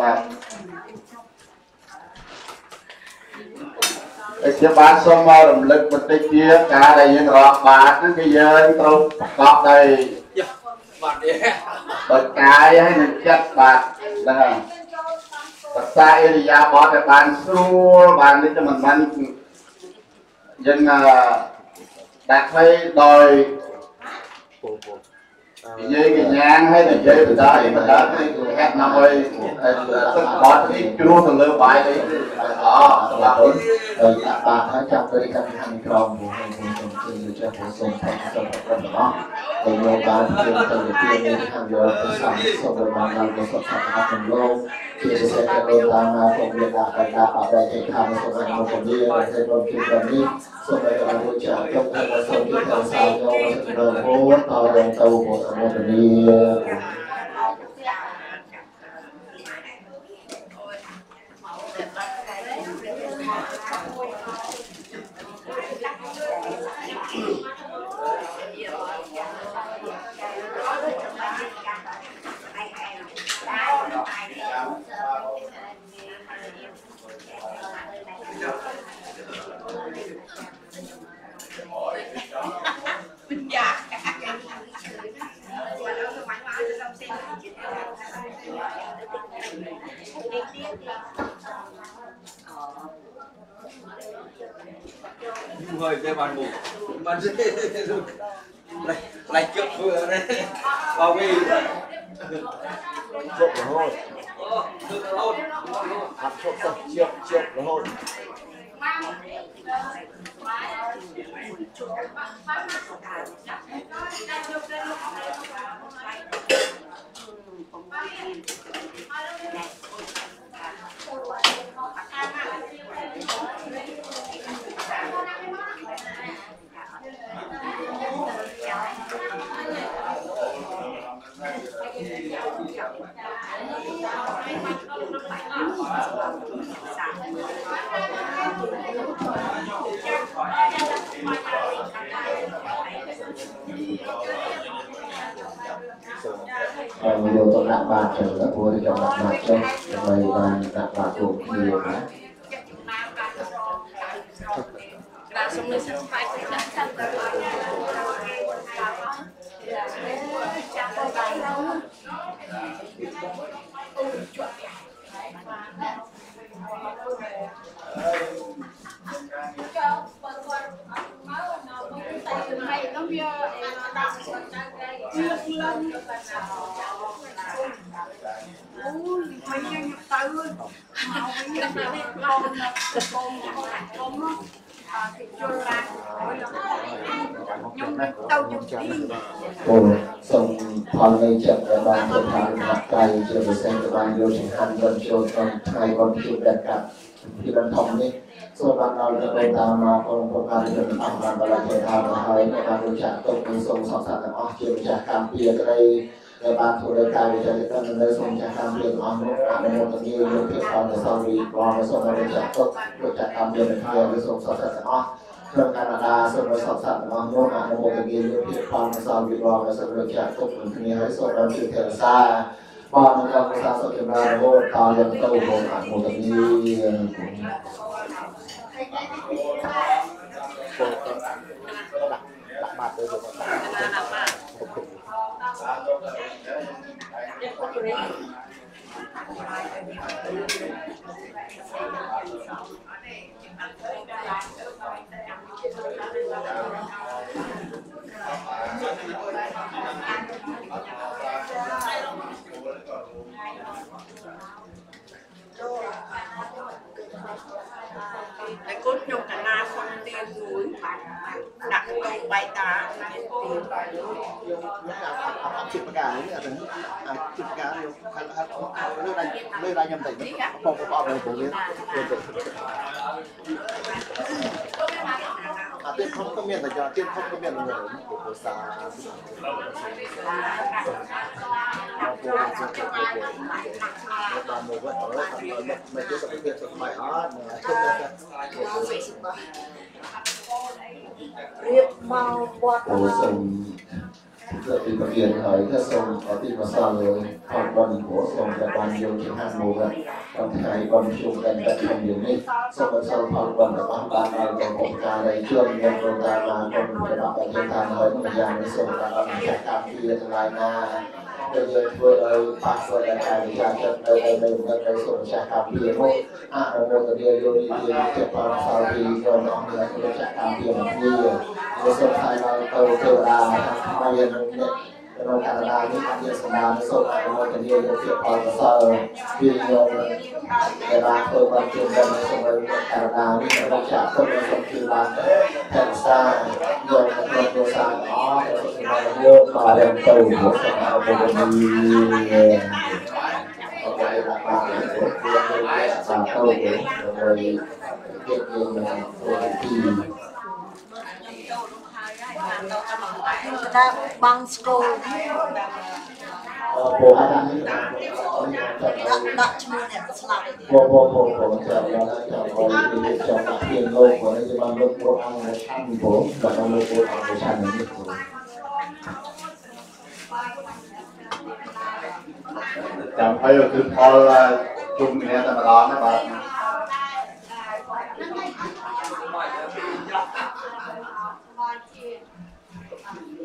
បាទហើយខ្ញុំបានសូមមករំលឹកបន្តិចទៀតការដែលយើងរាប់បាតហ្នឹងគឺយើងត្រូវប្រកបដោយបាទនេះដោយកាយហើយនិងចិត្តបាទហ្នឹងហើយភាសាអិរិយាបថឲ្យបានស្រួលបាននេះទៅមិនបានយើងអឺដាក់ໄວដោយពូពូ និយាយកញ្ញាងហើយនិយាយទៅដល់បណ្ដាគឺហេតុដើម្បីទឹកបត់នេះជ្រួសទៅលើបាយនេះល្អសម្រាប់ដោយដាក់បាតហើយចាប់ទៅកម្មវិធីក្រមមួយ ហើយខ្ញុំសូមជឿជាព្រះសូមតែសូមប្រកបរបស់ដោយលោកបានជាទៅជានេះខាងយកទៅសំសូមបានដល់ទៅសុខភាពក្នុងលោកជាពិសេសក៏ដោយតាមមកខ្ញុំមានដាក់កណ្ដាលអរិយធម៌សូមឲ្យមកពលាដែលទៅរកជានេះសូមឲ្យអនុចារទុកទៅសូមជាទៅសាយយកទៅរហូតដល់ទៅទៅមកអនុពលាយូរហើយតែបានមកបាន ទេឡៃឡៃជប់ធ្វើនេះបើវិញជប់រហូតអូធ្វើរហូតអត់ជប់ ទៅជប់ជប់រ ហូតហើយយកទៅដាក់បាតចឹងទៅព្រោះទៅចាំដាក់បាតចុះដើម្បីបានដាក់បាតរួមគ្នាណា Đã xong rồi xong phải cũng đã xong rồi. អូសូមផលនៃចិត្តដែលបានទៅតាមរដ្ឋកាយជាពិ សេសក៏បានយកចង្ហាន់វិនចូលក្នុងថ្ងៃបុណ្យជួបដែលកាត់ពីបន្ថំនេះ សូមបានដល់ទៅតាមមកក្នុងប្រការយុទ្ធសាស្ត្របានបរិយាកាសទៅហើយនៅបានរចាក់ទុកនិងសូមសពសាទាំងអស់ជាម្ចាស់កម្មពីក្រីដែលបានធ្វើលើការវិចារកិច្ចនៅសូមចាស់កម្មពីទាំងអស់នោះអនុមោទនាលោកភិក្ខុនៅសូមរីករាយសូមបានរចាក់ទុកលោកចាស់កម្មពីទាំងអស់និងសូមសពសាទាំងអស់ក្នុងកាណាដាសូមសពសាទាំងអស់នោះអនុមោទនាលោកភិក្ខុនៅសូមរីករាយសូមលោកចាស់ទុកនឹងគ្នាហើយសូមបានជួយថែរក្សាបាទនៅក្នុងសាសនារហូតដល់ទៅក្នុងអនុមោទនា ដាក់បាតទៅយកតែកូ នខ្ញុំកណាសុំទៀនមួយដាក់ក្នុងបាយតាមានទៀនអាជិតប្រការនេះអាទៅអាជិតប្រការយកខាងខាងលើដៃលើដៃខ្ញុំតិចបងបងអត់នៅព្រោះវា អាទៀតខ្ញុំក៏មានតែយកទៀតខ្ញុំក៏មានតែយកព្រោះសាមកព្រោះវាជាទៅទៅដល់មកវិញអត់មិនទៅសុខភាពសុខភាពអត់រៀបមកវត្តអូ លើពីប្រធានហើយថាសូមអតិមសាលើខតបានព្រោះសូមតែបានយកជាហាក់មកតាមថ្ងៃបានជួបกันតែក្នុងយើងនេះសូមអរសាផលបានរបស់បានដល់កំពុងការរីជឿនមានប្រការណាក៏មិនបានបញ្ជាក់ថាហើយយ៉ាងនេះសូមតែបានចាក់ការពារទាំងឡាយណាដែលយើងធ្វើឲ្យប៉ះពាល់ដល់ការវិចារចិត្តនៅនៅនៅនៅសុខចាស់ការពារមកអនុមោទនាយោនិយាយចិត្តបានសាលពីក្នុងអង្គនៃចាក់ការពារមកនេះ វាសូមថ្លែងដល់ទៅទេវតាមកថាថ្មីនឹងនេះក្នុងករណីនេះអញ្ញាសម្ដានសូមអនុមោទនាយកភាពផលកសលពីយកតែបានធ្វើបានជាដើមសម្រាប់ករណីនេះរបស់ចាក់ទុកសូមជឿបានតែសាយកទៅប្រសាអស់ទៅសម្រាប់យកបានទៅរបស់អនុមោទនាអរគុណបាទបាទទៅទៅទៅទៅ ដើម្បីជាជាទី đã bằng school ពោអាននេះ đã đã chưa nè slide ពោពោពោពោចាំដល់ចាំដល់នេះចាំដាក់ពីលោកគាត់នេះបានលោកពួកអង្គឆានពោបាទលោកពួកអង្គឆាននេះពោចាំហើយគឺផលជុំគ្នាតែម្ដងណាបាទ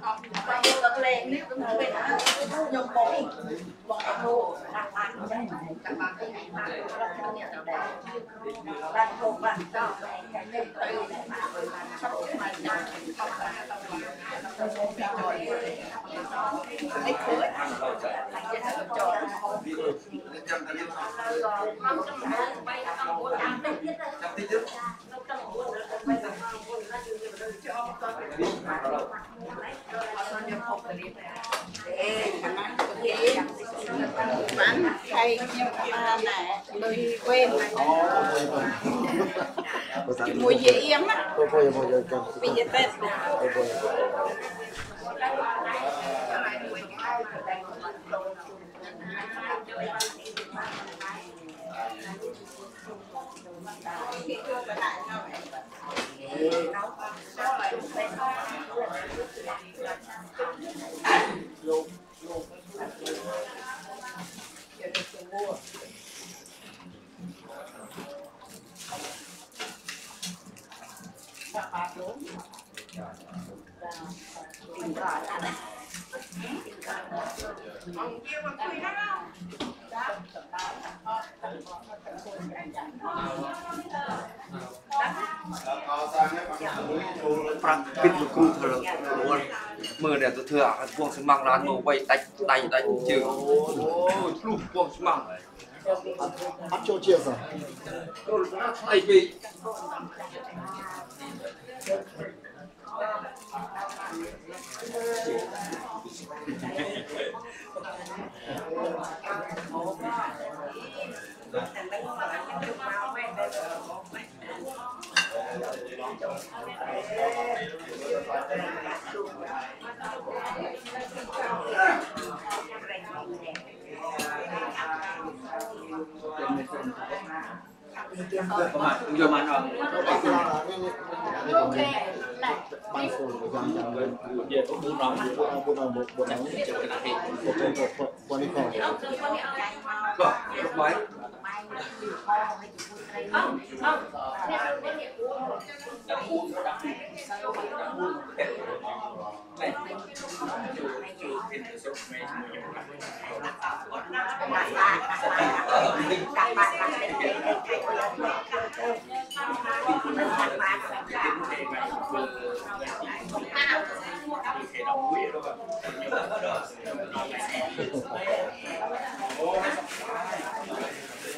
và hiện tượng nếu cũng không biết hả nhung bố bọn em hồ đặt bàn đặt bàn cái này mà là theo nhà đầu đề đặt hồ bàn cho cái nhân tự để mà với mà sắp mà nhà không là không là không là rồi ít khối thành ra là cho không trong hàng bay không của trăm tích nhất trăm tích nhất trong của bay không của nó chưa cho bán hay nhưng mà nè tôi quên mùa dễ yếm á ទៅទៅមកយ កចាំ bây giờ tết ទៅទៅ ប្រាក់គិតលោកគ្រូធ្វើរួលមើលតែទៅធ្វើអាពងស្មាំងឡានមកវាយដាច់ដៃដាច់ជើងអូឆ្លុះពងស្មាំងអត់ចូលជាសោះចូលណាស់ស្អីពេក ប្រហែល យកមកដល់បាត់ស្លានេះនេះបានស្គាល់យ៉ាងយ៉ាងវិញនិយាយទៅ4ដងពួកអង្គពួកអង្គពួកអង្គ ចិត្តកណ្ដាស់ហេពួកអង្គពួកនេះផងក៏លោកបាយ Hãy subscribe cho kênh Ghiền Mì Gõ Để không bỏ lỡ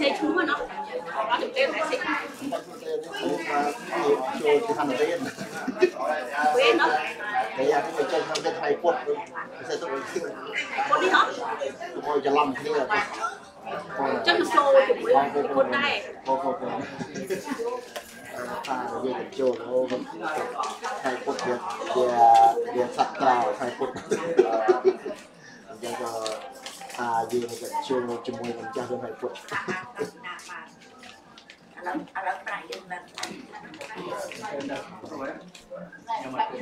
xe chú mà nó nó được tên là xe Chơi cái thằng tên quên nó Cái nhà cái chơi thằng tên hay quật Sẽ tôi con đi hả Tôiจะล่ำที่นี่ chân nó xô thì mới con này โอ้โหตาเรียกโจโอ้ใครปดเดียเดียเดี ថាយើងនឹងជួយជាមួយនឹងចាស់យើងឲ្យពុទ្ធឥឡូវឥឡូវប្រាក់យើងនឹងខ្ញុំមកទៅ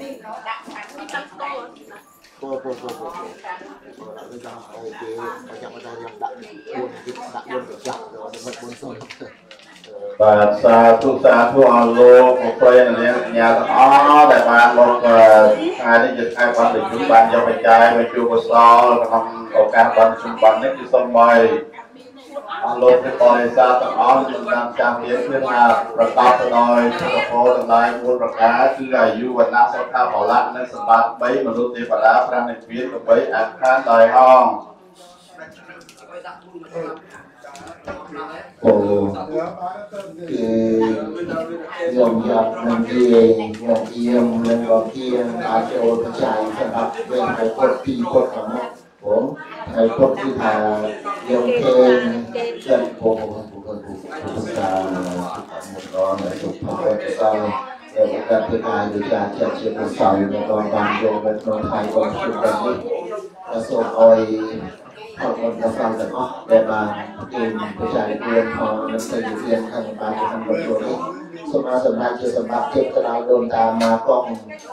លេងដាក់ដាក់ទឹកគោពោពោពោពោដល់ដល់អូខេបើចាំដល់យើងដាក់4ដាក់4ប្រចាំដល់មិន4សុំ បាទសាធុសាធុអស់លោកប្រពៃនាងញាទាំងអស់ដែលបានមកថ្ងៃនេះជាថ្ងៃបានប្រជុំបានយកបច្ច័យមកជួបកសលក្នុងឱកាសបានប្រជុំបាននេះគឺសូមឲ្យអស់លោកព្រះបរិស័ទទាំងអស់ជំរាបចាំទៀតគឺថាប្រកបទៅដោយសុខភាពទាំងឡាយ4ប្រការគឺអាយុវណ្ណៈសុខៈបលៈនិងសម្បត្តិ3មនុស្សទេវតា5និព្វាន8អខានដោយហង โยมยอมนันเทียยอเยี่ยมและยอมเยี่ยมอาเจโอปัจจัยสำหรับเรื่องไทยพจน์ปีพจน์ของผมไทยพจน์ที่พาเยี่ยมผมผมผชิมผมผู้คมผู้ผู้สามผู้ร้อนและสุขภาพจมผู้างเอ่อการพิการหรือการเจ็บเชื่อมสาวในตอนบางโยมเป็นคนไทยก็ชุดแบมผู้ประสบออย អរគុណដល់សាស្ត្រទាំងអស់ដែលបានគេប្រជែងគ្នាផងនៅស្ថិតិភាពខាងបានខាងប្រជុំនេះសូមសម្រាប់ជាសម្បត្តិជាតិក្រៅដូនតាមកកង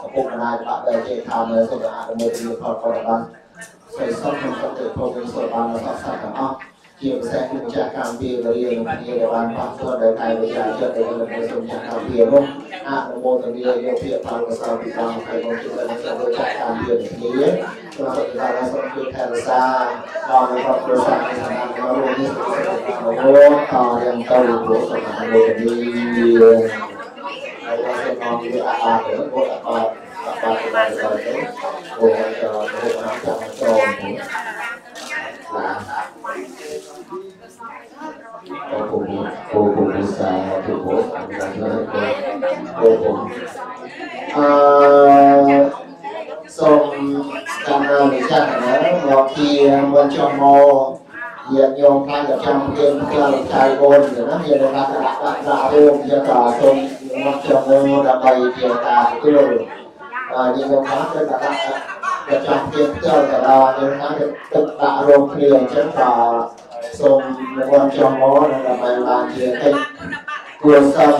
ឪពុកម្ដាយបាក់ដែលជាថាមើលសូមអនុមោទនាផលផលបានសេចក្ដីសុខក្នុងសន្តិភាពនិងសុខបានរបស់សាស្ត្រទាំងអស់ជាពិសេសគឺចាស់កម្មវិធីរៀនរបស់គ្នាដែលបានប៉ះពាល់ដល់កាយវិជ្ជាចិត្តដែលនៅក្នុងចាស់កម្មវិធីនោះ អនុមោទនាយោភាតាមសាពិតាហើយបងជួយដល់សិស្សដូចតាមយើងគ្នាសូមអរគុណដល់សូមជួយថែរក្សាដល់គ្រួសារសាសនារបស់លោកនេះរបស់តរៀងទៅព្រោះសូមអនុមោទនាហើយសូមអរគុណដល់អាចារ្យរបស់អាចារ្យបាទបាទបាទអូនចូលមកតាមចូល ពួកពុទ្ធសាសនាទៅពួកអន្តរជាតិពួកពុទ្ធអឺសូមតាមរយៈណាមកពីមិនចំមកយាញោមខាងប្រចាំព្រឹងផ្លូវឆៃអូនណាយានថាដាក់ដាក់ដាក់រួមយកក៏សូមមកចំមកដើម្បីជាការគោរពអឺយាញោមខាងទៅដាក់ប្រចាំព្រឹងផ្លូវក៏ដល់យានថាទឹកដាក់រួមគ្នាអញ្ចឹងក៏ សូមមន្តចំមដើម្បីបានជាកិច្ចគួរសម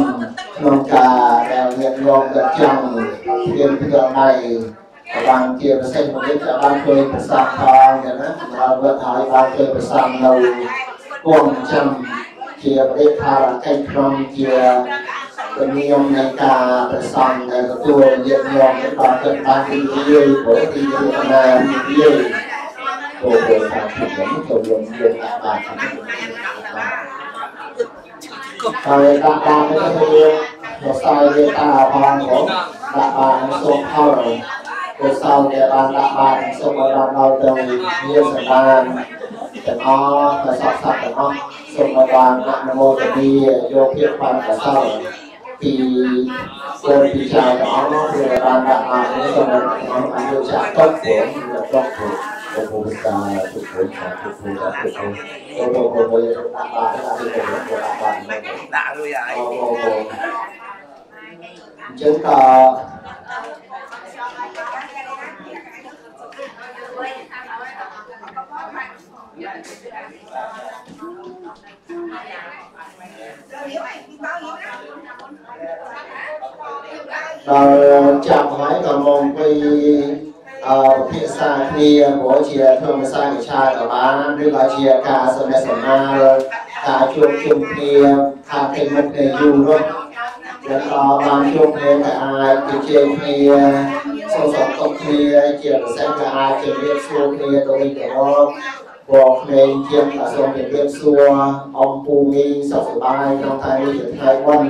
ក្នុងការដែលញាតិញោមទាំងចង់រៀនផ្ទាល់ដៃបានជាប្រសិទ្ធមួយទៀតក៏បានធ្វើប្រសាទផងចឹងណាដល់វត្តហើយបានធ្វើប្រសាទនៅគង់ចាំជាប្រតិថារកិច្ចក្នុងជាជំនាញនៃការប្រសង់ដែលទទួលញាតិញោមដល់ទៅបានទីយាយព្រោះទីយាយណាទីយា យអូអូតាមពីខ្ញុំចូលលំយើងអាចបានហើយដាក់បានទៅជាប្រសើរវាតាផងផងដាក់បានសូមផល cô sau thì bạn đã bạn xong rồi bạn nào từ nhiều sản bàn chẳng ho và sọt sọt chẳng ho xong rồi bạn nặng mô thì đi vô phiên phần cả sau thì cô thì chào đó thì bạn đã bạn ấy xong rồi bạn điều trả tốt của là tốt của của cô ta thuộc của cả thuộc của cả thuộc của cô cô cô bây giờ đã bạn đã đi của của bạn đã rồi vậy cô cô cô chứng tỏ ដល់ចាប់ហើយក៏មកពី អឺភាសាគ្នាព្រោះជាក្នុងភាសាវិឆាក៏បានឬក៏ជាការសន្និសីនាការជួបជុំគ្នាការពេញមុខគ្នាយូរនោះយើងក៏បានជួបគ្នាក៏អាចជជែកគ្នាសូមសន្ទប់គ្នាជាពិសេសក៏អាចជម្រាបសួរគ្នាទៅវិញទៅមកបងក្មេងជាងក៏សូមជម្រាបសួរអំពូមីសុខសប្បាយក្នុងថ្ងៃនេះជាថ្ងៃបុណ្យ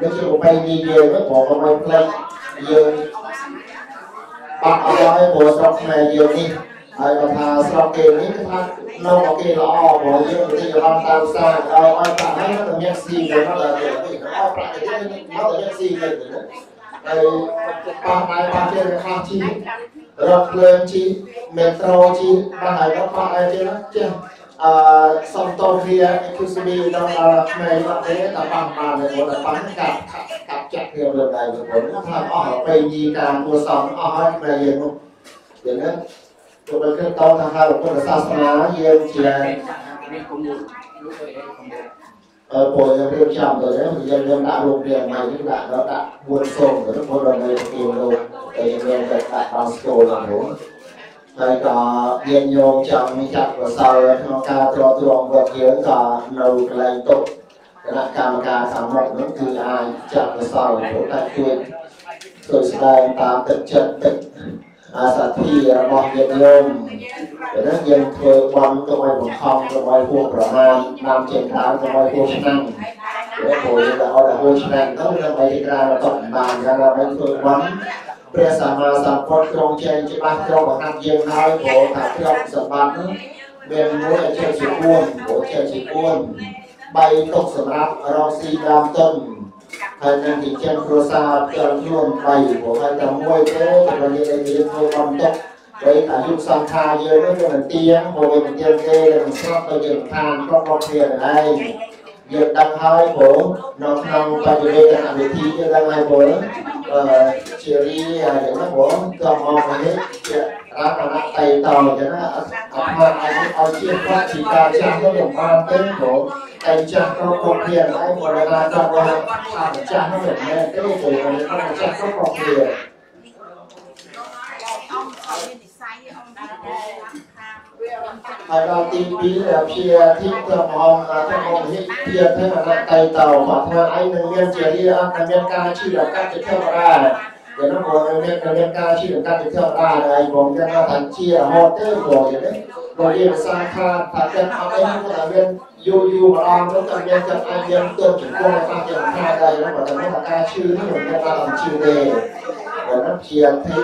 នេះជាប្រពៃណីយើងបងប្អូនផ្លិតយើង បាត់អស់ហើយព្រោះស្រុកខ្មែរយើងនេះអហើយបើថាស្រុកគេនេះគឺថានៅមកគេល្អព្រោះយើងទៅយល់តាមផ្សារឲ្យឲ្យប្រាក់ហើយទៅមានស៊ីទៅមកដល់ទៅឲ្យប្រាក់ទៅមកទៅមានស៊ីទៅហើយប៉ះដៃប៉ះទៀតខ្លះជីរថភ្លើងជីមេត្រូជីប៉ះហើយប៉ះអីទៀតចេះអឺសំតោវា exclusively ដល់ផ្នែកអត់ទេតែប៉ះបានតែគាត់ប៉ះកាប់កាប់ ចាក់គ្នាលើដៃរបស់គាត់ថាអស់ទៅយីការគួសំអស់ហើយផ្នែកយើងនោះយ៉ាងណាទោះបីគឺតថាហៅពុទ្ធសាសនាយើងជាអឺពលយើងរៀបចំទៅយើងយើងយើងដាក់រូបរាងមកយើងដាក់ដល់ដាក់ពួនសូមទៅពលរដ្ឋនៅទីនោះតែយើងតែដាក់ដល់ស្គលហ្នឹងហើយក៏យើងញោមចង់ចាត់ប្រសើរក្នុងការត្រទ្រង់វត្តយើងក៏នៅកន្លែងតុ គណៈកម្មការខាងមុខនោះគឺអាចចាត់ប្រសើរព្រោះតែជួយជួយស្ដែងតាមទឹកចិត្តទឹកអាសទ្ធារបស់ញាតិញោមតែណាយើងធ្វើបន់ទៅឲ្យបង្ខំទៅឲ្យពួកប្រមាណតាមជាខាងទៅឲ្យពួកឆ្នាំព្រោះពួកយើងទៅឲ្យពួកឆ្នាំទៅដើម្បីក្រៅតបបានយ៉ាងដើម្បីធ្វើបន់ព្រះសម្មាសម្ពុទ្ធទ្រង់ចែងច្បាស់ទ្រង់បង្ហាត់យើងហើយព្រោះថាទ្រព្យសម្បត្តិនោះមានមួយអចេជា4ព្រោះចេជា4 បីទុកសម្រាប់រកស៊ីដើមទុនហើយនឹងទីចិនគ្រួសារផ្ទាល់ខ្លួនបីព្រោះហើយតែមួយទេបើយើងនិយាយធ្វើបំទុកពេលអាយុសង្ខារយើងនោះវាមិនទៀងព្រោះវាមិនទៀងទេនឹងស្រាប់ទៅយើងខានគ្រប់គ្រប់គ្នាឯងយើងដឹងហើយព្រោះនៅក្នុងបច្ចុប្បន្នវិធីយើងដឹងហើយព្រោះអឺជារីយ៉ាងណាព្រោះក៏មកនេះ ជារកណៈតៃតោចឹងណាអត់មកឲ្យឲ្យជាគាត់ជាការចាស់ទៅមិនបានទេព្រោះតែចាស់គ្រប់គ្រប់គ្នាឯងបរិយាកាសរបស់ថាចាស់នោះមិនមែនទេព្រោះគាត់ចាស់គ្រប់គ្រប់គ្នា ông ở bên thì say ông đi tham ហើយដល់ទី2ដែលព្យាធិទៅមកទៅមកហិព្យាទៅអនតៃតោគាត់ថាឯងនឹងមានជារាអត់មានការជឿដល់កាត់ទៅធម្មតា តែនោះមកមានមានការជឿដល់កាត់ទៅធម្មតាហើយបងចឹងថាជារហូតទេបងចឹងណាបើយើងភាសាថាថាចិត្តអត់អីគាត់ថាមានយូរយូរម្ដងនោះតែមានចិត្តអាចយើងទៅចំពោះថាជាថាដែរនោះបើតែការជឿនេះមិនមានការជឿទេបើនោះព្យាធិ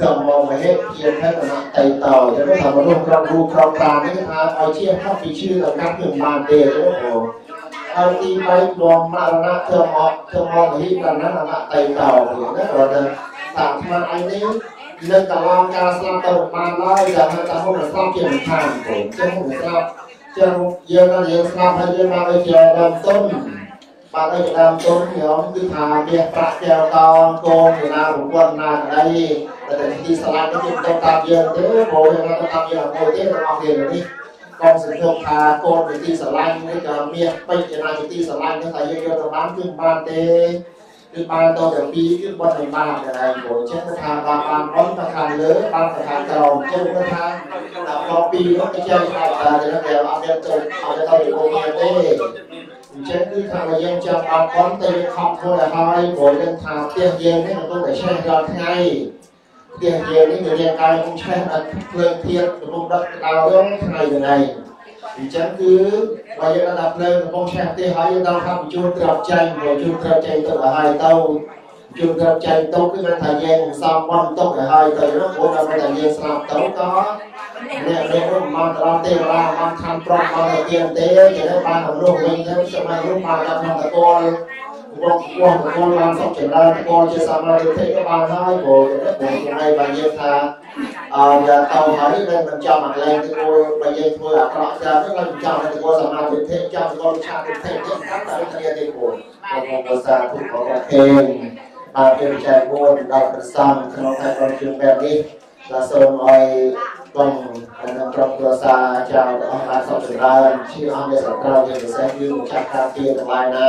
ចំមកមហេជាភេទនៈតៃតោចឹងថាមនុស្សក្រុមគ្រូក្រុមតាមនេះថាឲ្យជាថាពីជឿដល់កាប់គឺមិនបានទេទេបង ហើយទី3បងមរណៈធ្វើមកធ្វើមកមហិកណ្ណនៈតៃតោហ្នឹងណាគាត់ថាតាមស្មានអីនេះនឹងកន្លងការស្លាប់ទៅបានឡើយដែលថាតាមមុខស្លាប់ជាមិនខានបងចឹងមុខស្លាប់ចឹងយើងយើងស្លាប់ហើយយើងមកឲ្យជាដើមទុនបាទឲ្យដើមទុនខ្ញុំគឺថាមាសប្រាក់ចែវកោកូនពីណាប្រពន្ធណាក្តីតែទីស្លាប់នេះទៅតាមយើងទេព្រោះយើងទៅតាមយើងអត់មួយទេរបស់គេនេះ កងសង្ឃឹមថាកូនពីទីស្រឡាញ់នេះក៏មាសពេជ្រជាណាជាទីស្រឡាញ់នោះថាយើងយកទៅបានគឺបានទេគឺបានទៅតែពីរគឺបត់មិនបានតែឯងព្រោះចឹងថាបានបានបន់ទៅខាងលើបានទៅខាងក្រោមចឹងគឺថាដល់ដល់ពីរនោះគេចេះថាតែតែអត់មានទៅអត់ទៅទៅមកទេអញ្ចឹងគឺថាបើយើងចាំអត់បន់ទៅយើងខំធ្វើឲ្យហើយព្រោះយើងថាផ្ទះយើងនេះកំពុងតែឆេះរាល់ថ្ងៃផ្ទះយើងនេះវារាងកាយខ្ញុំឆេះអត់ភ្លើងធាតុកំពុងដុតដល់រងថ្ងៃថ្ងៃអញ្ចឹងគឺបើយើងដល់ភ្លើងកំពុងឆេះផ្ទះហើយយើងដល់ថាបញ្ជូនត្រាប់ចេញព្រោះជួនត្រាប់ចេញទៅឲ្យហើយទៅជួនត្រាប់ចេញទៅគឺថាយើងសំបន់ទុកឲ្យហើយទៅនោះព្រោះដល់តែយើងស្លាប់ទៅក៏អ្នកអ្នកនោះមកដល់ទេវតាមកខំប្រំមកទៅទៀងទេជាបានអនុវិញទៅសម័យនោះមកដល់ក្នុងតកល វងវងតកលបានសុខចម្រើនតកលជាសមាធិក៏បានហើយព្រោះព្រោះថ្ងៃបានយើងថាអឺយ៉ាតោហើយនឹងមិនចាំអាលែងទៅបើយើងធ្វើអាក្រក់ច្រើនទៅមិនចាំទៅសមាធិចាំតកលឆាតិទេទៅតាមតែគ្នាទេព្រោះព្រះពុទ្ធសាសនាពុទ្ធក៏គេបានជាចែកមួយដល់ព្រះសង្ឃក្នុងខែប្រជុំបែបនេះដែលសូមឲ្យបងក្នុងក្រុមគ្រួសារចៅអង្គការសុខចម្រើនជាអង្គនៃសត្រូវជាពិសេសគឺម្ចាស់ការពារទាំងឡាយណា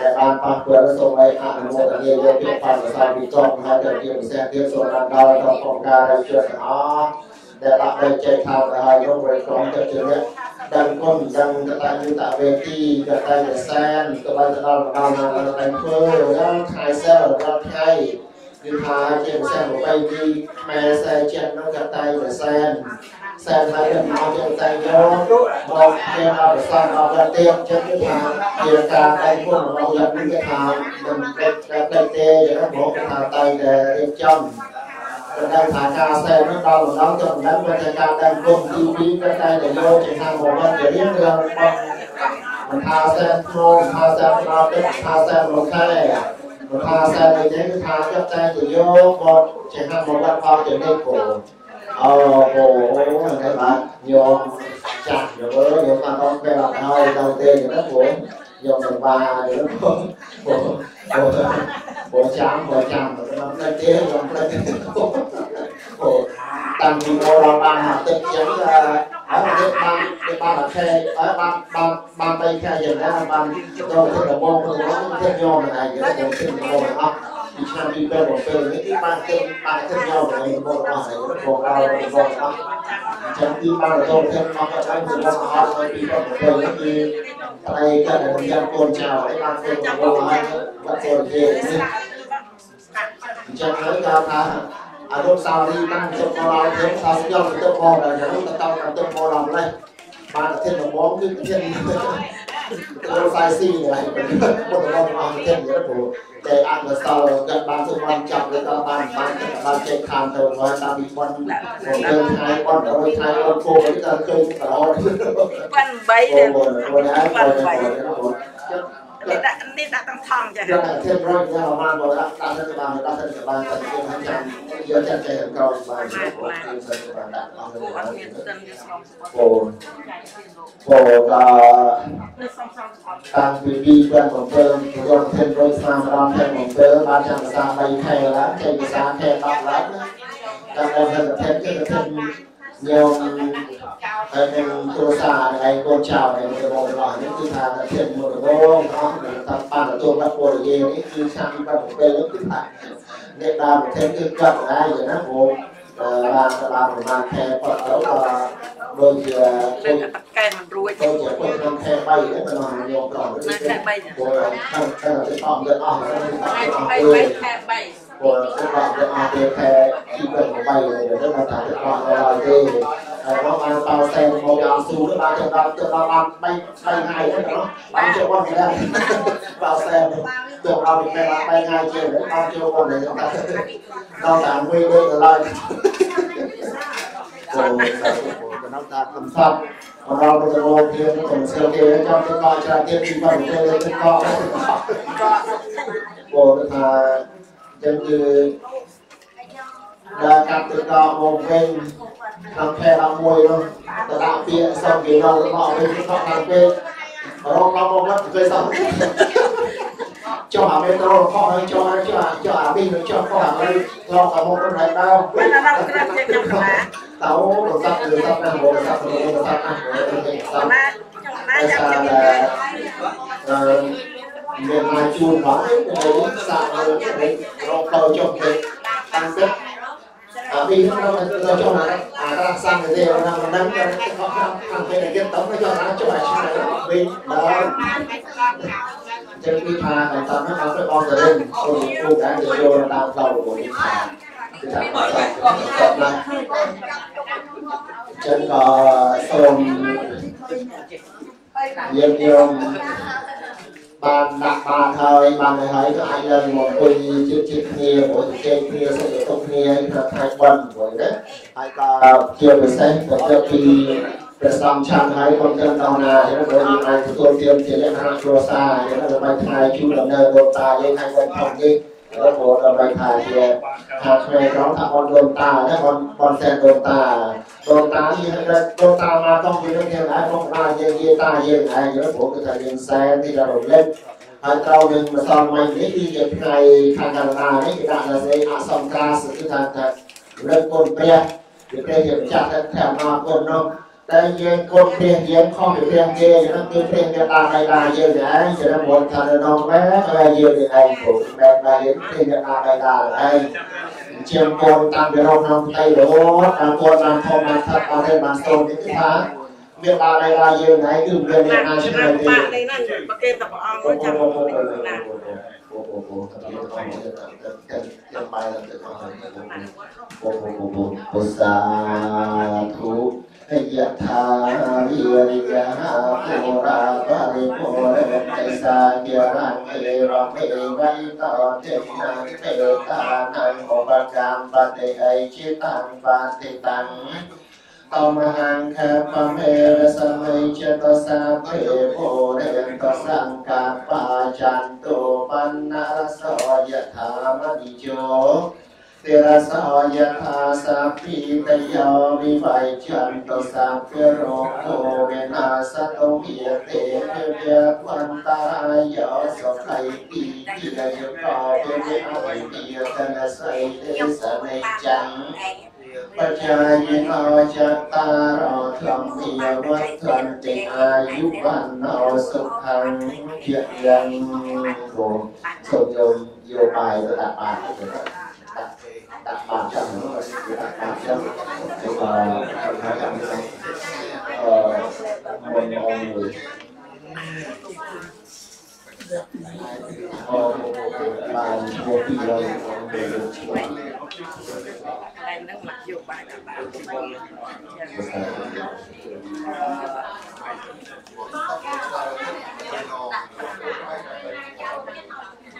ដែលបានប៉ះពាល់សូមឲ្យអនុមោទនាយកពាក្យបរិសាទវិចុងហើយទៅជាពិសេសទៀតសូមដល់ដល់ក្នុងអង្គការដែលជួយទាំងអស់ដែលដាក់បែកចែកថាទៅឲ្យយកប្រក្រុមទៅជាអ្នកដឹងគុណដឹងកតញ្ញូតវេទីកតញ្ញសែនក៏បានទៅដល់ដល់ណាដល់តែធ្វើដល់ថ្ងៃសិលដល់ថ្ងៃគឺថាជាពិសេសប្របីទីខ្មែរសែចិត្តនោះកតញ្ញសែន សែនហើយមកជាតែយកមកជាអបសរអបទៀតចិត្តគឺថាជាការដៃគុណរបស់យើងគឺថាមិនពេចតែទេយ៉ាងណាមកថាតែរៀបចំប៉ុន្តែថាការសែននោះដល់ម្ដងទៅម្ដងវាតែការដើមគុំទីពីរក៏តែតែយកជាខាងមកវិញជារៀងរឿងរបស់មិនថាសែនធ្នោមិនថាសែនដល់ទឹកមិនថាសែនលោកខែមិនថាសែនដូចនេះគឺថាចិត្តតែទៅយកមកជាខាងមកវិញផងជានេះគោ អូโหហ្នឹងបាទយកចាស់យកយកថាដល់ពេលអត់ហើយដល់ទេណាបងយកទៅបាយកបងបងបងចាំបងចាំដល់តែទេយកតែអូតាំងពីមកដល់បានមកទឹកចឹងហើយគេបានគេបានតែខែហើយ បានបានបានទៅខែយ៉ាងណាបានចូលទៅដំបងទៅនោះទៅយកមកហើយយកទៅទៅមកអស់ពីឆ្នាំពីពេលមកពេលនេះគឺបានទៅបានទៅយកទៅមករបស់ហើយបងដល់របស់អស់ចឹងគឺបានទៅទៅមកក៏បានទៅមកអស់ពីពេលមកពេលនេះគឺតែកាត់តែយកកូនចៅឲ្យបានទៅមកហើយបាត់ទៅគេនេះអញ្ចឹងហើយគេថាអរុសាវរីយ៍តាមចិត្តមកដល់យើងថាស្យកទៅមកដល់យើងទៅតទៅទៅមកដល់ម្លេះបានប្រធានដំបងគឺប្រធាន ទៅសាយស៊ីហើយបុតរបស់អស់ប្រធានយល់ព្រោះតែអនុសរគាត់បានទៅបានចាប់ឬក៏បានបានបានចេញខាងទៅហើយតាមពីប៉ុនទៅថ្ងៃប៉ុនទៅថ្ងៃអូនគោនេះទៅឃើញរហូតប៉ាន់3អូទេអូណាបងបង នេះដាក់នេះដាក់ទាំងថងចាយកតែធៀបរយយកបានមកដាក់ដាក់ទៅបានដាក់ទៅបានទៅយើងហើយចាំយកចាត់ចែងក្រោយបានគឺសិនបានដាក់អស់គូអត់មានស្ទឹងយកស្រុំស្បត់អូអូក៏នេះសំសំស្បត់តាំងពីពីបានបំពេញយកធៀបរយស្នាមរំថែមបំពេញបានចាំភាសា3ខែឡើងចេញភាសាខែ10ឡើងតាមដែលធៀបធៀបគឺធៀបញោម ហើយនឹងគ្រួសារហើយកូនចៅហើយរបស់របស់នេះគឺថាធៀបមួយរងអស់តាមបានទទួលបានពលនិយាយនេះគឺឆ្នាំពីបានបំពេញគឺថាអ្នកដើមប្រទេសគឺកាត់ដែរយ៉ាងណាបងបានបានប្រមាណខែប៉ុតទៅក៏ដូចជាលើកអត់កែមិនរួចដូចជាពុទ្ធក្នុងខែ3ហ្នឹងមិនបានយកប្រងណាខែ3ចាព្រោះខាងខាងទៅអស់ទៅអស់ហើយខែអស់3ទៅខែ3 ព្រោះទៅអស់ទៅអស់ទៅខែទី3ហើយទៅមកថាទៅអស់ដល់ទេហើយមកបានតោសែនមកយ៉ាងស៊ូទៅបានទៅដល់ទៅដល់បាន3 3ថ្ងៃហ្នឹងណាបានចូលមកដែរតោសែនទៅដល់ពីពេលបាន3ថ្ងៃជាងបានចូលមកដែរដល់តាមវិញទៅឡើយចូលទៅដល់តាមកំសត់เราไปจะลงเทียนผมเสียเทียนจำเป็นการจะเทียนที่บ้านเทียนเลยเป็นก้อนโอ้ทาจั ចឹងគឺដល់កាត់ទៅដល់មកវិញដល់ខែ11នោះទៅដាក់ពាក្យសុំគេរករបស់វិញទៅដល់ពេលរកដល់មកដល់គេសុំចុះអាមេត្រូខោហើយចុះចុះចុះអាវិញចុះខោហើយឡងអាមកដល់ដែរដល់តោរសាប់រសាប់ណាស់រសាប់រសាប់ណាស់ណាចាំខ្ញុំនិយាយអឺ រឹបជាខ្ញុំកណា tao đồ sắp đồ sắp ăn đồ sắp đồ đồ sắp ăn កណាខ្ញុំណា tại ចាំ sao ខ្ញុំ là ờ, miền Nam chuông nói cái đấy sao đấy nó khâu trong cái tăng sức à vì nó nó nó cho nó à nó đang sang cái gì nó đang nó đang cái khó khăn thằng cái này cái tấm nó cho nó cho phải sang đấy vì đó trên cái thà này tao nó nó phải on the lên rồi cô cái để vô nó đào đầu của những thà cái thằng mà phải tập lại chân có xôm យើងយក បានដាក់បានហើយបានហើយក៏អាចឡើងមកអង្គុយជិតជិតគ្នាព្រោះជែកគ្នាសុខទុក្ខគ្នាប្រថ្ងៃបន់ព្រោះណាហើយក៏ជាពិសេសទៅទៅពីព្រះសង្ឃឆានហើយ còn ត្រឹមដល់ណាយើងក៏យើងអាចទទួលទានជាលក្ខណៈគ្រួសារយើងដើម្បីថ្ងៃជួបដំណើរដូនតាយើងហើយបានផងនេះ แล้วพอเราไปถ่ายเที่ยทางแม่ร้องทางบอลโดนตาและบอลบอลแซนโดนตาโดนตาที่โดนตามาต้องมีเรื่องเดียวนะต้องมาเยี่ยเยี่ยตาเยี่ยไงเยอะผมก็จะเรียนแซนที่เราเล่นហើយក្រោយនឹងម្សិលមិញនេះគឺជាថ្ងៃខាងកណ្ដាលនេះគេដាក់ថាស្អីអសង្កាសគឺថាថាលើកគុណព្រះពីព្រះជាម្ចាស់តែថាមកគុណនោះ តែយើងកូនព្រះយើងខំពីព្រះគេហ្នឹងគឺព្រះគេតាមដៃដាយើងឯងចឹងមិនថានៅក្នុងម៉ែតែយើងឯងព្រោះតែតែយើងព្រះគេតាមដៃដាឯងជាកូនតាមពីរកក្នុងផ្ទៃរហូតដល់កូនបានធំបានថឹកបានទេបានសូមនេះគឺថាមានដល់ដៃដាយើងឯងគឺមិនមានណាឆ្លើយទេបាក់នេះណាប្រគេតតែព្រះអង្គចាំណាបងបងបងតាំងពីតាំងពីបាយតាំងពីបងបងបងបងសាធុ โอ้โหโอ้โหโอ้สาธุยะถาวิริยะปุราปริปุเรติสาเกรังเอระเมวัยตเทนังเตตานังอุปกรมปฏิไอชิตังปฏิตังตมหังคปเมระสมัยเจตสาเพโพเรนตสังกาปาจันตุปันนารสยถามณิโจ เตระสยถาสัพพิตโยวิไวจันตสัพเพโรโคเวนัสตุเมียเตเพเววันตายโยสขัยปีกิยโยกอเพเวอภิปิยตนะไสเตสเนจังปัจจายโนจัตตารอธรรมีวัฏันติอายุวันโนสุขังเพียยังโสมโยมโยบายระดับปาจารเอ่อมนเลย Em đang mặc dù bài là bài của mình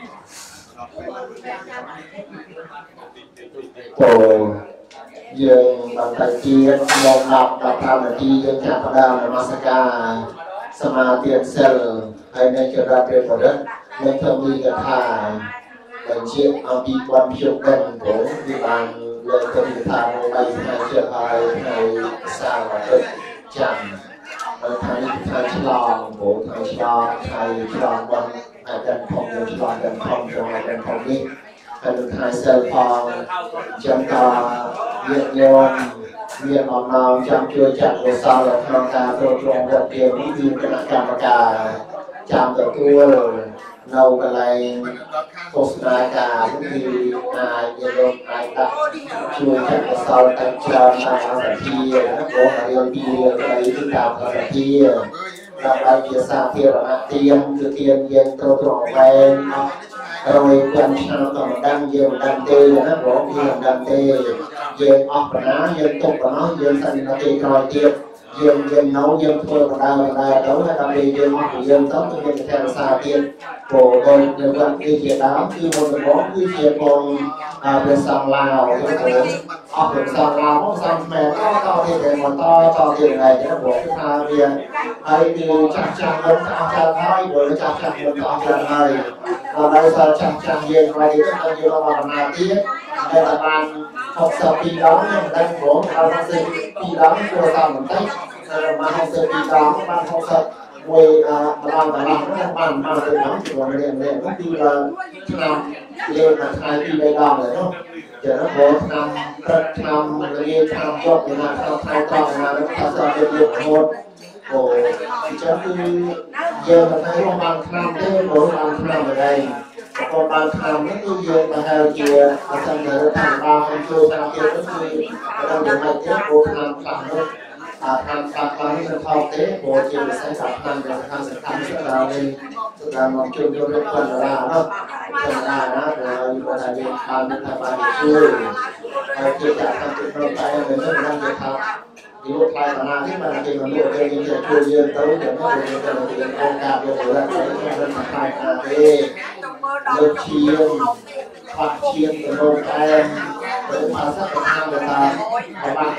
Thank you. ពោយើងបានតែទៀតមកដល់ដល់តាមនាទីយើងចាប់ផ្ដើមនមស្ការសមាធិសិលហើយនៅចរិតព្រះបរិទ្ធនៅធ្វើមីកថាបញ្ជាអំពីបំភ្យកកិនព្រោះវាបានលើកទៅថាមួយបីថ្ងៃជាហើយនៅសារអាទិត្យចាំនៅថ្ងៃថាឆ្លងព្រោះថ្ងៃឆ្លងថ្ងៃឆ្លងបំ អាចដល់ធំយើងឆ្លងដល់ធំចូលដល់ធំនេះហើយនៅថ្ងៃសិលផងចឹងក៏ញាតិញោមមានអំណរចាំជួយចាត់កុសលក្នុងការទ្រទ្រង់វត្តទាននេះគឺគណៈកម្មការចាំទទួលនៅកន្លែងឃោសនាការគឺអាចញាតិញោមអាចដាក់ជួយចាត់កុសលតាមច្រើនតាមអន្តរាយណាព្រោះរៀនពីរៀនស្ដីគឺតាមអន្តរាយដើម្បីជាសាធារណទានគឺទានយើងទ្រទ្រង់វែងអស់រយពាន់ឆ្នាំក៏មិនដឹងយើងមិនដឹងទេណាព្រោះយើងមិនដឹងទេយើងអស់បណ្ណាយើងទុកបណ្ណោះយើងសន្និដ្ឋានក្រោយទៀត យើងយើងនៅយើងធ្វើបដាបដាទៅហើយដល់ពេលយើងអស់ពីយើងទៅគឺយើងទៅរក្សាទៀតព្រោះដោយយើងគាត់គឺជាដើមគឺមុនដំបូងគឺជាផងព្រះសង្ឃឡាវយើងព្រោះអស់ព្រះសង្ឃឡាវមកសង្ឃខ្មែរតតទៀតតែមកតតទៀតថ្ងៃនេះព្រោះគឺថាវាហើយគឺចាស់ចាស់មុនអស់ច្រើនហើយព្រោះចាស់ចាស់មុនអស់ច្រើនហើយដល់ដល់សារចាស់ចាស់យើងថ្ងៃនេះទៅយើងមកដំណើរទៀតតែបាន 62ដងខ្ញុំមិនដឹងព្រោះដល់62ដងគឺតាមបន្តិចមក62ដងបាន60មួយអឺម្ដងម្ដងហ្នឹងបានបានទៅដល់ជួនរៀនរៀននោះគឺឆ្នាំលេខថ្ងៃទី3ដងហើយនោះចឹងព្រោះឆ្នាំព្រឹកឆ្នាំរៀនឆ្នាំចប់ឆ្នាំឆ្នាំថ្ងៃត្រង់ណានោះថាស្អាតទៅយកហូតអូអញ្ចឹងគឺយើងមិន thấy បានឆ្នាំទេព្រោះបានឆ្នាំដែរ ក៏បានឆ្នាំនេះគឺយើងប្រហែលជាអសិលទៅថាបានជួយតាមទៀតនោះគឺដល់ចំណុចទៀតព្រោះឆ្នាំខ្លះនោះអាខាងខាងខាងនេះមិនថោកទេព្រោះជាពិសេសថាខាងខាងខាងសំខាន់ស្ដារនេះស្ដារមកជួយយករកបណ្ដានោះបណ្ដាណាដែលគាត់ថាយើងបានថាបានជួយហើយជាការខាងទីនោះតែមិនដឹងថា ពីលោកផ្លែតាណានេះបានគេមកលោកគេយើងជួយយើងទៅតែមកយើងទៅក្នុងការយកទៅដាក់ទៅមិនផ្លែតាទេលើឈៀងបាក់ឈៀងទៅលោកតែទៅមកសាក់តាមតាបាក់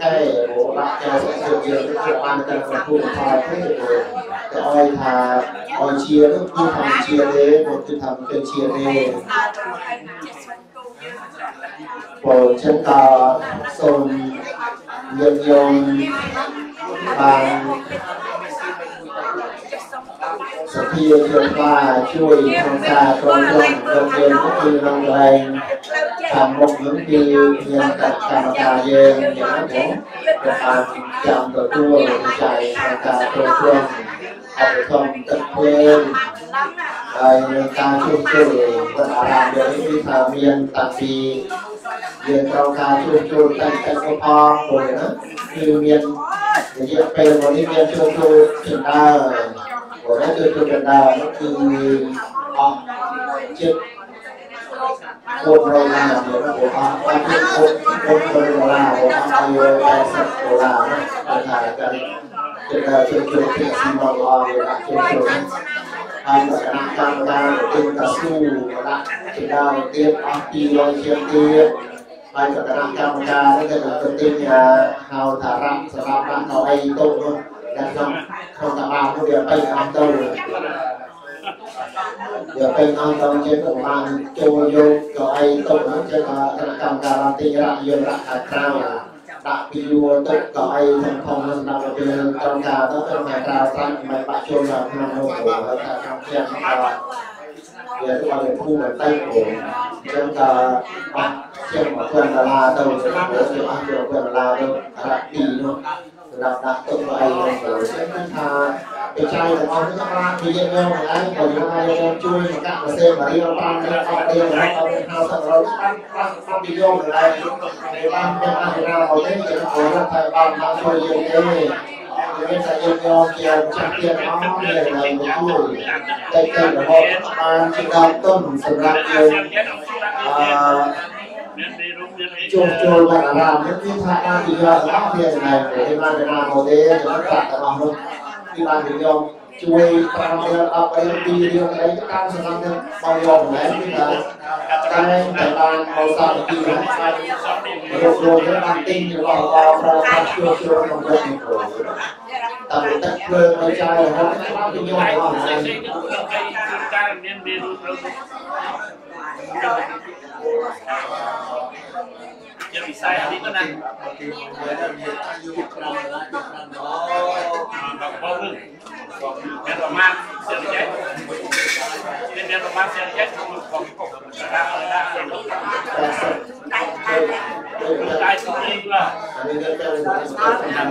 កែរបស់ដាក់ចូលទៅយើងទៅបានតែប្រពុទ្ធផលទេទៅឲ្យថាអនជានោះគឺថាជាទេមកគឺថាមិនជាទេបើចឹងតសូម យើងយងបានសភាយើងថាជួយក្នុងការប្រំពៃយើងយើងគឺក្នុងកន្លែងខាងមុខនឹងគឺមានកម្មការយើងយ៉ាងណាបងក៏អាចចាំទទួលចែកក្នុងការប្រព្រឹ ត្តអបធមទឹកភ្លើងហើយនឹងការជួបជុលបណ្ដារាមយើងគឺថាមានតាំងពីយើងត្រូវការជួបជុលតែតែផងព្រោះណាគឺមានរយៈពេលមួយនេះមានជួបជុលជាដើមព្រោះណាជួបជុលជាដើមនោះគឺអស់ជិតគុណរយឡានព្រោះអស់បានជិតគុណគុណរយឡានព្រោះអស់80ដុល្លារណាថាការ ជាការជួយជួយពីស៊ីមកល្អវាដាក់ជួយជួយហើយគណៈកម្មការទីកស៊ូដាក់ជាការទៀតអស់200ជាងទៀតហើយគណៈកម្មការនេះក៏ទៅទីហៅថារ៉ាប់សម្រាប់ដាក់កៅអីតូចនោះដែលក្នុងក្នុងតាបានោះវាពេញអស់ទៅវាពេញអស់ទៅជាប្រមាណចូលយកកៅអីតូចនោះជាគណៈកម្មការទីរ៉ាយើងរ៉ាក់ខាងក្រៅ ដាក់ពីយួរទឹកកៅអីធំធំសម្រាប់ឲ្យយើងត្រង់ថាទៅត្រង់ថាក្រៅស្រាច់មិនបាក់ចូលមកក្នុងនោះហើយថាក្នុងផ្ទះក៏វាទៅឲ្យភូមិតែអូចឹងថាអត់ជាមកគួរដុល្លារទៅទៅអស់ជាគួរដុល្លារទៅរ៉ាក់ពីនោះ សម្រាប់ដាក់ទុកឲ្យព្រោះខ្ញុំថាបច្ច័យរបស់នេះខ្លះគេយកយកមកហើយបើយើងឲ្យយើងជួយមកកាក់ប្រសេរីបានអត់ទេរបស់អត់ថាសរោបានបានបានពីយកមកហើយបានមានអន្តរាយឲ្យទេយើងគាត់ថាបានមកជួយយើងទេយើងតែយើងយកជាចាក់ទៀតអស់យើងនឹងជួយតែតែរបស់បានជាដើមទុនសម្រាប់យើងអឺ chùa chùa là làm những cái thai nam thì giờ lão thiền này, để đi ban làm một cái thì nó cả cả lòng luôn. Đi mang thì nhau chui tao đi tao cái đi đi đấy cái cam sản phẩm nữa bao nhiêu đấy như là cái cái ban bao sao được đi cái rồi rồi cái ban tinh rồi vào vào vào vào chùa chùa một cái gì rồi tao bị tách quê con trai rồi không cái bao nhiêu mà làm Lord, our Lord, ទ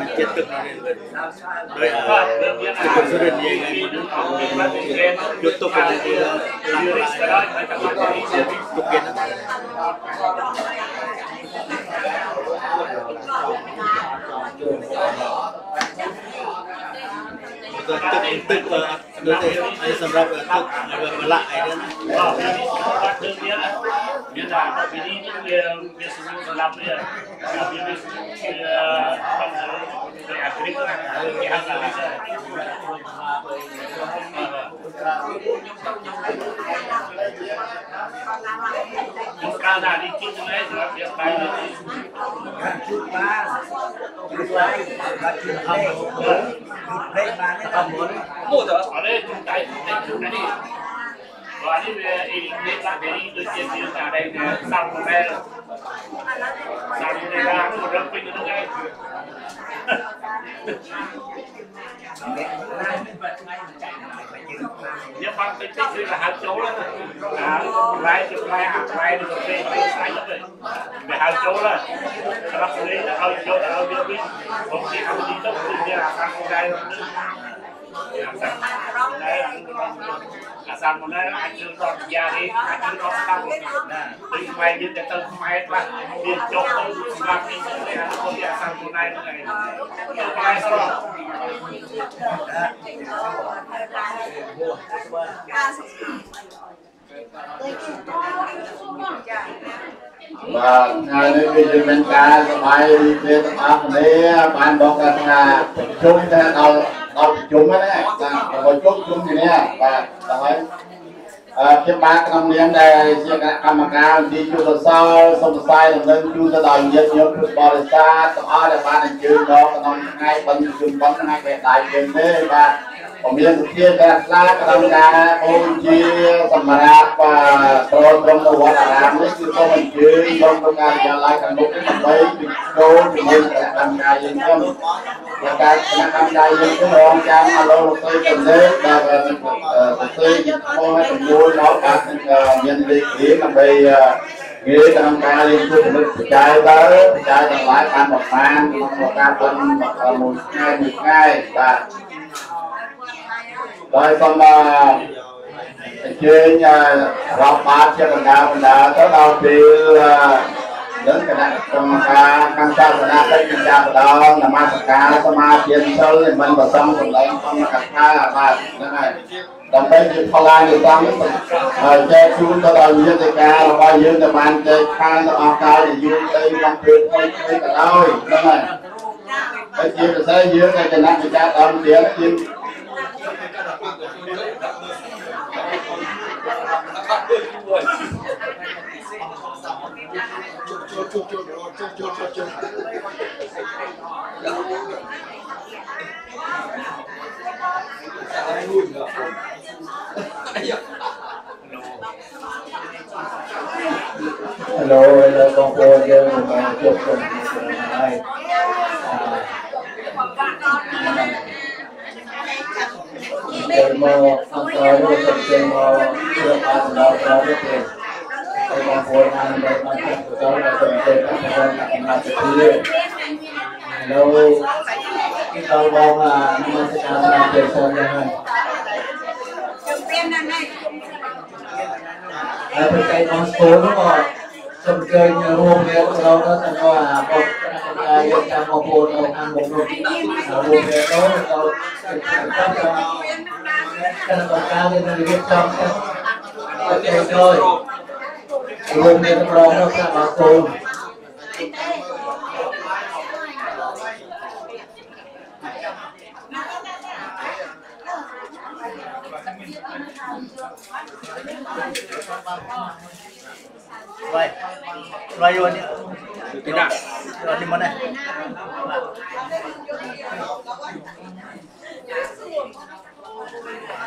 ៅចិត្តទឹកនេះដោយអត់រឿងមានអាសុរិននិយាយមកយក ទុកទៅយូរីស្រាយហើ យតាមទៅទុកគេណាទឹកទឹកដូចអីសម្រាប់ទឹកម្លាក់អីហ្នឹងអត់មានបាត់រឿងមានមានថាពីនេះវាវាសម្រាប់សម្រាប់វាវាវាវាទៅអាក្រិកណាគេហៅថាវាខ្ញុំកាលថានេះជិះទៅសម្រាប់វាបាយនេះ mua rồi អរេជុំដៃជុំដៃជុំនេះបាទនេះវាអ៊ីនេះដាក់វាដូចជាជាតាដៃសាំមែលសាំនេះឡានោះរឹងពេញទៅហ្នឹងឯងយកបាត់ពេញពេញគឺហៅចូលណាអារ៉ៃទៅផ្លែអាផ្លែទៅពេញពេញស្អីទៅវាហៅចូលណាស្រាប់នេះឲ្យចូលឲ្យវាវិញผมទីឲ្យទីទៅគឺវាអាសាំដែរនេះ អាសាមុនដែរអាចជឿដល់យ៉ានេះអាចជឿដល់តាមណាដូចខ្មែរយើងទៅទៅខ្មែរខ្លះវាចុះទៅសម្រាប់នេះទៅអាគុនអាសាមុនដែរហ្នឹងឯងខ្មែរស្រស់បាទថ្ងៃនេះវាជាមានការសម័យនេះទាំងអស់គ្នាបានបកថាជួយទៅដល់ ដល់ប្រជុំហ្នឹងណាបាទប្រជុំជុំគ្នានេះបាទដល់ហើយអឺខ្ញុំបាទក្នុងនាមដែលជាគណៈកម្មការទីជួសសលសូមសរសើរដំណឹងជូនទៅដល់ញាតិញោមពុទ្ធបរិស័ទទាំងអស់ដែលបានអញ្ជើញមកក្នុងថ្ងៃបិណ្ឌជុំបិណ្ឌថ្ងៃបេដៃយើងនេះបាទ ពលមានវិជាការស្លាក្នុងការអូនជាសម្រាប់ប្រតក្រុមវត្តអារាមនេះគឺសូមអញ្ជើញក្រុមគណៈវិទ្យាល័យខាងមុខនេះដើម្បីពិគ្រោះជាមួយគណៈកម្មការយើងខ្ញុំដែលការគណៈកម្មការយើងខ្ញុំរងចាំអលោលោកស្រីកលើដល់លោកស្រីមកឲ្យទទួលដល់ការមានលេខរៀងដើម្បីងារតាមការលេងជួយផលិតបច្ច័យទៅបច្ច័យទាំងឡាយបានបំបានក្នុងការធ្វើមួយថ្ងៃមួយថ្ងៃបាទ ដោយសូមអញ្ជើញរាប់បាតជាបណ្ដាបណ្ដាទៅដល់ពេលនឹងគណៈកម្មការកម្មសាសនាកិច្ចចាប់ផ្ដើមនមស្ការសមាធិសិលមិនប្រសងសម្ដែងធម្មកថាបាទហ្នឹងហើយដើម្បីជាផលានិសង្ឃហើយចែកជូនទៅដល់ញាតិការរបស់យើងដែលបានចែកខាងទៅអស់កាលជាយូរទៅបានធ្វើថ្មីថ្មីក៏ដោយហ្នឹងហើយហើយជាពិសេសយើងក៏ចំណាក់វិចារដល់ទៀតយើង Hello, hello, โมอังคารุตัเจโมเพื่อปัสสาวะรุเตไอมาโพลานเดมาตุตุตระตุเตตุตระตุมาตุตุเลแล้ว kita bawa masakan biasanya Hãy subscribe cho kênh Ghiền Mì Gõ Để không bỏ lỡ những video hấp dẫn Kena bakal yang lebih top kan. Oke rồi. Luôn nên prong nó sẽ bảo tồn. Rồi, rồi luôn đi. Cái nào? Rồi đi món này.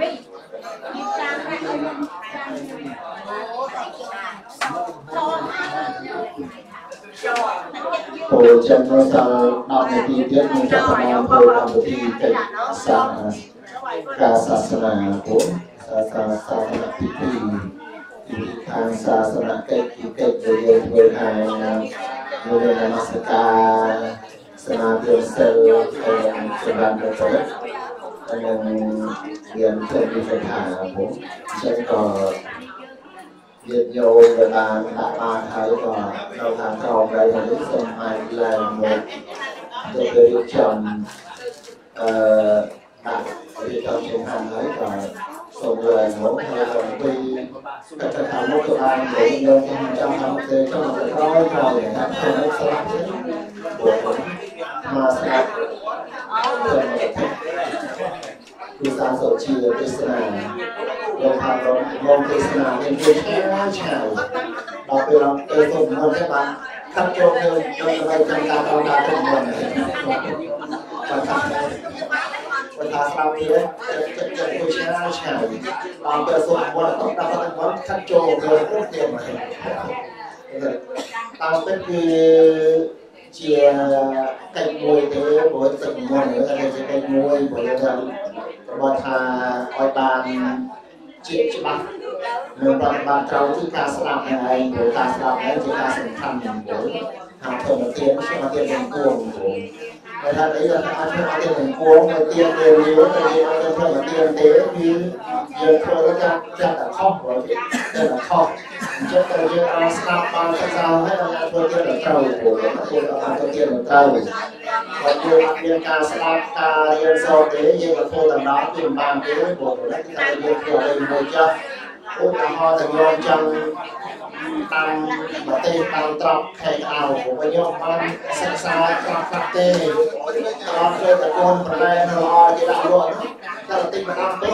មីនេះចាំណាខ្ញុំចាំអូតាមចូលចូលចាំដល់ដល់នាទីទៀតនឹងចាប់ផ្ដើមធ្វើកម្មវិធីកិច្ចសាការសាសនាពុទ្ធសាសនាសាសនាទី2ពីខាងសាសនាកិច្ចគឺកិច្ចដែលយើងធ្វើហើយនៅក្នុងនមស្ការសមាធិសិលហើយសម្រាប់ទៅ liền thượng thì phải thả cũng sẽ có việc nhiều người ta đã ba thấy và đầu tháng sau đây là lúc xem hai là một được được chồng đặt ờ, thì trong chúng hàng ấy và số người muốn theo dòng quy các cái hàng mục của anh để nhân trong năm tế trong một cái thôi và để các không có sợ của mà sẽ มีสารสดชื่นเทศนาเรงพาเราลองเทศนาเป็นเพื่อนแช่ตาเเราไปลองเตยส่งคนใช่ปะทำโจมเดินเดิไปทำการตลาดาทุกคนมาทำวันทาสามนี้จะจะจะดูชนะเฉาเตามเตยส่งคนต้องดาวต้องขั้นโจมเดินเพื่อเตรียมตามเป็นคือ ជាកិច្ចមួយទេព្រោះទឹកមុនគឺជាកិច្ចមួយព្រោះថារបស់ថាឲ្យបានជាច្បាស់នៅតាមបានត្រូវគឺការស្ដាប់ហ្នឹងឯងព្រោះការស្ដាប់ហ្នឹងជាការសំខាន់ណាស់ព្រោះហើយធម្មទានខ្ញុំអត់ទាននឹងគួងព្រោះ តែថាអីថាអាចខ្ញុំអត់ទាននឹងគួងទៅទានទៅរៀនទៅរៀនទៅធ្វើទានទេគឺយើងធ្វើទៅចាំចាំតែខុសព្រោះតែតែខុសអញ្ចឹងទៅយើងអាចស្ដាប់បានសិក្សាហើយដល់ធ្វើទានទៅត្រូវព្រោះយើងអត់ទៅទានទៅត្រូវបើយើងអត់មានការស្ដាប់ការរៀនសូត្រទេយើងក៏ធ្វើដំណើរពីមិនបានទេព្រោះតែតែយើងធ្វើឲ្យមួយចាស់ឧទាហរណ៍ទាំងយកចឹង តាមប្រទេសតាមត្រប់ខេត្តអៅព្រោះខ្ញុំបានសិក្សាខ្លះខ្លះទេអត់ធ្វើតែកូនប្រណែល្អជាដាក់លក់តែតិចម្ដងទៅ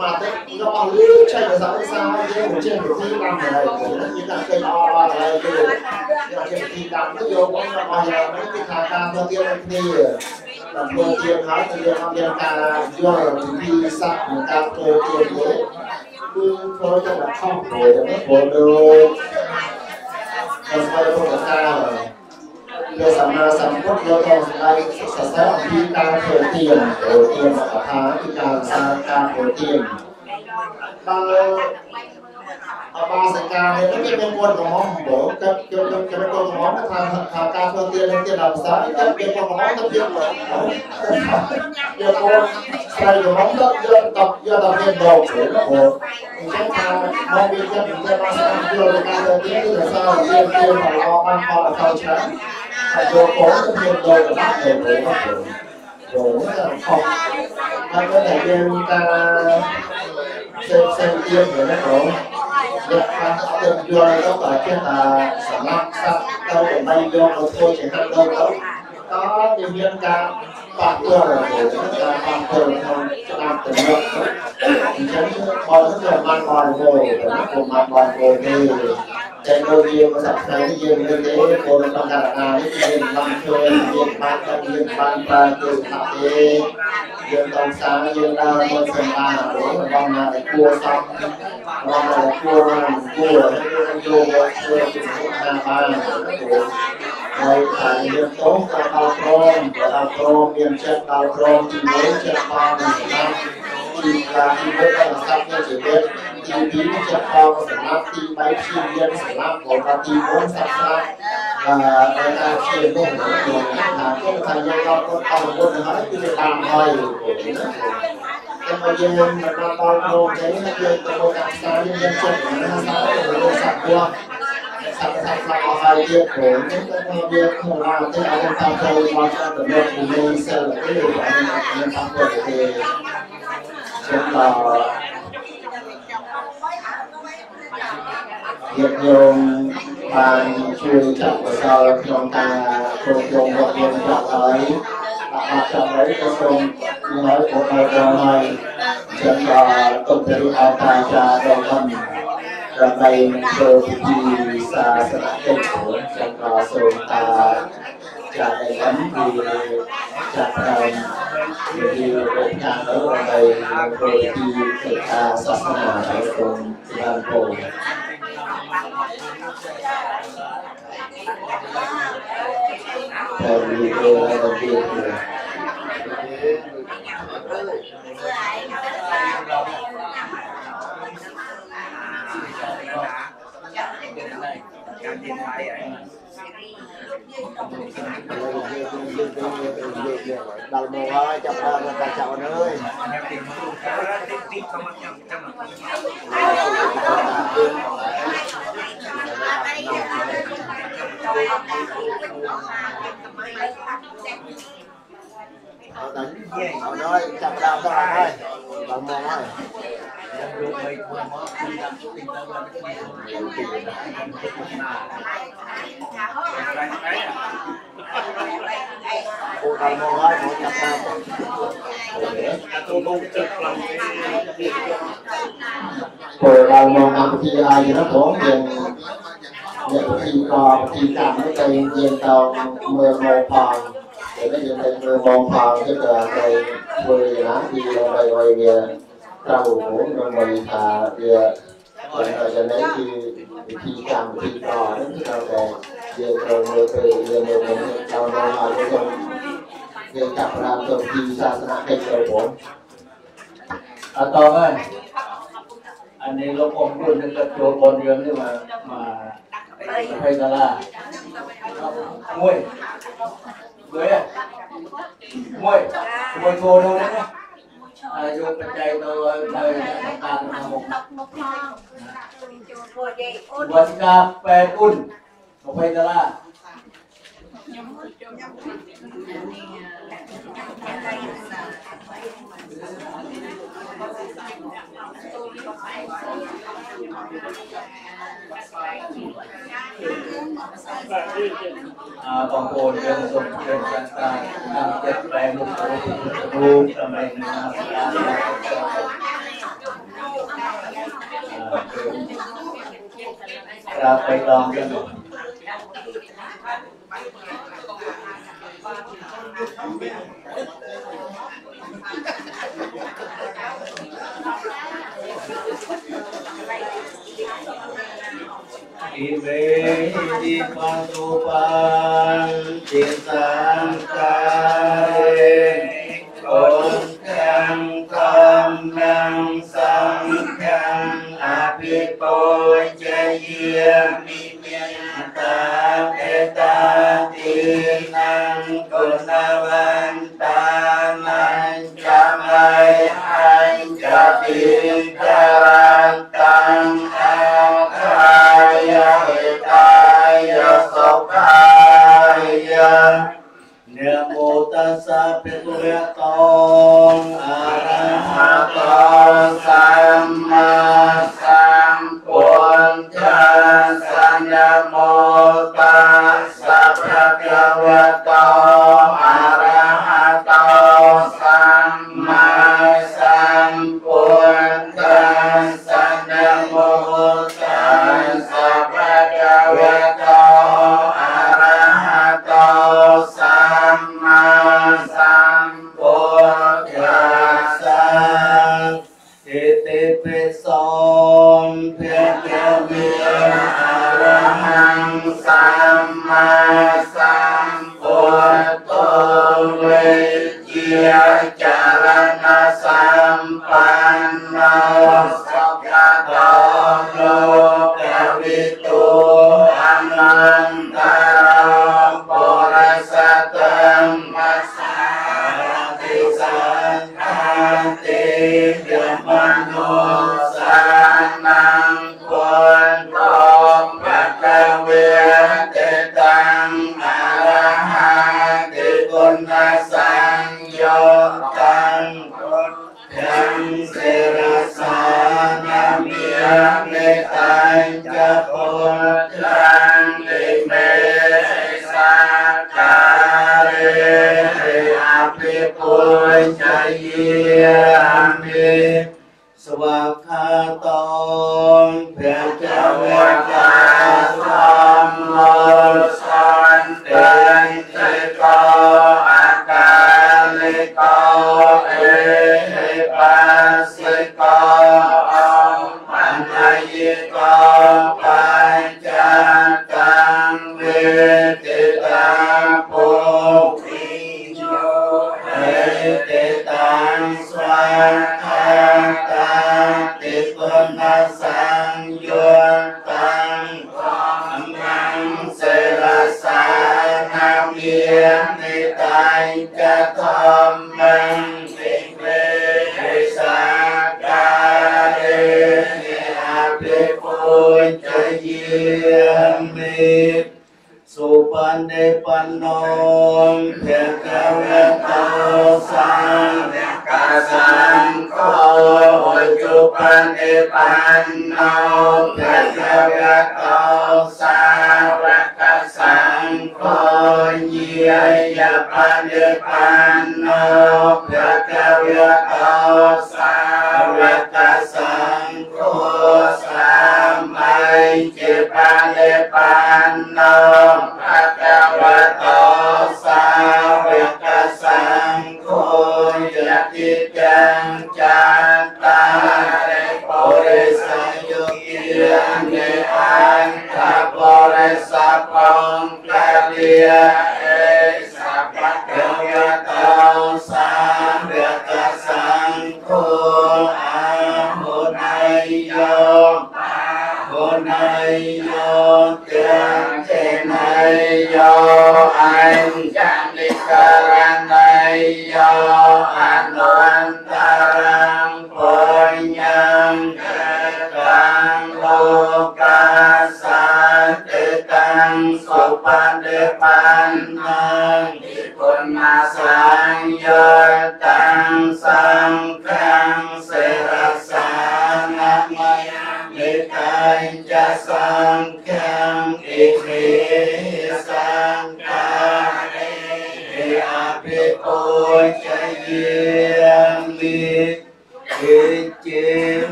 មកទៅយកអស់លឺឆែកភាសាភាសាយើងមិនចេះវិធីតាមដែរយើងដាក់គេល្អល្អដែរគេយកជាវិធីតាមទៅយកបងយកអស់យ៉ាងនេះគឺថាការធ្វើទៀតគ្នាដល់ធ្វើទៀតហើយទៅយើងអត់មានការយល់វិធីសាស្ត្រនៃការធ្វើទៀតទេ គឺធ្វើទៅតែខុសព្រោះតែព្រោះដូច That's why I put the car ព្រះសម្មាសម្ពុទ្ធយកទៅស្ដីសរសើរអំពីការធ្វើទានធ្វើទានមកថាគឺការសរសើរការធ្វើទានបើ អបាសកានេះគេមានគុណកំហុសបងទៅគេគេគេមានគុណកំហុសថាថាការធ្វើទាននឹងទានដល់ភាសាគេមានគុណកំហុសទៅទៀតយកគុណស្ដីកំហុសទៅយកទៅយកទៅមានដងព្រោះអញ្ចឹងថាមកវាចិត្តទៅបានស្គាល់យកការធ្វើទានគឺសរសើរទានទានមកល្អបានផលអត់ទៅច្រើនហើយយកគុណទៅមានដងរបស់ទៅព្រោះព្រោះតែខុសហើយក៏តែយើងការ ផ្សេងផ្សេងទៀតណាបងយកការទៅយល់ទៅក៏ចេះតែសម្រាប់សត្វទៅដើម្បីយកទៅធ្វើជាហាត់ទៅទៅក៏វាមានការប៉ះពាល់ការប៉ះពាល់ក្នុងច្បាប់ទំនាក់អញ្ចឹងបើទៅបានបានទៅទៅបានបានទៅ ទេតែនៅយើងសប្តាហ៍នេះយើងមានទេពលក្នុងករណីនេះយើងបានធ្វើយើងបានទៅយើងបានប្រើទៅថាទេយើងต้องសាងយើងដើរមកសម្បារបស់ណាដែលគួរសមរបស់ណាដែលគួរណាមិនគួរយើងយកមកធ្វើជាថាបានហើយថាយើងតោះក៏ដល់ព្រមក៏ដល់ព្រមមានចិត្តដល់ព្រមជាមួយចិត្តបានសម្រាប់ទីការជីវិតរបស់សត្វ ជាជីវិតទីពីរចិត្តផងសម្រាប់ទី3ព្យាយាមសម្រាប់របស់ទី4សត្វស្លាប់អឺដែលការព្យាយាមនោះថាគេថាយើងដល់គាត់អរគុណហើយគឺវាតាមហើយតែមកយើងមិនដល់ដល់ព្រមទេយើងទៅមកកាសាយើងចិត្តណាសាទៅសាក់គាត់សាក់សាក់ខ្លះអស់ហើយទៀតព្រមទៅវាក្នុងឡានទៅអត់តាមទៅមកទៅដល់មានសិលទេអត់មានតាមទៅទេចឹងដល់ ញាតិញោមបានជួយចាត់បសលក្នុងការគ្រប់គ្រងវត្តមានចាត់ហើយអត់ចាំហើយក៏សូមហើយក៏ឲ្យដល់ហើយចឹងដល់ទុកទៅអោតាចាដល់ខ្ញុំដើម្បីធ្វើពិធីសាសនាកិច្ចចឹងក៏សូមតា ចាត់ឲ្យខ្ញុំគឺចាត់ដើមវិធីរៀបការទៅដើម្បីធ្វើពិធីសិក្ខាសាសនាឲ្យគុំបានពោល Theo như cô hay đầu tiên thì Đào mồ ơi, chọc ra người ta chậu ơi. Họ đánh gì? Họ nói chặt đào cho bạn ơi. Bạn mong ơi. Cô thầy mong ơi, cô chặt đào. Cô mong chặt lòng Cô thầy mong ơi, thì là gì nó khổ tiền Nhận thì cò, thì cảm cái tiền tiền tàu 11 phòng เดี๋ยวได้ยังเป็นมือมองพางขึ้นมาในมือนะดีลงไปไวเวียตั้งหูลงไปทาเรือคนเราจะได้ที่ที่จำที่ต่อนั่นคือเราแต่เรือตรงเรือเตยเรือเมือเรือเรานอนมาทุกคนเรือจับรามตรงที่ศาสนาเป็นตัวผมอะต่อไปอันนี้เราคมพูดนึงกระโยบนเรื่อนี้มามาไปตลาดมุ้ย mười, này mùi mùi cô đâu đấy à, dùng cái chạy tôi đời là tàn là mười vật cà phê un một phê đó là បងប្អូនយើងសូមជឿចាស់តាមតាមចិត្តប្រែមុខរូបរូបសម្រាប់ណាស្ដាប់ ครับไปลองกันอิเวหิปันตุปันติสังกาเร องค์ังกอนังสังกังอภิปุจเยมิเมตาเตตาตินังกุณวันตานังจามาหันจติตรังตังอังคายหิตายสุขั ตัสสะภะคะวะโตอะระหะโตสัม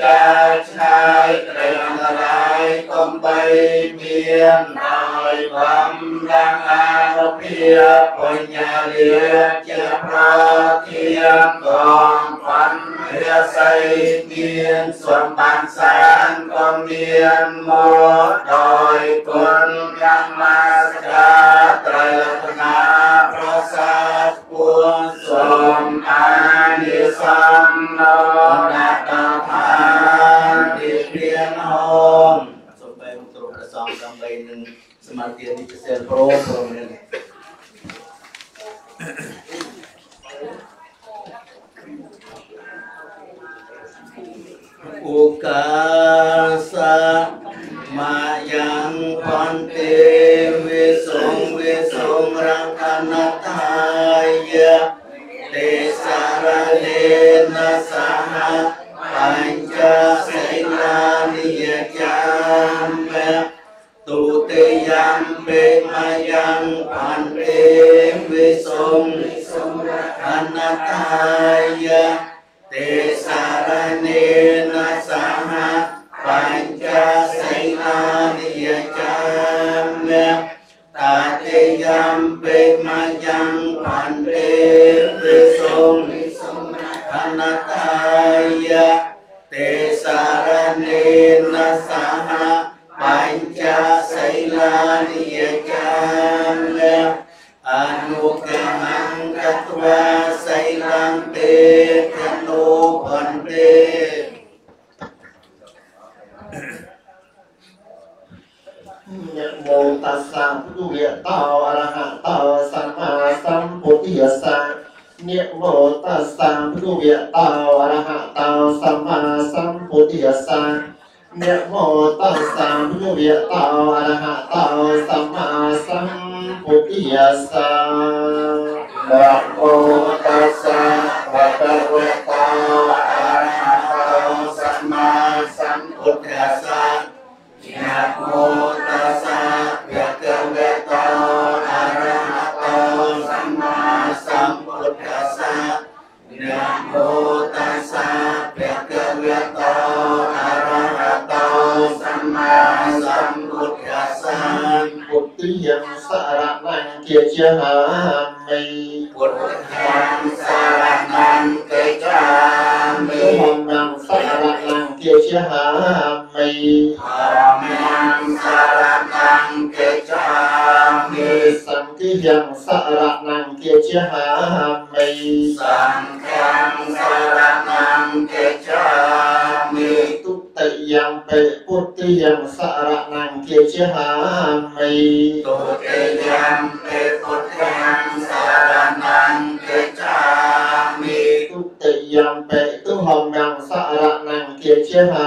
ចាឆ្ងាយត្រូវអន្តរាយកំបីមានដោយបំរាំងអារភិយបញ្ញាលាជាប្រា mi tu te yang te put te yang saranang te cha mi tu te yang pe tu hom yang saranang te cha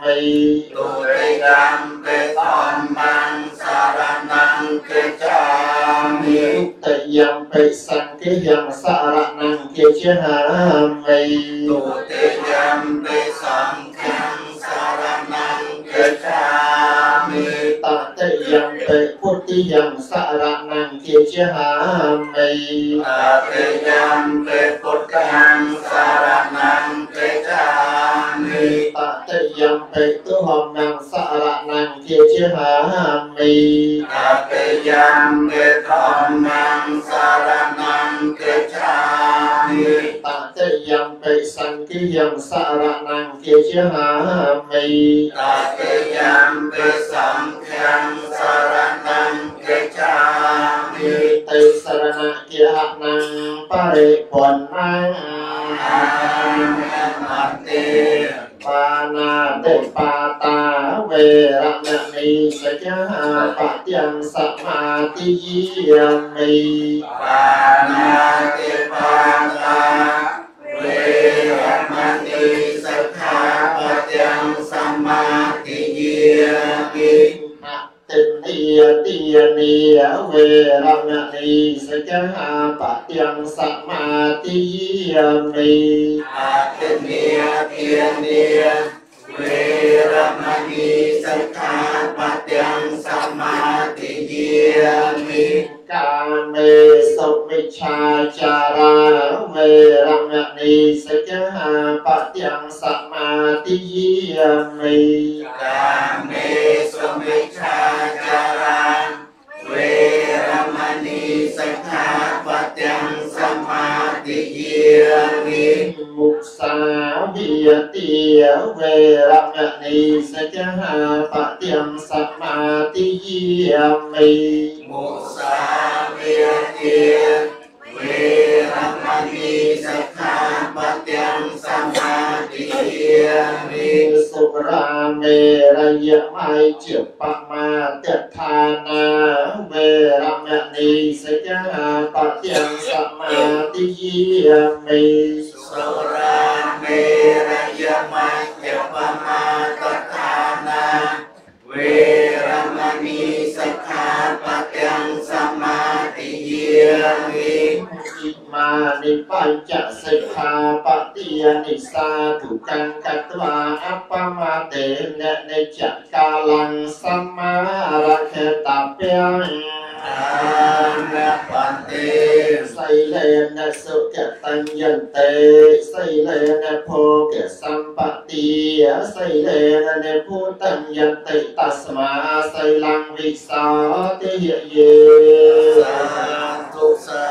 mi tu te yang pe hom yang saranang te cha mi tu te yang pe sang te yang saranang te cha mi tu te yang pe sang ติยังสารนังเกียชหามิอาเตยังเตปุตตังสารนังเกจามิตเตยังเปตุหอมนังสารนังเกียชหามิอาเตยังเตทอมนังสารนังเกจามิตเตยังเปสังกิยังสารนังเกียชหามิตเตยังเปสังฆัง បរិបុណ្ណังអតិបាណាតិបាតាវេរមនីសច្ចាបទាំងសមាទិយមិបាណាតិបាតាវេរមនីសិក្ខាបទាំងសមាទិយា នីទានីវេរមណីសច្ចហាបទាំងសមាទិយាមិអតិនេទានេវេរមណីសិក្ខាបទាំងសមាទិយាមិ កាមេសុមិច្ឆាចារាវេរមណីសច្ចហាបទាំងសមាទិយាមិកាមេសុមិច្ឆាចារា ទាំងសមាទិយាមិមុសាវិយទាវេរមណីសច្ចហាបទាំងសមាទិយាមិមុសាវិទាវេរមណីសិក្ខាបទាំងសមាទិ យាមិសុរាមេរយមៃជាបមាតដ្ឋានាវេរមណីសច្ចហាបទាំងសមាទិយាមិសុរាមេរយមជ្ជបមាតដ្ឋានាវេរមណីសិក្ខាបទាំងសមាទិយាមិ មានិបញ្ចសិក្ខាបទានិសាទុកង្កត្វាអបមតេននិច្ចកាលំសម្មារខេតព្យងនបន្តិសីលេនសុខតញ្ញន្តេសីលេនភោគសម្បតិសីលេនភូតញ្ញន្តេតស្មាសីលំវិសោតិយេសាទុសា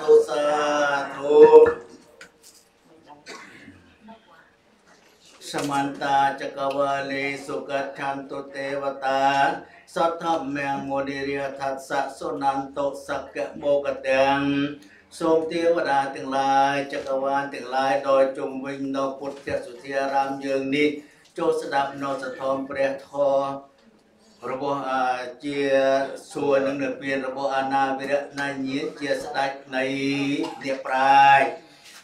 ទុសាโพเกสัมปติไสเลนะเนภูตัญญันติตัสมาไสลังวิสาติเยเย สาธุสาธุสาธุ สมันตาจักรวาลีสุกัจฉันตุเทวตา สัทธมแมงโมดิเรียทัสสะสุนันโตสักกะโมกเตังทรงเทวดาទាំងឡាយจักรวาลទាំងឡាយដោយជុំវិញនៅពុទ្ធសុធារាមយើងនេះចូលស្ដាប់នៅសធមព្រះធម៌ របស់អាជាសួរនឹងនៅពៀនរបស់អាណាវិរៈណាញាណជាស្ដេចនៃអ្នកប្រាជ្ញ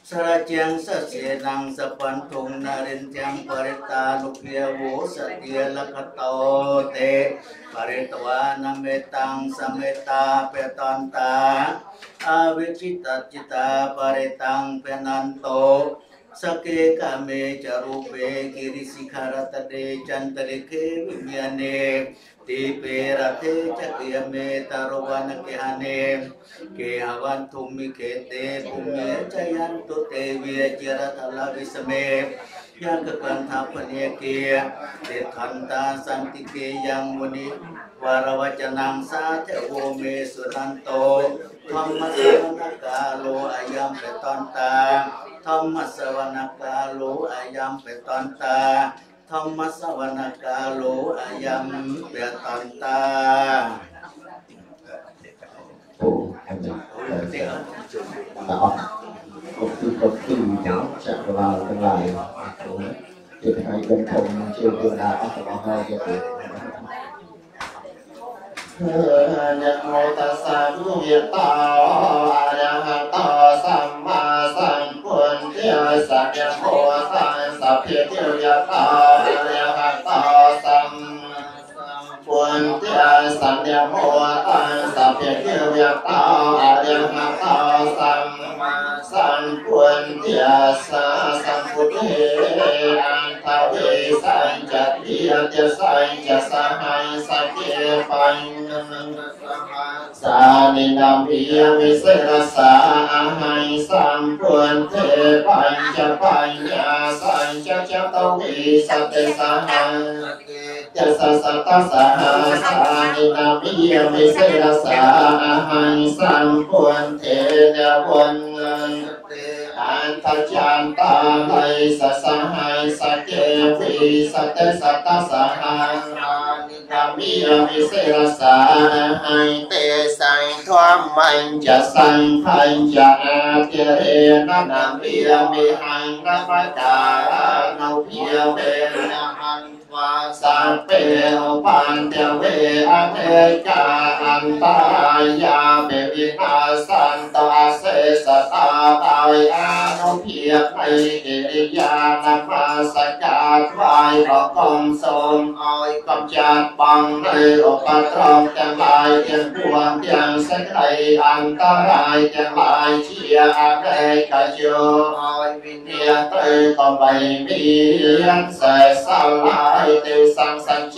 Sarajang sasyenang sapantung narintyang parita nukya wo satya lakato te paritwa nametang sameta petanta avichita cita paritang penanto sake kame jarupe kiri sikharata de chantarike vinyane Tipe rate cakyame tarowana kehane ke hawan tumi kete punya jayan tu te via jarat ala visame yang kekantha paniake te khanta santi ke yang muni warawachanang sa te wo me suranto thamma savana kalo ayam petanta thamma savana kalo ayam petanta ធម្មសវន ธรรมสวรกาโลอายัมเปตอนตาธรรมสวรกาโลอายัมเปตอนตาโอ้ทำไมตาออกขอบคุณขอบคุณเนาะจากเราทั้งหลายจะให้กันทงเชื่อเวลาอัตมาให้จะเป็นนะโมตัสสะภะคะวะโตอะระหะโตสัมมา สสะนะโมตัสสะเพเทวยะโตอะระหะโตสัมพุทธัสสะนะโมตัสสะเพเทวยะโตอะระหะโตสัมมา สัมพุทธัสสะสัมพุทเทอันทเวสัญจติยเตสัญจสหังสัพเพปัญสานินามิยมิเสรสาอาหัยสัมพุนเทปัญจปัญญาสัญจจตวิสัตเตสหังยัสสะตัสสะสานินามิยมิเสรสาอาหัยสัมพุนเทเนวัน อันทจันตาไลสสหัยสเกวิสเตสตัสสหังอานินามิยมิเสรสาอาหัยเตสังทวมมันจะสังพันจะอาเทเรนะนามิยมิหังนะมะตานาเพียเวนะหังทววาสัพเพอุปันវ៉ាសាពេអបានទវេអតេកាអន្តរាយាពេវិណាសន្តអសេសតាដោយអនុភិយអីអរិយានមសកាថ្វាយប្រគំសូមឲ្យកំចាត់បងនៅឧបត្រងទាំងឡាយទាំងពួងទាំងសេចក្តីអន្តរាយទាំងឡាយជាអតេកាយោឲ្យវិញ្ញាទៅកំបីមានសេសសាឡាายแต่ลายเชียอาเกกะโยอ้อยวิญญาณเตสังสังเจ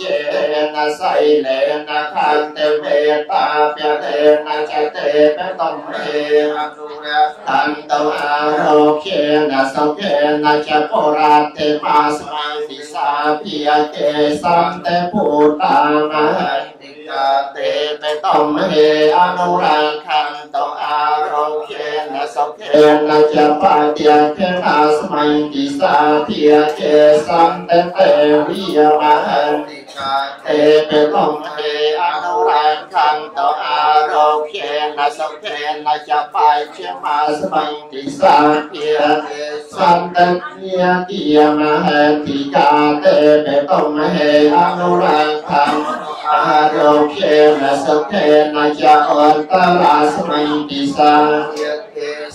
นะใส่เลนะคันเตเวตาเปียเตนะจเตเปตมเมอนุระตันตอาโรเคนะสเกนะจะโพราเตมาสมังติสาเพียเกสัมเตปูตานะติกาเตเปตมเมอนุรังคันตอาโรเค សុខេនចបតិយកេអាស្មៃទីសាធិយកេសន្តតេវិយមហន្តិកាតេតេកំហេអនុរាខន្តអារោគ្យេនសុខេនចបតិយមាស្មៃទីសាធិយកេសន្តតេវិយមហន្តិកាតេតេកំហេអនុរាខន្តអារោគ្យេនសុខេនចអន្តរាស្មៃទីសាធិយកេ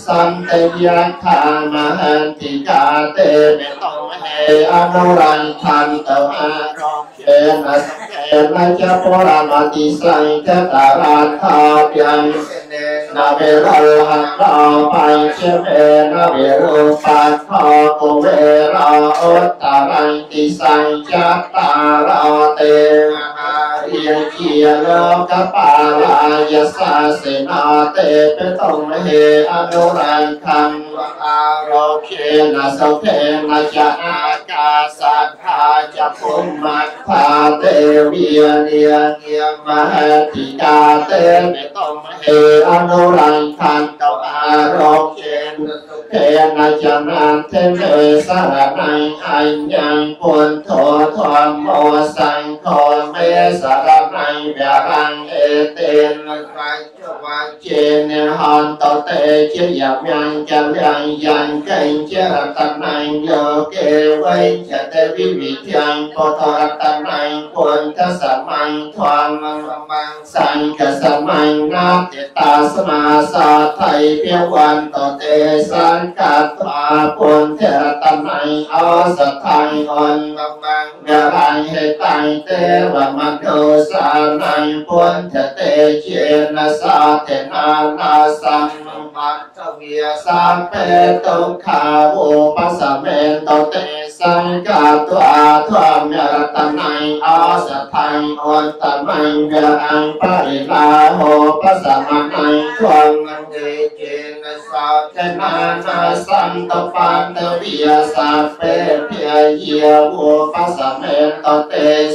สัมเตยัคขามหันติกาเตเมตองเฮอนุรันทันตมารมเกนัสเกนัจปุรามติสังเกตาราทาเปียงนาเวรหันราปัญเชเวนาเวรุปัสสาโกเวราอุตตรังติสังจัตตาราเตอาเรียกีโลกปาลายสัสนาเตเปตองเฮอនុរានខំវតារោខេនសុខេនចអាកាសខាចពុមៈខាទេវីនិយនិយមហតិកាទេមេតំហេអនុរានខំតអារោខេនសុខេនចណានទេទេសារណៃអញ្ញងពុនធោធម្មោសង្ឃោមេសារណៃវរង្គអេតេនវិជ្ជវជេនហន្តតេជាយវាងចលាងយ៉ាងកេញជារតនៃយកេវៃចតវិវិធាងពធរតនៃពុនទសមੰធម្មមំសੰកសមੰណាតិតាសមាសាថៃភាវន្តទេសង្កត្វាពុនធរតនៃអសថៃអនមំវរាញហេតាំងទេវមន្តោសានੰពុនធទេជានសាទេណាណាសੰមំจเวียสัมเปตุขาโอปัมเมตเตสังกาตัวตัวเยรตนัยอสทังอตมังเวอังปริลาโหปัสมนัยทวงมันเจิจนสาเทนานาสัมตปันตวิยสัพเพเพียเยโวปัสสะเมนตเต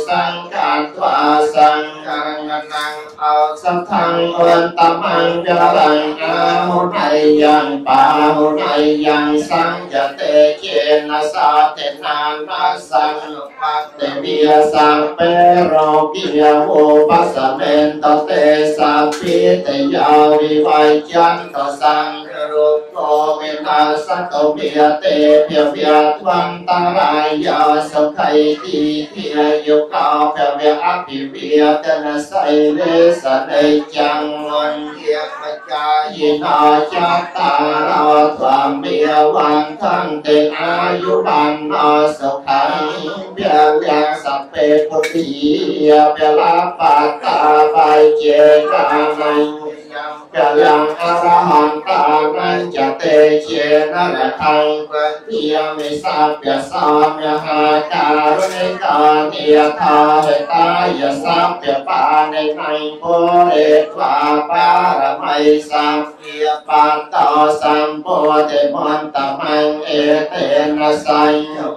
สังกัตตาสังกังนังเอาสัทธังอันตมังเบรังอาหุไนยังปาหุไนยังสังจเตเจนะสาเทนานาสังปัตเตวิยสัพเพโรกิยโวปัสสะเมนตเตสัพพิเตยาวิวัยจันตสัง ครุโกเวนัสสตเมียเตเพียเพียทวังตารายาสุขัยตีเพียยุกาเพียเพียอภิเพียตนะไสเลสเนจังวันเทียปจายนาจัตตาราความเมียวันทั้งเตอายุบันนาสุขัยเพียเพียสัพเพปุติยเพียลาปัตตาไปเจกานัง កលាំងអរហន្តរញ្ចទេជានរថៃវទាមិសាព្យសមយហាការុณิកានិយថាហេតាយសាព្យបានិណៃពុរិទ្វាបារមៃសាព្យបានតោសម្ពុទ្ធមន្តមੰអេតេនសៃ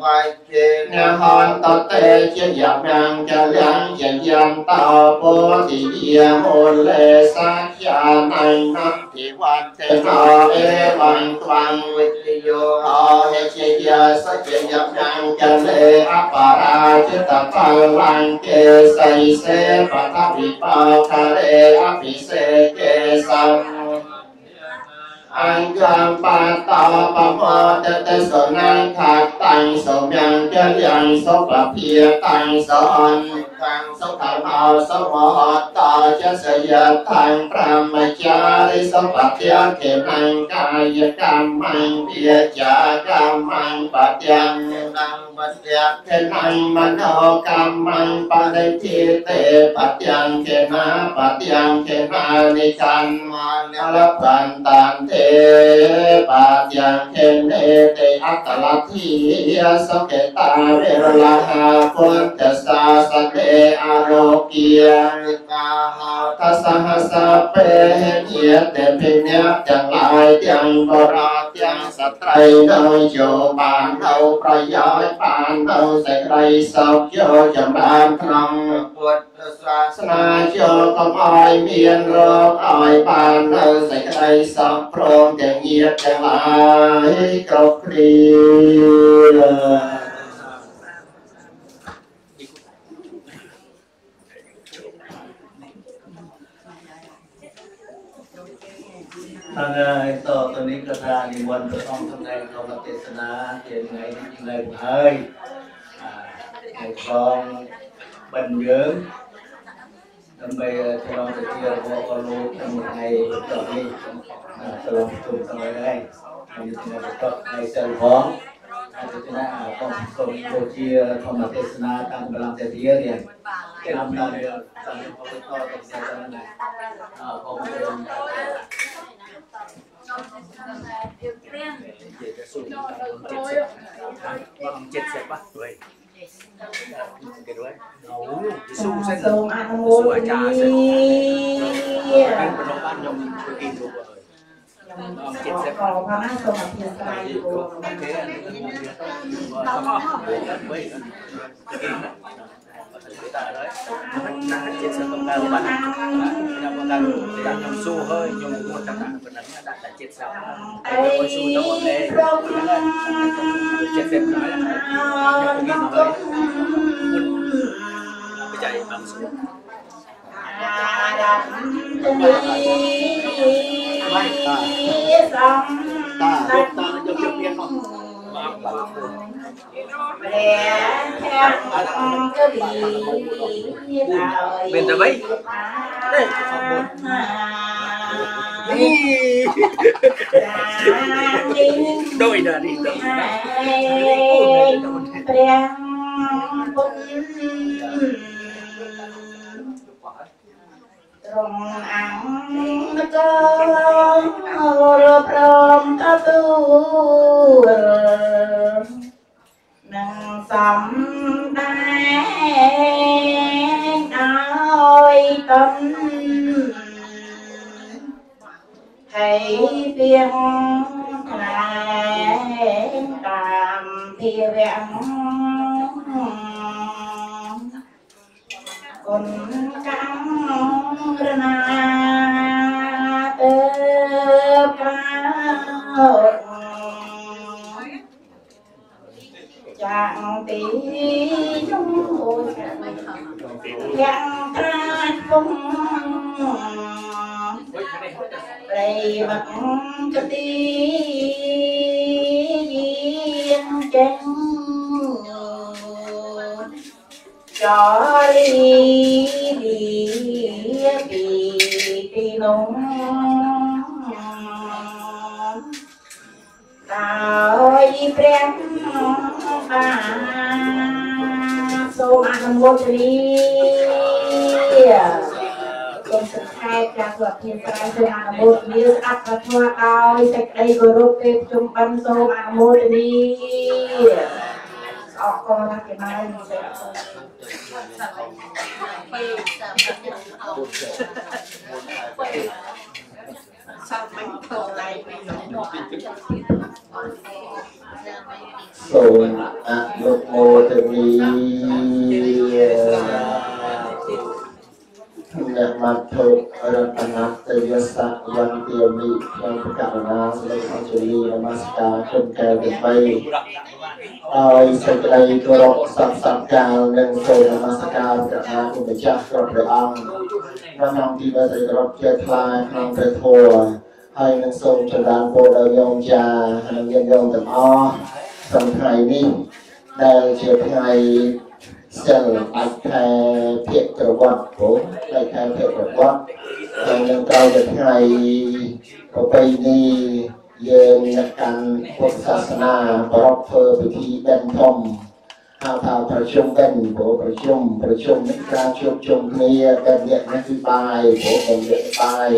វៃជានហន្តតេជាយមំកលាំងជាយន្តោពុទិយមូលេសាជាណมันตมังเอเตนะสัยวัยเจนะหันตเตเจยยังจะยังจะยังตาโพธิเยโมเลสัจจานังนัมทิวันเตนาเอวังตวังวิทโยอาเฮเจยาสัจ จยัยังจะเลอปาราจิตตังลังเกไสเสปะทวิปาคาเรอภิเสเกสัง อ anh quang ba ta ba mô tê tê sở năng thạc tăng sở miang chân yang sở bà phía tăng sở ân tăng sở thải mạo sở mô họt ta chân sở yết tăng brahmachari sở bà phía kê năng ca yết cam mang phía cha cam mang bà tiang năng bà tiang kê năng mân hô cam mang bà đê thi tê bà tiang kê na bà tiang kê na ni can ma na la pan tan thế bà tiang kê nê tê át tà la thi sa kê ta vê ra la អរោគិយកាហតសហសបេញាតិភិញទាំងឡាយទាំងបរាទាំងសត្រីនៅយោបាននៅប្រយោជន៍បាននៅសេចក្តីសុខយោចម្រើនក្នុងពុទ្ធសាសនាយោកុំឲ្យមានរោគឲ្យបាននៅសេចក្តីសុខព្រមទាំងញាតិទាំងឡាយគ្រប់គ្នា ហើយតទៅនេះក៏ថានិមន្តព្រះអង្គសម្ដែងធម្មទេសនាជាថ្ងៃនេះលើកហើយអាក្រុមបិណ្ឌយើងដើម្បីឆ្លងទៅជារបស់អលោកក្នុងថ្ងៃតនេះឆ្លងជុំទៅហើយហើយថ្ងៃតថ្ងៃសិលផង ហើយទៅណាក៏សូមបូជាធម្មទេសនាតាមកម្លាំងទេធារៀនតាមតាមតាមអបតទៅសាសនាអរគុណ Bang chết sẽ bắt đuổi. Cái đuổi. Ấu, cái su sẽ សូមអនុមោទនា Anh bên nó ban nhom cái kim luôn rồi. ខ្ញុំខកផងណាសូមអធិស្ឋានគោ Thế là nó không biết. Đó. Vậy. Cái kim đó. Cái ta đấy. Nó chết sẽ không cao bạn. Nó có đang đang nhom su hơi nhom một trăm đạn bên นั้น đã đã chết sao. អី Cái su nó một lên. ព្រម Chết sẽ nói là រម្មណ៍នេះសំតាតាយកយកមានមកព្រះអង្គកលីហើយ Bên ta mấy? Đây. នេះ Đôi là đi đôi. ព្រះពុទ្ធទ្រង់អង្គកើរព្រមទទួលនឹងសំដែងឲ្យតនហើយពីងខ្លែងតាមភាវៈ គុណកម្មរណាអើកាចាងទីជំអូនយ៉ាងត្រាច់ពុំព្រៃវកកទីយាងចេញ រីពីពីពីនោះតើយព្រះបាសូមអនុមោទនីសូមសង្ខេបការសុខភាពប្រាំសូមអនុមោទនីស្អប់ប្រធមដោយសេចក្តីគោរពពេលជុំបិណ្ឌសូមអនុមោទនីអរគុណណាស់គេបានមកសេចក្តី សូមអនុមោទនីអ្នកមកធុរតនតយសៈយន្តិមិខ្ញុំប្រកាសណាស្លេកអញ្ជលីនមស្ការគុណកែវទាំង3ដោយសេចក្តីគោរពសព្វសង្កាលនិងសូមនមស្ការព្រះអាគុណម្ចាស់គ្រប់ព្រះអង្គក្នុងនាមទីដែលគោរពជាថ្លាក្នុងព្រះធម៌ហើយនឹងសូមចម្រើនពរដល់ញោមចានិងញាតិញោមទាំងអស់ក្នុងថ្ងៃនេះដែលជាថ្ងៃ ស្ទើរបាច់ខែភាកក្រវត្តព្រោះនៅខែភាកក្រវត្តហើយនឹងក្រោយទៅថ្ងៃប្រពៃណីយើងនឹងកាន់ពុទ្ធសាសនាប្រពធ្វើពិធីដិនធំហៅថាប្រជុំកិនព្រោះប្រជុំប្រជុំនេះការជួបជុំគ្នាកិននេះគឺបាយព្រោះមិនលើបាយ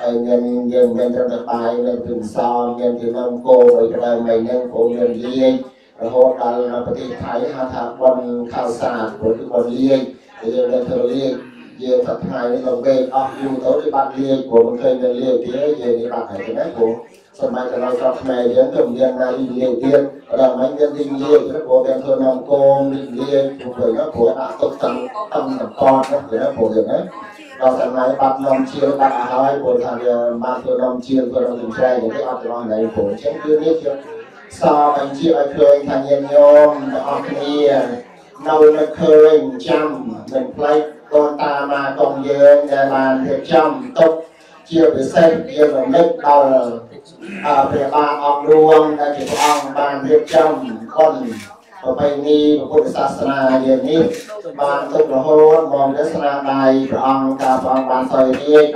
ហើយយើងយើងមានត្រឹមតែបាយនៅព្រឹងសងយើងទៅនំគោឲ្យក្តៅមិនហ្នឹងព្រោះយើងលាយ រហូតដល់ប្រទេសថៃហៅថាបនខៅសាព្រោះគឺបនលាយយើងនៅធ្វើលាយយើងថាថ្ងៃនេះក៏វេអស់យូរទៅគឺបាត់លាយព្រោះមិនឃើញមានលាយទេយើងនេះបាត់ហើយណាព្រោះសម័យកន្លងស្រុកខ្មែរយើងក៏មានណារីលាយទៀតដល់មិនមានរីលាយព្រោះមានធ្វើនំគងរីលាយព្រោះព្រោះព្រោះដាក់ទុកតាំងតាំងតំពតណាព្រោះយើងណាដល់សម័យបាត់នំជៀលបាត់ឲ្យហើយព្រោះថាវាបានធ្វើនំជៀលធ្វើនំជំត្រែងនេះអត់ត្រង់ណៃព្រោះអញ្ចឹងគឺនេះជា សោបញ្ជាឲ្យឃើញថាញាតិញោមទាំងអស់គ្នានៅនឹកឃើញចាំមិនផ្លែកកូនតាមាកងយើងដែលបានរៀបចំទុកជាពិសេសយើងរំលឹកដល់អព្រះបាទអង្គរួមដែលជាព្រះអង្គបានរៀបចំគុណប្រពៃណីពុទ្ធសាសនាយើងនេះបានទុករហូតមកដល់ស្នាដៃព្រះអង្គការព្រះអង្គបានសោយរាជ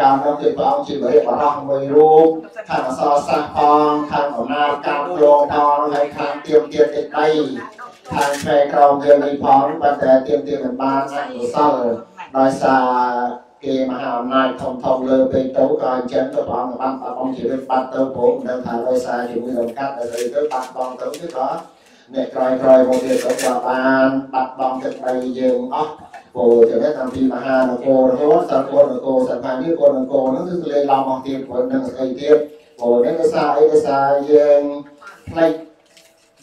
កាលនោះគឺព្រះអង្គជាបរិបរោះមួយរូបខាងអសរសាស្ត្រផងខាងអំណាចការគ្រងផងហើយខាងទៀមទាត់ទឹកដីខាងផ្នែកក្រមយើងនេះផងប៉ុន្តែទៀមទាត់មិនបានអកុសលដោយសារគេមហាអំណាចធំធំលើពេកទៅក៏អញ្ចឹងទៅព្រះអង្គបានបាត់បង់ជីវិតបាត់ទៅព្រោះមិនដឹងថាដោយសារជំងឺរំកាត់ដែលទៅបាត់បង់ទៅគឺក៏អ្នកក្រោយក្រោយមកទៀតទៅក៏បានបាត់បង់ទឹកដីយើងអស់ ពោចំណេះតាមពីមហានគររហូតសកលនគរសង្ខានេះកូននគរហ្នឹងគឺលេងឡំអស់ទៀតព្រោះនឹងស្អីទៀតពោនេះដោយសារអីដោយសារយើងផ្លេច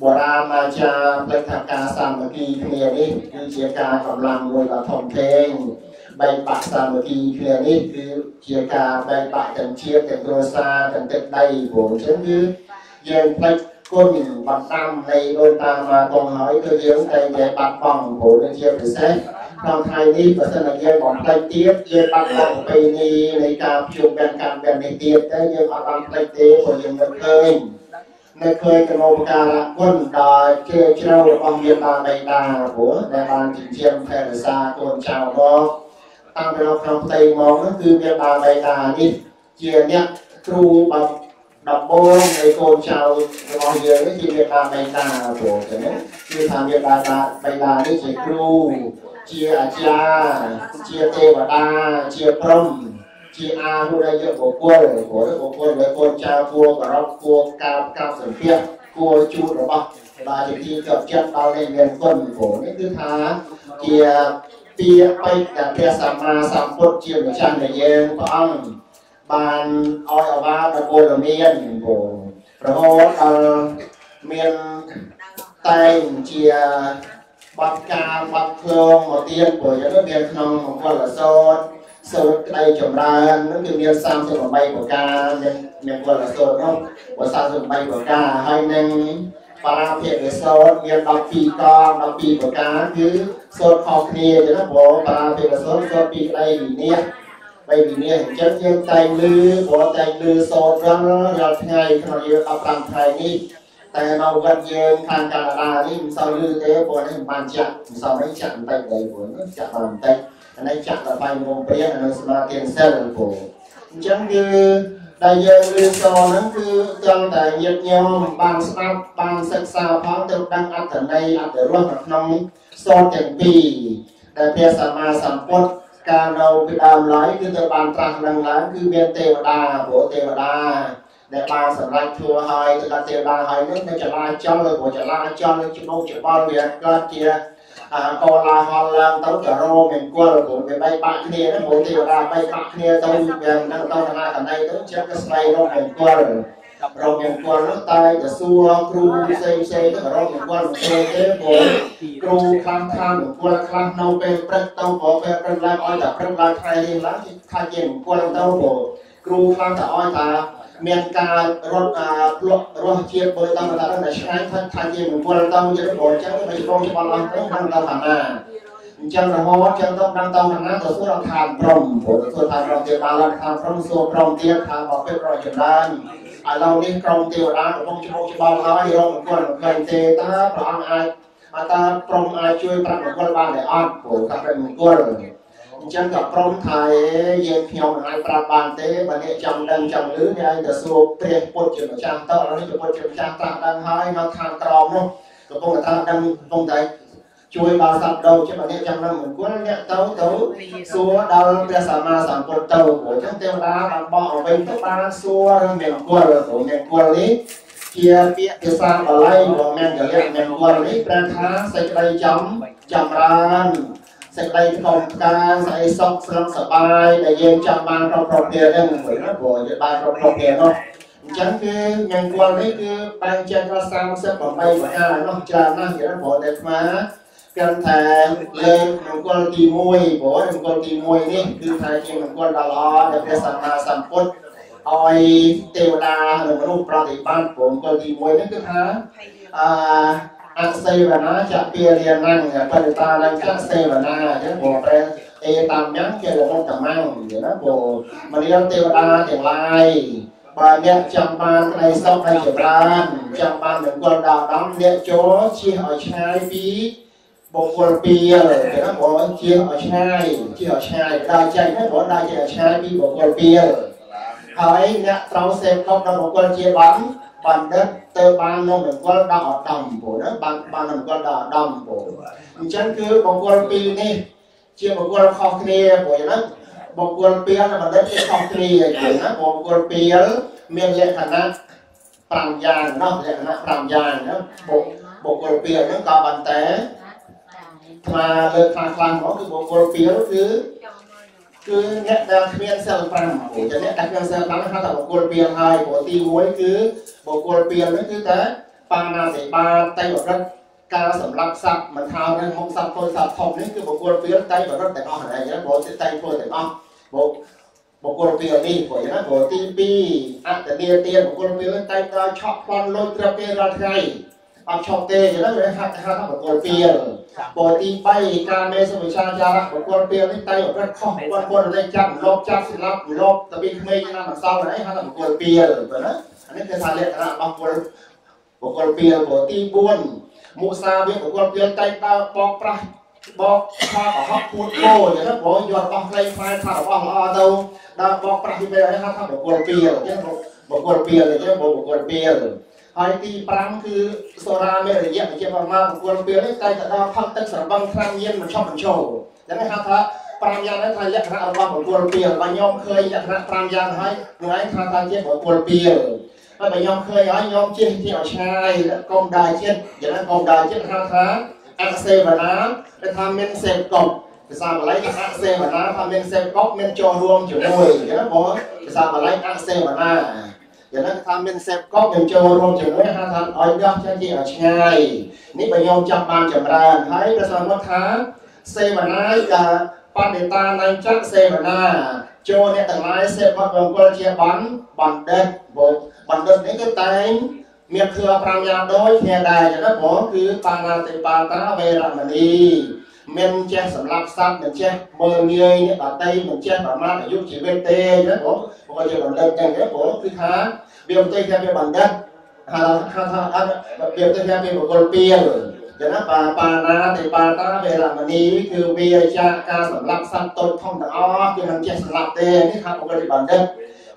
បរាមាចារផ្លេចថាការសាមគ្គីគ្នានេះគឺជាការកម្លាំងមួយដ៏ធំធេងបែកបាក់សាមគ្គីគ្នានេះគឺជាការបែកបាក់ទាំងជាតិទាំងគ្រួសារទាំងទឹកដីព្រោះអញ្ចឹងគឺយើងផ្លេចគុណបណ្ដាំនៃដូនតាមកកងហើយគឺយើងតែតែបាត់បង់ព្រោះនេះជាពិសេស ក្នុងថ្ងៃនេះបើសិនជាយើងបំផ្លិចទៀតយើងបាត់បង់ប្រពៃណីនៃការជួបបានកម្មបាននេះទៀតតែយើងអត់បានផ្លិចទេព្រោះយើងមិនឃើញនៅឃើញកណោបការៈគុណដោយជឿជ្រៅរបស់មានបានបៃតាព្រោះដែលបានចិញ្ចឹមថែរក្សាកូនចៅមកតាំងពីក្នុងផ្ទៃមកនោះគឺមានបានបៃតានេះជាអ្នកគ្រូបាត់ដំបូងនៃកូនចៅរបស់យើងនេះជាមេដាបៃតាព្រោះចឹងគឺថាមេដាបៃតានេះជាគ្រូ ជាអាចារ្យជាទេវតាជាព្រំជាអាហុរយបុគ្គលព្រោះបុគ្គលដែលកូនចៅគួរគោរពគួរកោតកោតសម្ភារគួរជូតរបស់បាទជាទីជាប់ចិត្តដល់នៃមានគុណព្រោះនេះគឺថាជាពាក្យបិទដែលព្រះសម្មាសម្ពុទ្ធជាម្ចាស់នៃយើងព្រះអង្គបានឲ្យអវាដល់ពលមានបងរហូតដល់មានតែងជា បាត់ការបាត់ឃ្លងមកទៀតព្រោះយើងមានក្នុងមង្គលអសរសូត្រក្តីចម្រើននឹងគឺមាន38ប្រការមានមានមង្គលអសរនោះ38ប្រការហើយនឹងបារាភិកសោតមាន12កង12ប្រការគឺសូត្រខុសគ្នាចឹងណាព្រោះបារាភិកសោតសូត្រពីក្តីវិនិច្ឆ័យបីវិនិច្ឆ័យអញ្ចឹងយើងតែងលឺព្រោះតែងលឺសូត្ររាល់រាល់ថ្ងៃក្នុងយើង15ថ្ងៃនេះ តែនៅវត្តយើងខាងកាណាដានេះមិនសូវលឺទេព្រោះនេះមិនបានចាក់មិនសូវនេះចាក់បន្តិចទេព្រោះនេះចាក់បានបន្តិចអានេះចាក់ដល់បាយមុំព្រានៅសមាធិសិលព្រោះអញ្ចឹងគឺដែលយើងរៀនសូត្រហ្នឹងគឺចង់តែញាតញោមបានស្ដាប់បានសិក្សាផងទៅដឹងអត្ថន័យអត្ថរសនៅក្នុងសូត្រទាំងពីរដែលព្រះសម្មាសម្ពុទ្ធកាលនៅពីដើមឡើយគឺទៅបានត្រាស់នឹងឡើងគឺមានទេវតាព្រោះទេវតា ដែលបានសម្រេចធ្វើឲ្យទៅដល់ទេវតាហើយនោះនៅចលាចលព្រោះចលាចលជំនុំច្បល់វាកើតជាកោឡាហលឡើងទៅក៏រោមង្គលព្រោះវាបីបាក់គ្នាហ្នឹងព្រោះទេវតាបីបាក់គ្នាទៅវានឹងទៅឋានៈកណៃទៅជាក៏ស្វែងរកមង្គលរកមង្គលនោះតែទៅសួរគ្រូផ្សេងផ្សេងទៅរកមង្គលមិនទេទេព្រោះគ្រូខ្លាំងខ្លាំងមង្គលខ្លាំងនៅពេលព្រឹកទៅព្រោះពេលព្រឹកឡើងឲ្យតែព្រឹកឡើងថ្ងៃនេះឡើងខ្លាចជាមង្គលទៅព្រោះគ្រូខ្លាំងតែឲ្យថា មានការរត់ភ្លក់រសជាតិបើតាមតាតែឆ្ងាញ់ថាថាជាមង្គលទៅជាបងអញ្ចឹងមិនឆ្លងច្បាស់អស់ទៅខាងដល់ខាងណាអញ្ចឹងរហូតចឹងទៅដល់តណ្ណាទៅសួររដ្ឋាភិបាលព្រំព្រោះទៅសួរថារដ្ឋាភិបាលរដ្ឋាភិបាលព្រំសួរព្រំទៀតថាបើពេលប្រយោជន៍ដែរឥឡូវនេះក្រុមទេវតាកំពុងច្របច្បាប់ហើយរងអង្គមិនឃើញទេតើព្រះអង្គអាចអត់តើព្រមអាចជួយប្រាប់មង្គលបានទេអត់ព្រោះថាព្រះមង្គល អញ្ចឹងក៏ព្រមថាយើងខ្ញុំមិនអាចប្រាប់បានទេបើអ្នកចង់ដឹងចង់ឮអ្នកឯងទៅសួរព្រះពុទ្ធជាម្ចាស់តើឥឡូវនេះព្រះពុទ្ធជាម្ចាស់ត្រាស់ដឹងហើយនៅខាងក្រមនោះកំពុងតែត្រាស់ដឹងកំពុងតែជួយដល់សត្វដោជាបើអ្នកចង់ដឹងមង្គលអ្នកទៅទៅសួរដល់ព្រះសម្មាសម្ពុទ្ធទៅព្រោះអញ្ចឹងទេវតាបានបកអវិញទៅបានសួររឿងមង្គលព្រោះមង្គលនេះជាពាក្យភាសាបាលីរបស់មង្គលមង្គលនេះប្រែថាសេចក្តីចំចម្រើន សេចក្តីថ្នមការស្អីសុខស្រស់សប្បាយដែលយើងចង់បានគ្រប់គ្រប់គ្នាហ្នឹងមួយណាព្រោះយើងបានគ្រប់គ្រប់គ្នានោះអញ្ចឹងគឺញ៉ាំគល់នេះគឺបែងចែកដល់38ប្រការនោះច្រើនណាស់គេណាព្រោះតែស្មាកាន់ថាលេខមង្គលទី1ព្រោះមង្គលទី1នេះគឺថាជាមង្គលដ៏ល្អដែលព្រះសម្មាសម្ពុទ្ធឲ្យទេវតានិងមនុស្សប្រតិបត្តិព្រោះមង្គលទី1នេះគឺថាអឺ អសេវនាចពារាណੰបរិតានឹងចសេវនាអញ្ចឹងព្រោះព្រះអេតាមញ៉ាំជាលមុតកម្មងណាព្រោះមនាលទេវតាទាំងឡាយបើអ្នកចង់បានក្តីសុខហើយចម្រើនចង់បានមង្គលដល់ដំអ្នកចូលជិះឲ្យឆ្ងាយពីបុគ្គលពីលគេណាបងជាឲ្យឆ្ងាយជាឲ្យឆ្ងាយដល់ចេញហ្នឹងបងដល់ជាឲ្យឆ្ងាយពីបុគ្គលពីលហើយអ្នកត្រូវសេពកប់ដល់បុគ្គលជាបាន បណ្ឌិតទៅបាននំរង្វល់ដល់ឧត្តមពលបានបានរង្វល់ដល់ឧត្តមពលអញ្ចឹងគឺបង្គលពីរនេះជាបង្គលខុសគ្នាព្រោះណាបង្គលពីលបណ្ឌិតវាខុសគ្នាអញ្ចឹងណាបង្គលពីលមានលក្ខណៈ5យ៉ាងណោះលក្ខណៈ5យ៉ាងណាបុគ្គលពីលហ្នឹងក៏ប៉ុន្តែថ្មលើខ្លះខ្លះមកគឺបុគ្គលពីលគឺ គឺអ្នកដែលគ្មានសិល5ព្រោះតែអ្នកដែលគ្មានសិល5ហៅថាបុគ្គលពីលហើយព្រោះទី1គឺបុគ្គលពីលនេះគឺតែបាណាតិបាតៃបរិទ្ធការសម្លាប់សត្វមិនថារឿងមុខសត្វពុលសត្វធំនេះគឺបុគ្គលពីលតៃបរិទ្ធទាំងអស់ហ្នឹងព្រោះតែតៃធ្វើទាំងអស់បុគ្គបុគ្គលពីលនេះព្រោះណាព្រោះទី2អត្តនីទានបុគ្គលពីលតៃដល់ឆក់ផ្លន់លុយត្រឹមពេលរាល់ថ្ងៃ អត់ឆក់ទេចឹងវាហៅថាបុគ្គលពីលពោទី3ការមេសុវិជាចារៈបុគ្គលពីលនេះតៃប្រព្រឹត្តខុសគាត់គាត់លេចចាប់លោកចាប់ស្លាប់លោកតពីក្មេងណាមិនសល់ហើយហៅថាបុគ្គលពីលបើណាអានេះគឺថាលក្ខណៈរបស់បុគ្គលបុគ្គលពីលពោទី4មុសាវាបុគ្គលពីលតៃដើរបកប្រាស់បកខកកុហកពួតគោចឹងណាព្រោះយករបស់ផ្លេផ្លែថារបស់ល្អទៅដល់បកប្រាស់ពីពេលហ្នឹងថាបុគ្គលពីលចឹងបុគ្គលពីលចឹងបុគ្គលពីល ហើយទី5គឺសូរាមេរយៈវិជាប្រមាបុគ្គលពីលនេះតែទៅដល់ផឹកទឹកស្របឹងខ្លាំងញៀនមិនឈប់បញ្ចូលចឹងហៅថា5យ៉ាងហ្នឹងថាលក្ខណៈរបស់បុគ្គលពីលបើញោមឃើញលក្ខណៈ5យ៉ាងហើយនឹងឯងថាថាជាបុគ្គលពីលហើយបើញោមឃើញហើយញោមជិះជាឲ្យឆ្ងាយកុំដើរចិត្តយ៉ាងណាកុំដើរចិត្តហៅថាអសេវនាដែលថាមានសេពកប់ភាសាបាលីអសេវនាថាមានសេពកប់មានចូលរួមជាមួយអញ្ចឹងបងភាសាបាលីអសេវនា យ៉ាងណាថាមានសេពកប់មានចូលរួមជាមួយហៅថាឲ្យដោះចេញជាឲ្យឆ្ងាយនេះបើខ្ញុំចង់បានចម្រើនហើយប្រសិនមកថាសេវនាដែលបដិតាណៃចៈសេវនាចូលអ្នកទាំងឡាយសេពបង្គលជាបណ្ឌបណ្ឌិតបណ្ឌិតនេះគឺតែងមានធឿ5យ៉ាងដូចគ្នាដែរចឹងណាព្រោះគឺបាណាតិបាតាវេរមណី មិនចេះសម្រាប់សត្វមិនចេះមើលងាយអ្នកដតីមិនចេះប្រមាថអាយុជីវិតទេណាព្រោះព្រោះជាបណ្ឌិតចឹងទេព្រោះគឺថាវាមិនទេថាវាបណ្ឌិតហៅថាថាអត់វាទៅថាវាបុគ្គលពីលចឹងណាបាបាណាតិបាតាវេរមណីគឺវាចាការសម្រាប់សត្វតូចធំទាំងអស់គឺមិនចេះសម្រាប់ទេនេះថាបុគ្គលបណ្ឌិត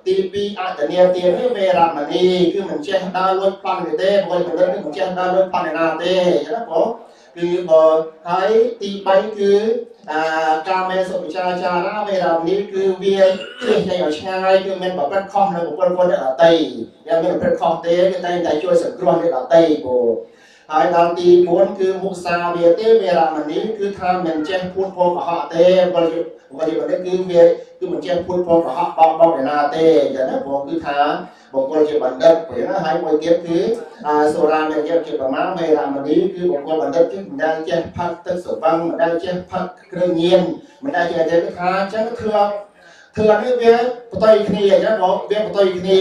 ទី2អតនីទាននេះវេរមណីគឺមិនចេះដើរលួចប្លន់ទេបុគ្គលបណ្ឌិតគឺមិនចេះដើរលួចប្លន់ណាទេណាបង គឺបហើយទី3គឺអាកាមេសុវិចាចារាវេរាមនីគឺវាជិះចេញឲ្យឆ្ងាយគឺមិនប្រព្រឹត្តខុសនៅបុគ្គលគាត់អ្នកដទៃយ៉ាងមិនប្រព្រឹត្តខុសទេគឺតែងតែជួយសង្គ្រោះអ្នកដទៃព្រោះហើយដល់ទី4គឺមុសាវាទេវេរមនីគឺថាមិនចេះពួនពោកុហកទេបុគ្គលបុគ្គលនេះគឺវា គឺមិនចេះพูดផងកុហកបោកបោកឯណាទេអញ្ចឹងណាព្រោះគឺថាបុគ្គលជាបណ្ឌិតព្រោះណាហើយមួយទៀតគឺសូរាមេយៈជាប្រមាណវេរមណីគឺបុគ្គលបណ្ឌិតគឺមិនដែលចេះផឹកទឹកស្រវឹងមិនដែលចេះផឹកគ្រឿងញៀនមិនដែលចេះទេថាអញ្ចឹងធ្វើធ្វើនេះវាផ្ទុយគ្នាអញ្ចឹងបងវាផ្ទុយគ្នា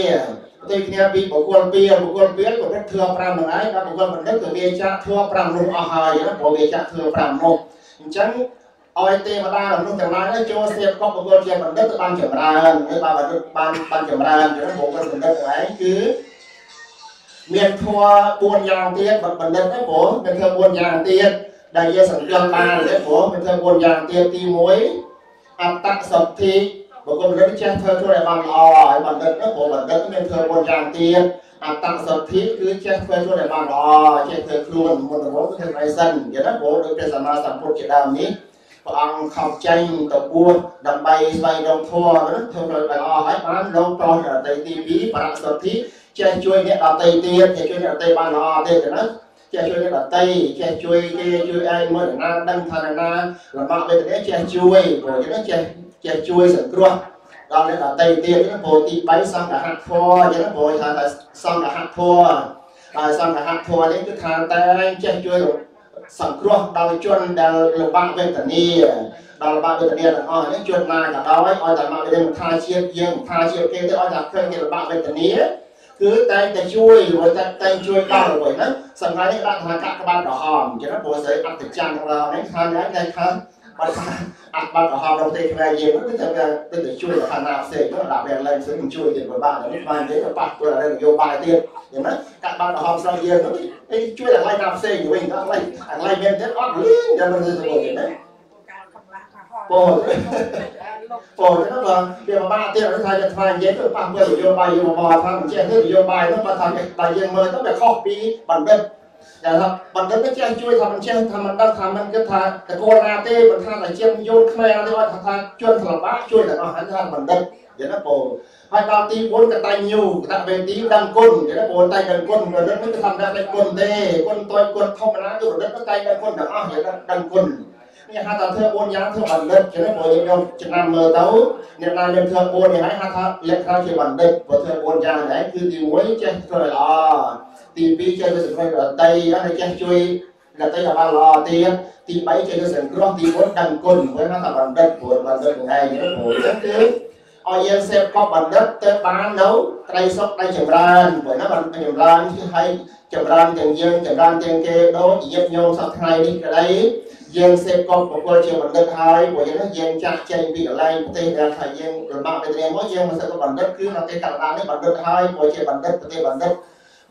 ផ្ទុយគ្នាពីបុគ្គលពីបុគ្គលពីក៏រត់ធ្វើ5នឹងហើយដល់បុគ្គលបណ្ឌិតក៏វាចាក់ធ្វើ5នោះអស់ហើយណាព្រោះវាចាក់ធ្វើ5នោះអញ្ចឹង ឲ្យទេវតាមនុស្សទាំងឡាយចូលស្ទាបកប់បុគ្គលជាបណ្ឌិតទៅបានចម្រើនហើយបានបណ្ឌិតបានបានចម្រើនចឹងបុគ្គលបណ្ឌិតឯងគឺមានធម៌4យ៉ាងទៀតបណ្ឌិតហ្នឹងព្រោះមានធម៌4យ៉ាងទៀតដែលយើងសង្កត់បានទេព្រោះមានធម៌4យ៉ាងទៀតទី1អត្តសទ្ធិបុគ្គលបណ្ឌិតចេះធ្វើខ្លួនឲ្យបានល្អហើយបណ្ឌិតហ្នឹងព្រោះបណ្ឌិតមានធម៌4យ៉ាងទៀតអត្តសទ្ធិគឺចេះធ្វើខ្លួនឲ្យបានល្អចេះធ្វើខ្លួនមុនដំបូងគឺធ្វើឲ្យសិនចឹងណាព្រោះដូចព្រះសម្មាសម្ពុទ្ធជាដើមនេះ ព្រះអង្គខំចេញទៅបួសដើម្បីស្វែងរកធម៌ណាធ្វើឲ្យបានល្អហើយបានលោកតោះដល់ទី2បរសទ្ធិចេះជួយអ្នកដទៃទៀតចេះជួយអ្នកដទៃបានល្អទៀតចឹងណាចេះជួយអ្នកដទៃចេះជួយគេជួយឯងមើលណាដឹងថាណាលំបាកវេទនាចេះជួយព្រោះចឹងចេះចេះជួយសង្គ្រោះដល់អ្នកដទៃទៀតហ្នឹងព្រោះទី3សង្ឃហធម៌ចឹងព្រោះថាសង្ឃហធម៌ហើយសង្ឃហធម៌នេះគឺថាតែចេះជួយ សង្គ្រោះដល់ជនដែលលំបាកវេទនាដល់បាក់វេទនាទាំងអស់នេះជនណាក៏ដោយឲ្យតែមករៀនថាជាតិយើងថាជាតិគេទៅឲ្យតែឃើញគេលំបាកវេទនាគឺតែតែជួយឬតែតែជួយដល់អ្វីហ្នឹងសម្រាប់នេះដាក់ថាកាក់ក្បាលក្រហមអញ្ចឹងព្រោះស្រីអត្តច័ន្ទរបស់នេះខាងនេះតែខាង បាត់ថាអត្តបាត់ក្រហមរបស់ប្រទេសខ្មែរយើងគឺតែវាទៅជួយខាងណាផ្សេងទៅដាក់វាឡើងផ្សេងជួយទៀតពិបាកនេះបានទេប៉ះពលនយោបាយទៀតអញ្ចឹងណាកាក់បាត់ក្រហមស្រុកយើងនោះអីជួយអាឡៃណាផ្សេងវិញអាឡៃអាឡៃមានទៀតអត់លឿនយ៉ាងមិនទៅទៅណាពលពលហ្នឹងក៏វាពិបាកទៀតថាจะថ្វាយនិយាយទៅប៉ះពលនយោបាយយោបល់ថាមិនចេះទៅនយោបាយនោះបើថាតែយើងមើលទៅវាខុសពីបណ្ឌិត តែថាបណ្ឌិតនេះចេះជួយថាមិនចេះថាមិនដឹងថាមិនគិតថាតកូលណាទេមិនថាតែជាយល់ខ្មែរទេឲ្យថាថាជនស្លាប់ជួយទាំងអស់ហ្នឹងថាបណ្ឌិតយ៉ាងណាពលហើយដល់ទី4កតញ្ញូកតវេទីដឹងគុណយ៉ាងណាពលតែដឹងគុណបណ្ឌិតមិនធម្មតាតែគុណទេគុណតូចគុណធម្មតាគឺបណ្ឌិតតែដឹងគុណទាំងអស់យ៉ាងណាដឹងគុណនេះហៅថាធ្វើ4យ៉ាងធ្វើបណ្ឌិតចឹងព្រោះយើងយកចំណាំមើលទៅអ្នកណាមានធ្វើ4នេះហើយហៅថាលក្ខណៈជាបណ្ឌិតព្រោះធ្វើ4យ៉ាងហ្នឹងគឺទី1ចេះធ្វើល្អ ទី2ចេះទៅសង្គ្រោះដតីហើយចេះជួយដតីឲ្យបានល្អទៀតទី3ចេះទៅសង្គ្រោះទី4ដឹងគុណព្រោះថាបណ្ឌិតព្រោះបណ្ឌិតហ្នឹងឯងព្រោះចឹងគឺឲ្យយើងសេពកប់បណ្ឌិតទៅបាននៅត្រីសុខដៃចម្រើនព្រោះណាបានចម្រើនហើយចម្រើនទាំងយើងចម្រើនទាំងគេដូចញាតិញោមសប្តាហ៍នេះក្តីយើងសេពកប់បុគ្គលជាបណ្ឌិតហើយព្រោះយើងយើងចាស់ចេញពីកន្លែងប្រទេសដែលថាយើងលំបាកវេទនាមកយើងមិនសិទ្ធិបណ្ឌិតគឺនៅទីកណ្ដាលនេះបណ្ឌិតហើយព្រោះជាបណ្ឌិតប្រទេសបណ្ឌិត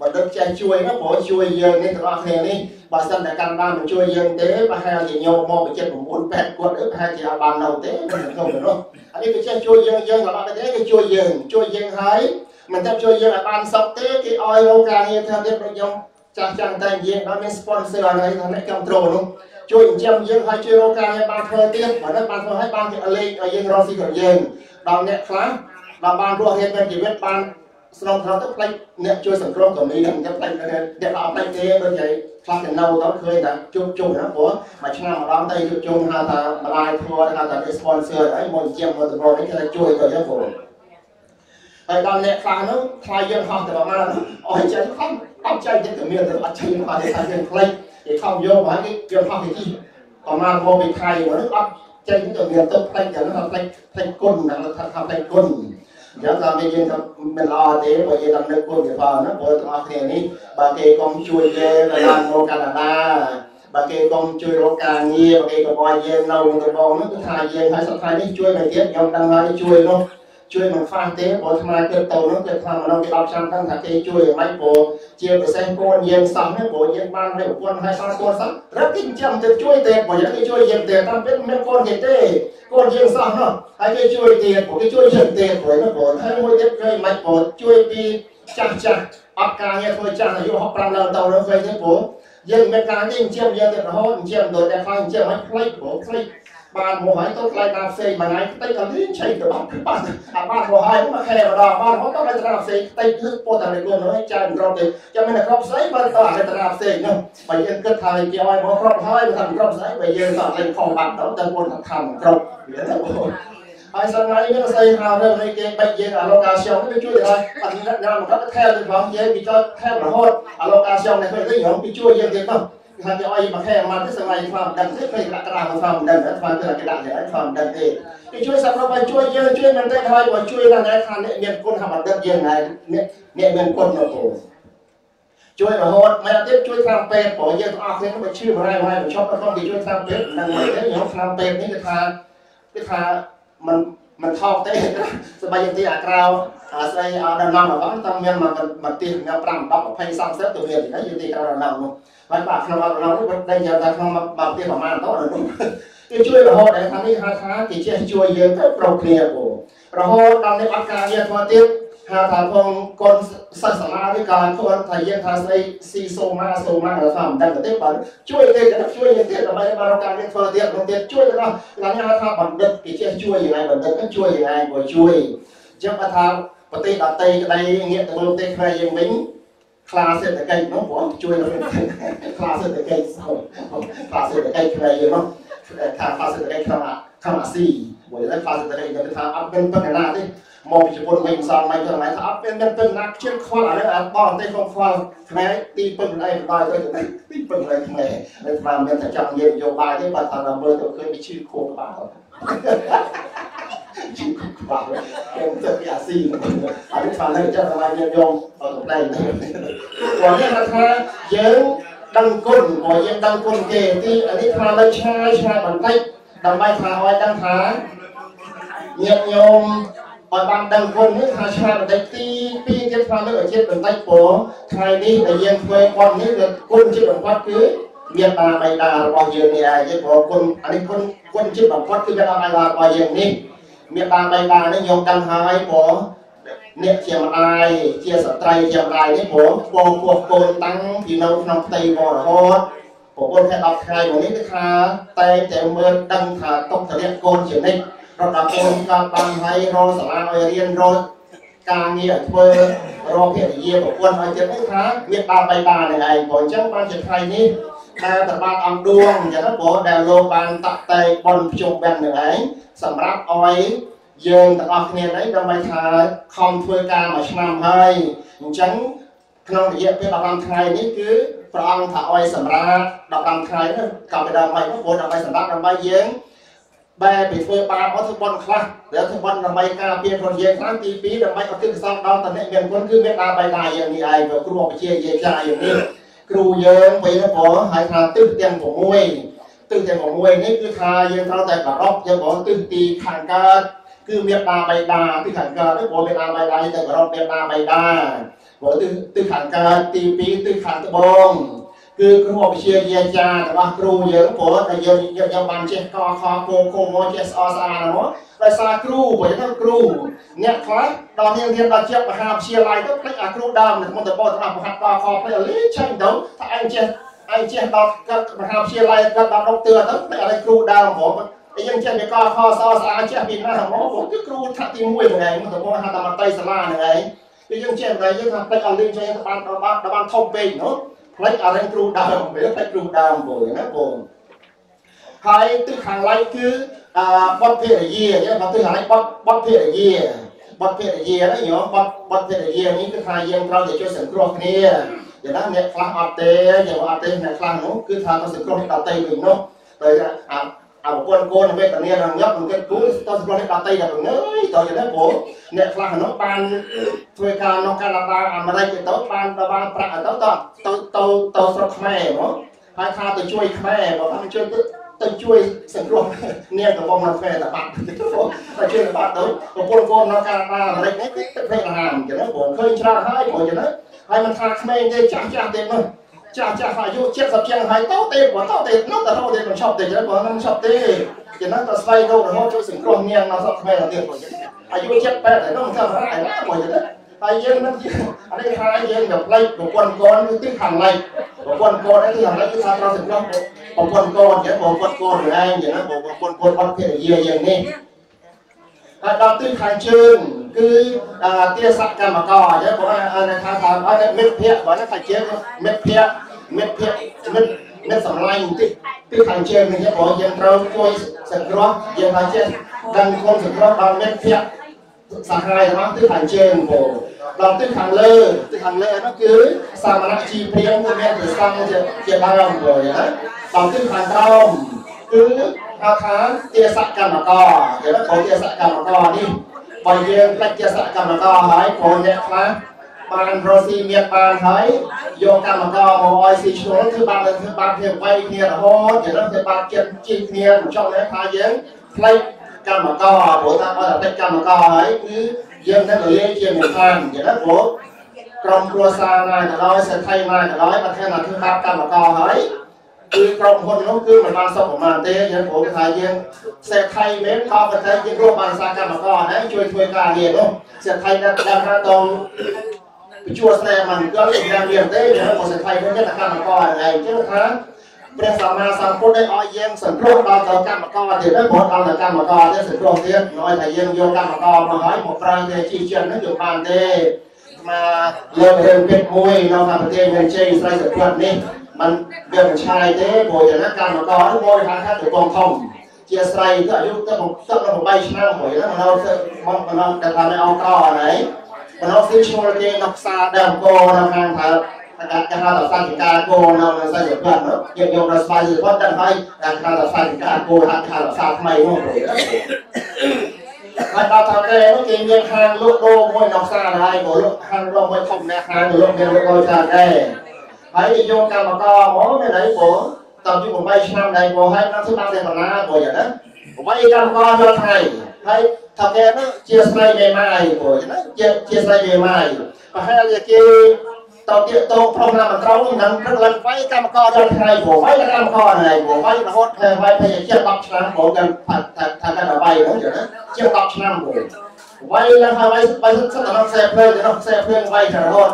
បណ្ឌិតចេះជួយណាព្រោះជួយយើងនេះទាំងអស់គ្នានេះបើសិនតែកាន់បានមិនជួយយើងទេប្រហែលជាញោមមកបញ្ជា9 8គាត់ប្រហែលជាអត់បាននៅទេមិនក្នុងនោះអានេះគឺចេះជួយយើងយើងលំបាកទេគឺជួយយើងជួយយើងហើយមិនតែជួយយើងឲ្យបានសុខទេគេឲ្យរកការងារធ្វើទៀតដូចខ្ញុំចាស់ចាំងតែយើងដល់មាន sponsor ហើយថាអ្នកគ្រប់គ្រងនោះជួយចិញ្ចឹមយើងហើយជួយរកការងារបានធ្វើទៀតបើនឹងបានធ្វើឲ្យបានគេលេខឲ្យយើងរកស៊ីរបស់យើងដល់អ្នកខ្លះដល់បានរស់រៀនមានជីវិតបាន ស្នងត្រូវទៅផ្លេចអ្នកជួយសង្គ្រោះក៏មានតែផ្លេចអ្នកអត់ផ្លេចទេដូចជាខ្លះទៅនៅទៅឃើញថាជុំជុំណាព្រោះមួយឆ្នាំម្ដងទៅជុំជុំហៅថាម្ដាយធัวហៅថា sponsor អីមកជាមកទៅនេះគេជួយទៅចឹងព្រោះហើយដល់អ្នកខ្លះនោះថ្លៃយើងហោះទៅប្រហែលអស់ចិត្តខំអត់ចៃចិត្តមានទៅអត់ជិះមកទេថាយើងផ្លេចគេខំយកមកគេយកហោះទៅទីប្រហែលមកពីខៃមកនោះអត់ចេញទៅមានទៅផ្លេចចឹងថាផ្លេចផ្លេចគុណថាថាផ្លេចគុណ អញ្ចឹងតាមយើងថាមិនល្អទេបើយើងតាមនឹកគុណទៅផងណាព្រោះទាំងអស់គ្នានេះបើគេកុំជួយយើងទៅឡើងមកកាណាដាបើគេកុំជួយរកការងារបើគេកុំឲ្យយើងនៅដំបងនោះគឺថាយើងហើយសប្តាហ៍នេះជួយមកទៀតខ្ញុំដឹងហើយជួយនោះ ជួយមិនខ្វះទេព្រោះថ្មគិតទៅនោះគឺថាមនុស្សគេ10ឆ្នាំហ្នឹងថាគេជួយមិនព្រោះជាពិសេសកូនយើងសោះហ្នឹងព្រោះយើងបាននៅប្រពន្ធហើយបានកូនសោះរត់គេចិញ្ចឹមទៅជួយទេព្រោះយើងគេជួយយើងទេតាមពេលមានកូនគេទេកូនយើងសោះនោះហើយគេជួយទៀតព្រោះគេជួយយើងទេព្រោះនោះព្រោះហើយមួយទៀតគេមិនព្រោះជួយពីចាស់ចាស់អត់ការងារធ្វើចាស់អាយុ65ឡើងទៅនោះគេទេព្រោះយើងមានការងារចិញ្ចឹមយើងទៅរហូតចិញ្ចឹមដូចតែខ្លាំងចិញ្ចឹមឲ្យផ្លេចព្រោះផ្លេច បានមកហើយទៅខ្លាយតាមផ្សេងមួយថ្ងៃតិចក៏លឿនឆេកទៅបាត់បាត់អាបានមកហើយមកខែម្ដងបានមកទៅរចនាផ្សេងតិចគឺពោលតែគុំហើយចែកក្រុមទៅចាំមិនក្រុមផ្សេងបើទៅរចនាផ្សេងនោះបើយើងគិតថាគេឲ្យមកក្រុមហើយបើថាក្រុមផ្សេងបើយើងទៅលេងខំបាត់ទៅទៅពលថាខំក្រុមវាទៅហើយសម្រាប់នេះស្អីហៅរឿងនេះគេបែកយើងអាឡូកាសៀងនេះជួយឲ្យអត់ណាមកក៏ថែទៅផងយើងពីចោលថែរហូតអាឡូកាសៀងនេះគេទៅយើងពីជួយយើងទៀត គេថាគេឲ្យមកខែមកទៅសម្រាប់ខ្លាមិនដឹងទេពេលដាក់ក្រាមកខ្លាមិនដឹងខ្លាទៅគេដាក់តែខ្លាមិនដឹងទេគេជួយសម្រាប់ឲ្យជួយយើងជួយមិនទេខ្លាមកជួយដល់តែថាអ្នកមានគុណថាមិនដឹងយើងហើយអ្នកអ្នកមានគុណនោះគោជួយរហូតមែនទៀតជួយខាងពេទ្យព្រោះយើងទាំងអស់គ្នាមិនឈឺម្ល៉េះម្ល៉េះមិនឈប់ផងគេជួយខាងពេទ្យនឹងមិនទេខ្ញុំខាងពេទ្យនេះគេថាគេថាមិនមិនថោកទេសម្បីទីអាក្រៅអាស្រីអត់ដល់នាំរបស់តាំងមានមកមកទី5 10 20 30ទៅវាទីណាយើងទីក្រៅដល់នោះ ហើយបាទក្នុងដល់នោះមិនដឹងថាក្នុងមកទីប្រហែលតោះនោះគេជួយរហូតដែរថានេះហៅថាគេចេះជួយយើងទៅប្រុសគ្នាពូរហូតដល់នេះអត់ការងារធ្វើទៀតហៅថាផងកូនសិស្សសាលានេះក៏គាត់ថាយើងថាស្អីស៊ីសូម៉ាសូម៉ាគាត់ថាមិនដឹងទេបាទជួយទេជួយយើងទៀតដើម្បីបានរកការងារធ្វើទៀតនោះទៀតជួយទៅដល់ឡើងហៅថាបណ្ឌិតគេចេះជួយយ៉ាងណាបណ្ឌិតក៏ជួយយ៉ាងណាក៏ជួយអញ្ចឹងគាត់ថាប្រទេសដតីក្តីងាកទៅប្រទេសខ្មែរយើងវិញ ខ្លាសេដ្ឋកិច្ចនោះបងជួយដល់ខ្លាសេដ្ឋកិច្ចខ្លាសេដ្ឋកិច្ចខ្មែរយើងនោះថាខ្លាសេដ្ឋកិច្ចខាងខាងអាស៊ីមួយតែខ្លាសេដ្ឋកិច្ចគេថាអត់មានប៉ុណ្ណាទេមកពីជប៉ុនវិញផ្សំមិនទៅណាថាអត់មានមានពឹងណាជាងខ្វល់អានេះអត់បងទេខ្ញុំខ្វល់ខ្មែរទីពឹងអីបណ្ដោយទៅទៅទីពឹងអីខ្មែរនៅស្មានមានតែចង់និយាយនយោបាយទេបើថាដល់មើលទៅឃើញវាឈឺខួរក្បាលឈឺក្បាលខ្ញុំទៅពីអាស៊ីអានេះស្មាននៅចិត្តថាយើងយកអត់តែទេព្រោះនេះថាយើងដឹងគុណព្រោះយើងដឹងគុណគេទីអានេះថានៅឆ្ងាយឆ្ងាយបន្តិចដើម្បីថាឲ្យដឹងថាញាតិញោមឲ្យបានដឹងគុណនេះថាឆ្លាតបន្តិចទី2ទៀតថាលើកជាតិបន្តិចព្រោះថ្ងៃនេះដែលយើងធ្វើគុណនេះវាគុណជាតិបំផុតគឺមានតាបៃតារបស់យើងនេះឯងព្រោះគុណអានេះគុណគុណជាតិបំផុតគឺមានតាបៃតារបស់យើងនេះ មានតាបៃតានេះយើងដឹងហើយព្រោះអ្នកជាម្ដាយជាស្ត្រីជាម្ដាយនេះព្រោះពោពោះកូនតាំងពីនៅក្នុងផ្ទៃវរហូតប្រពន្ធតែ10ថ្ងៃមកនេះគឺថាតែតែមើលដឹងថាຕົកតរិយកូនជានិច្ចរត់ដល់កូនក៏បានហើយរកសាលាឲ្យរៀនរកការងារឲ្យធ្វើរកភរិយាប្រពន្ធឲ្យទៀតនេះថាមានបានបីបាននឹងឯងព្រោះអញ្ចឹងបានជាថ្ងៃនេះ ដែលប្របាទអង្គឌួងអញ្ចឹងព្រោះដែលលោកបានតាក់តែបនភ្ជុំបែននឹងឯងសម្រាប់ឲ្យយើងទាំងអស់គ្នានេះដើម្បីថាខំធ្វើការមួយឆ្នាំហើយអញ្ចឹងក្នុងរយៈពេល15ថ្ងៃនេះគឺព្រះអង្គថាឲ្យសម្រាប់15ថ្ងៃនេះក៏ไปដល់ហើយព្រោះដើម្បីសម្រាប់ដើម្បីយើងបែរពីធ្វើបាបអត់ធ្វើបន់ខ្លះដែលធ្វើបន់ដើម្បីការពារខ្លួនយើងខ្លះទី2ដើម្បីឲ្យគិតកសលដល់តអ្នកមានគុណគឺមានដល់បៃតាយើងនេះឯងព្រោះគ្រូបជាយាចាយើងនេះ គ្រូយើងពេលនេះបងហើយថាទិសទាំង6ទិសទាំង6នេះគឺថាយើងត្រូវតែប្រកបយើងបងទិសទីខាងកើតគឺមេត្តាបៃតាទិសខាងកើតនេះព្រោះមេត្តាបៃតាយើងតែប្រកបមេត្តាបៃតាព្រោះទិសទិសខាងកើតទី2ទិសខាងត្បូង គឺគ្រូវិទ្យាយាចារបស់គ្រូយើងព្រោះតែយើងយើងបានចេះកខគគមកចេះស្អស្អាតហ្នឹងដោយសារគ្រូព្រោះទៅគ្រូអ្នកខ្លះដល់រៀនរៀនដល់ជាប់មហាវិទ្យាល័យទៅភ្លេចអាគ្រូដើមនៅក្នុងតបតរបស់មហាកខភ្លេចលីឆេញទៅថាឯងចេះឯងចេះដល់កាត់មហាវិទ្យាល័យកាត់ដល់ដុកទ័រទៅភ្លេចឲ្យគ្រូដើមហ្មងតែយើងចេះពីកខស្អស្អាតចេះពីណាហ្មងព្រោះគឺគ្រូថាទី1ហ្នឹងឯងទៅមកហៅថាមតីសាលាហ្នឹងឯងគឺយើងចេះតែយើងថាភ្លេចឲ្យលីចេះបានដល់បានធំពេកនោះ ផ្លេចអរិញគ្រូដើមវាផ្លេចគ្រូដើមបងណាបងហើយទិសខាងឡៃគឺអបតភរិយាយើងមកទិសខាងឡៃបតបតភរិយាបតភរិយាណាយោបតបតភរិយានេះគឺថាយើងត្រូវតែជួយសង្គ្រោះគ្នាយ៉ាងណាអ្នកខ្លះអត់ទេយើងអត់ទេអ្នកខ្លះនោះគឺថាទៅសង្គ្រោះអ្នកដតីវិញនោះទៅអា អប្រពន្ធកូនវេទនារងឹបនឹងគេគូទៅសង្គ្រោះអ្នកដតីដល់ងើយទៅយ៉ាងណាបងអ្នកខ្លះនោះបានធ្វើការនៅកាណាដាអាមេរិកទៅបានទៅបានប្រាក់ទៅទៅទៅទៅស្រុកខ្មែរហ្មងហើយថាទៅជួយខ្មែរបើបានជួយទៅទៅជួយសង្គ្រោះនាងកំពុងនៅខ្មែរតបាត់ទៅជួយតបាត់ទៅប្រពន្ធកូននៅកាណាដាអាមេរិកនេះទឹកភ្នែកអាហារអញ្ចឹងបងឃើញច្រើនហើយបងអញ្ចឹងហើយមិនថាក្មេងទេចាស់ចាស់ទេនោះ ចាស់ចាស់អាយុ70ជាងហើយទៅទេបងទៅទេនោះទៅទេមិនឈប់ទេបងមិនឈប់ទេចឹងទៅស្វែងរករហូតជួយសង្គ្រោះនាងនៅស្រុកខ្មែរទៅទៀតបងអាយុ78ហើយនោះមិនថាអាណាបងចឹងហើយយើងនឹងអានេះថាយើងទៅផ្លេចប្រព័ន្ធកូនគឺទីខាងឡៃប្រព័ន្ធកូននេះខាងឡៃគឺថាត្រូវសង្គ្រោះប្រព័ន្ធកូនចឹងប្រព័ន្ធកូនឯងចឹងប្រព័ន្ធកូនអត់ភរិយាយើងនេះហើយដល់ទីខាងជើង គឺទាសកម្មករចឹងបងអានថាថាអត់មិត្តភ័ក្តិបងថាជើងមិត្តភ័ក្តិមិត្តភ័ក្តិមិត្តមិត្តសម្លាញ់ទីទីខាងជើងនេះបងយើងត្រូវជួយសង្គ្រោះយើងថាចេះដឹងគុណសង្គ្រោះដល់មិត្តភ័ក្តិសាហាយរបស់ទិសខាងជើងបងដល់ទិសខាងលើទិសខាងលើនោះគឺសាមណជីព្រាមគឺមានប្រសងជាជាដើមបងណាដល់ទិសខាងក្រោមគឺហៅថាទាសកម្មករគេថាទាសកម្មករនេះ បើយើងផ្លេចទាសកម្មករហើយព្រោះអ្នកខ្លះបានរស់ស៊ីមានបានហើយយកកម្មករមកឲ្យស៊ីឈ្នួលគឺបានធ្វើបានគ្នាវៃគ្នារហូតយ៉ាងនោះគឺបានចិត្តជីគ្នាចង់នេះថាយើងផ្លេចកម្មករព្រោះថាបើតែកម្មករហើយគឺយើងនឹងលាយជាមួយខាងយ៉ាងណាព្រោះក្រុមគ្រួសារណាក៏ដោយសេដ្ឋីណាក៏ដោយបើថាធ្វើបាបកម្មករហើយ គឺក្រុមហ៊ុននោះគឺមិនបានសុខប្រមាណទេយើងព្រោះថាយើងសេដ្ឋីមែនក៏ប៉ុន្តែយើងរស់បានសារកម្មករហើយជួយធ្វើការងារនោះសេដ្ឋីណាដែលថាទៅបញ្ជួស្នេហ៍មិនក៏មិនដឹងយើងទេយើងមកសេដ្ឋីវិញតែកម្មករហ្នឹងឯងចឹងថាព្រះសម្មាសម្ពុទ្ធได้ឲ្យយើងសង្គ្រោះដល់ទៅកម្មករទៀតហ្នឹងព្រោះដល់ទៅកម្មករទៀតសង្គ្រោះទៀត nói ថាយើងយកកម្មករមកហើយមកប្រើទេជីចិនហ្នឹងយកបានទេមកលើករឿងពេកមួយនៅក្នុងប្រទេសមានជ័យស្រ័យសុភ័ណ្ឌនេះ มันវាមិនឆ្ងាយទេព្រោះយ៉ាងណាកម្មករហ្នឹងមកថាថាទៅកងធំជាស្រ័យទៅអាយុទៅទៅ8ឆ្នាំព្រោះហ្នឹងមកទៅមកមកតែថានៅអង្គរហ្នឹងមនុស្សទីឈ្មោះគេនៅផ្សារដើមកោនៅខាងថាតែគេហៅថាសាច់ការគោនៅនៅសាច់សុភ័ណ្ឌនោះយកយកដល់ស្វាយសុភ័ណ្ឌដឹងហើយតែគេហៅថាសាច់ការគោហាត់ខាងផ្សារថ្មីនោះហើយដល់ថាគេនោះគេមានហាងលក់ដូរមួយនៅផ្សារហើយក៏លក់ហាងលក់មួយធំណាស់ហាងលក់មានលក់ដោយថាដែរ ហើយយកកម្មករមកមានអីព្រោះតើយុ8ឆ្នាំដែរព្រោះហើយដល់ធ្វើតាមតែបណ្ណាព្រោះយ៉ាងណាអ្វីកម្មករយកថ្ងៃហើយថាគេនោះជាស្រីមេម៉ាយព្រោះណាជាជាស្រីមេម៉ាយប្រហែលជាគេតើទៀតតោប្រុសណាមិនត្រូវនឹងព្រឹកឡើងវាយកម្មករយកថ្ងៃព្រោះវាយកម្មករហ្នឹងព្រោះវាយរហូតទៅវាយទៅជា10ឆ្នាំព្រោះកាន់ថាថាថាកាន់វាយហ្នឹងចឹងណាជា10ឆ្នាំព្រោះវាយឡើងហើយវាយវាយសិតដល់ខ្សែភ្លើងទៅខ្សែភ្លើងវាយទៅរហូត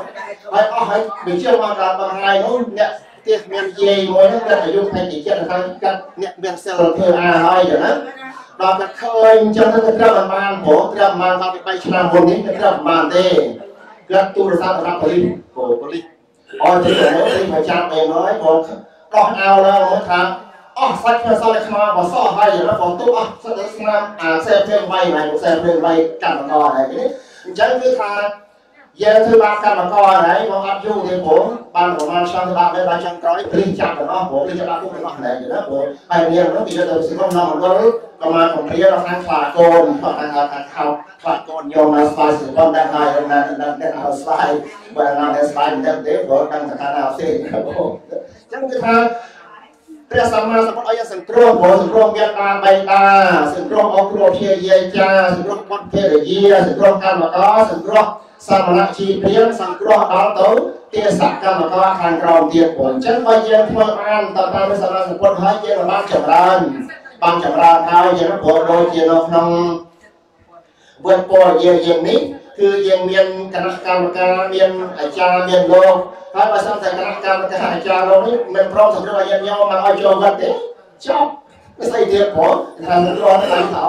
ហើយអស់ហើយវាជាមកដល់បងថ្ងៃនោះអ្នកទៀតមានយាយមួយហ្នឹងគាត់អាយុ27ខាងកាត់អ្នកមានសិលធ្វើអាហើយចឹងណាដល់តែឃើញអញ្ចឹងទៅត្រូវប្រហែលព្រោះត្រូវប្រហែលដល់ពី3ឆ្នាំមុននេះត្រូវប្រហែលទេគាត់ទូរស័ព្ទសម្រាប់ប៉ូលីសព្រោះប៉ូលីសអត់ទេទៅនេះមកចាប់ឯងហើយបងដោះអោឡើងមកថាអស់សាច់ខ្ញុំសល់តែខ្មៅបសោះហើយណាបងទូអស់សិតតែស្នាមអាខ្សែភ្លើងវាយណាខ្សែភ្លើងវាយកម្មករហើយនេះអញ្ចឹងគឺថា យើងធ្វើបាបកម្មករហើយមកអត់យូរទេព្រោះបានប្រហែលឆ្នាំទៅបាបដែរបានចុងក្រោយព្រីចាប់ទាំងអស់ព្រោះព្រីចាប់ដាក់គុកទាំងអស់ហ្នឹងណាព្រោះហើយមាននោះគេយកទៅសង្គមនៅមណ្ឌលក៏មកកំព្រាដល់ខាងខ្លាកូនគាត់ថាថាខោខ្លាកូនយកមកស្វាយសង្គមដែរហើយណាដល់តែឲ្យស្វាយបើណាតែស្វាយមិនដឹងទេព្រោះដឹងថាថាផ្សេងអញ្ចឹងគឺថាព្រះសម្មាសម្ពុទ្ធឲ្យសង្គ្រោះព្រោះសង្គ្រោះមានបានបីតាសង្គ្រោះអស់គ្រោះព្យាយាចាសង្គ្រោះបុត្រភរិយាសង្គ្រោះកម្មករសង្គ្រោះ សមណជីព្រាមសង្គ្រោះដល់ទៅទេសកម្មករខាងក្រោមទៀតព្រោះអញ្ចឹងបើយើងធ្វើបានតតាមព្រះសម្មាសម្ពុទ្ធហើយយើងបានចម្រើនបានចម្រើនហើយយើងព្រោះដូចជានៅក្នុងវត្តពលយើងយើងនេះគឺយើងមានគណៈកម្មការមានអាចារ្យមានលោកហើយបើសិនតែគណៈកម្មការអាចារ្យលោកនេះមិនព្រមសម្រាប់ឲ្យយើងយកមកឲ្យចូលវត្តទេចប់ស្អីទៀតព្រោះថាមិនរត់តាមតោ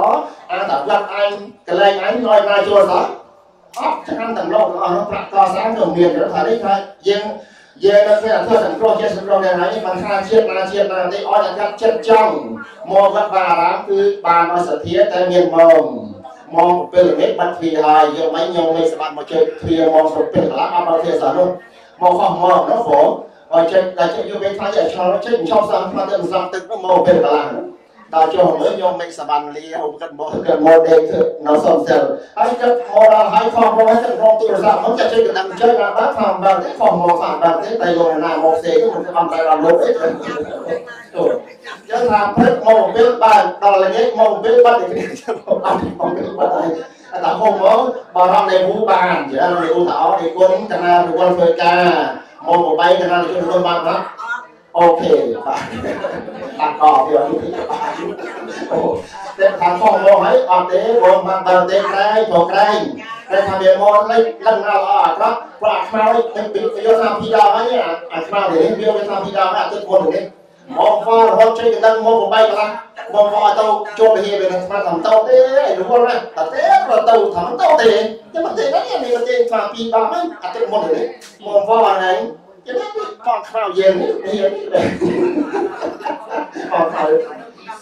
អាតវត្តអញកន្លែងអញឲ្យមកចូលតោ អត់ឆ្នាំទាំងលោកអស់នោះប្រាក់កសាងទៅមានថានេះថាយើងយើងនៅពេលធ្វើសង្គ្រោះចិត្តសង្គ្រោះយ៉ាងណាមិនថាជាតិណាជាតិណាទេអត់តែកាត់ចិត្តចង់មកវត្តបាអារាមគឺបានឲ្យសទ្ធាតែមានមកមកពេលនេះបាត់ទ្វាហើយយកមិនញោមមិនស្បាត់មកជួយទ្វាមកទៅពេលកន្លះអត់ដល់ទ្វាសារនោះមកខុសមកនោះព្រោះឲ្យចេញតែចេញយកពេលខ្លះចេះឆ្លងចេញឈប់សាំផ្លាត់ទៅសំទឹកនោះមកពេលកន្លះ ដល់ចុះមើលយកមិនសបានលាហូបគាត់មកគាត់មកដេកនៅសំសិលហើយគាត់មកដល់ហើយខំមកហើយគាត់រកទូរស័ព្ទមកចិត្តចេញកណ្ដឹងចេញដល់បានខំបានទេខំមកសាបានទេតែលោកណាមកផ្សេងមិនបានតែដល់លោកអីទៅចឹងថាព្រឹកមកពេលបានដល់ល្ងាចមកពេលបាត់តែគ្នាចឹងមកបានមកពេលបាត់ហើយតែហូបមកបារម្ភនៃមូបានចឹងនៃឧទាហរណ៍នៃគុណកណារវល់ធ្វើការមកបបៃកណារជនរួមបានណា អូខេបាទដាក់កពីអត់ទីអូតែថាខំមកហើយអត់ទេបងបានដល់ទេក្រែងព្រោះក្រែងតែថាវាមកលេចលឹងអត់អត់ព្រោះព្រោះអាខ្មៅនេះពីយកថាពីដល់ហើយអាខ្មៅនេះវាវាថាពីដល់ហើយអត់ទឹកមុននេះមកហ្វរហូតចេញកណ្ដឹងមកបបែកកន្លះមកហ្វទៅជួបវិហារវានឹងស្មាត់តាមតោទេឯរវល់ណាតែទេក៏ទៅតាមតោទេតែមិនទេនេះនេះមិនទេថាពីដល់ហើយអត់ទឹកមុននេះមកហ្វហ្នឹង ចឹងផងខ្មៅយើងនេះអត់ហើយ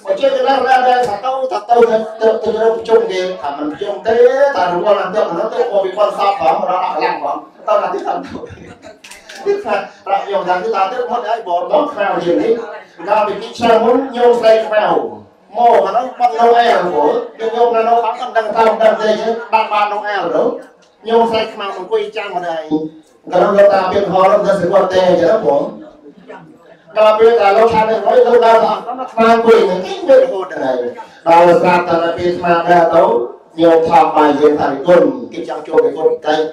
មកជួយទៅដល់ដល់ថាទៅថាទៅទៅទៅរកប្រជុំគេថាមិនប្រជុំទេតែរវល់ឡើងទៅមិនទៅមកពីគាត់សោតផងរកអកលាំងផងទៅណាទីតាមទៅទីថាប្រាក់យកដល់ទីតាមទៅមកឲ្យបងបងខ្មៅយើងនេះដល់ពីពីឆ្នាំមុនញោមស្រីខ្មៅមកអានោះបាត់នៅអែលព្រោះយើងយកនៅនោះអត់ដឹងថាមិនដឹងទេយើងបាត់បាននៅអែលទៅញោមស្រីខ្មៅអង្គុយចាំមកដែរ kalau lo ta biết họ nó sẽ có tè vậy đó bố kalau biết là lo cha này nói lo đau đó nó mang quỷ này cái biết hồ này đau ra ta là biết mà ra đấu nhiều tham bài diện thành quân cái trang cho cái quân cây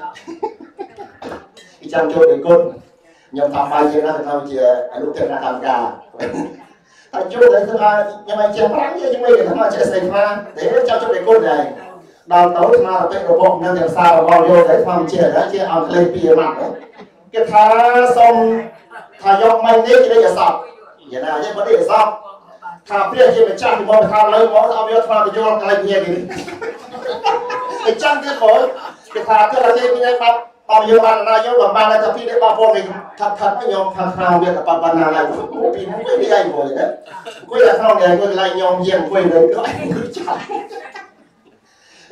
cái trang cho cái quân nhiều tham bài diện ra thì sao chị lúc thế là tham cả thành chỗ đấy thứ hai nhưng mà chém rắn như chúng mình thì mà chạy xảy ra để cho cho cái quân này ដល់ទៅស្មារតីរបស់នឹងទាំងសាររបស់យកទៅធម្មជាតិដែរជាអង់គ្លេសពីម៉ាត់គេថាសូមថាយកមិននេះជាអសពយ៉ាងណាយើងមិននេះអសពថាព្រះជាម្ចាស់ពីមកថាលើមកអត់យកថ្មទៅយកកន្លែងគ្នាគេអញ្ចឹងគេបងគេថាគឺថាគេមានបាត់អមយកបានណាយកបានតែពីនេះបងប្អូនគេថាថាខ្ញុំខាងខាងវាតែប៉ុណ្ណាឡើយពីនេះវាឯងបងណាគួយតែក្នុងគេគួយកន្លែងខ្ញុំយាមគួយទៅក៏ចា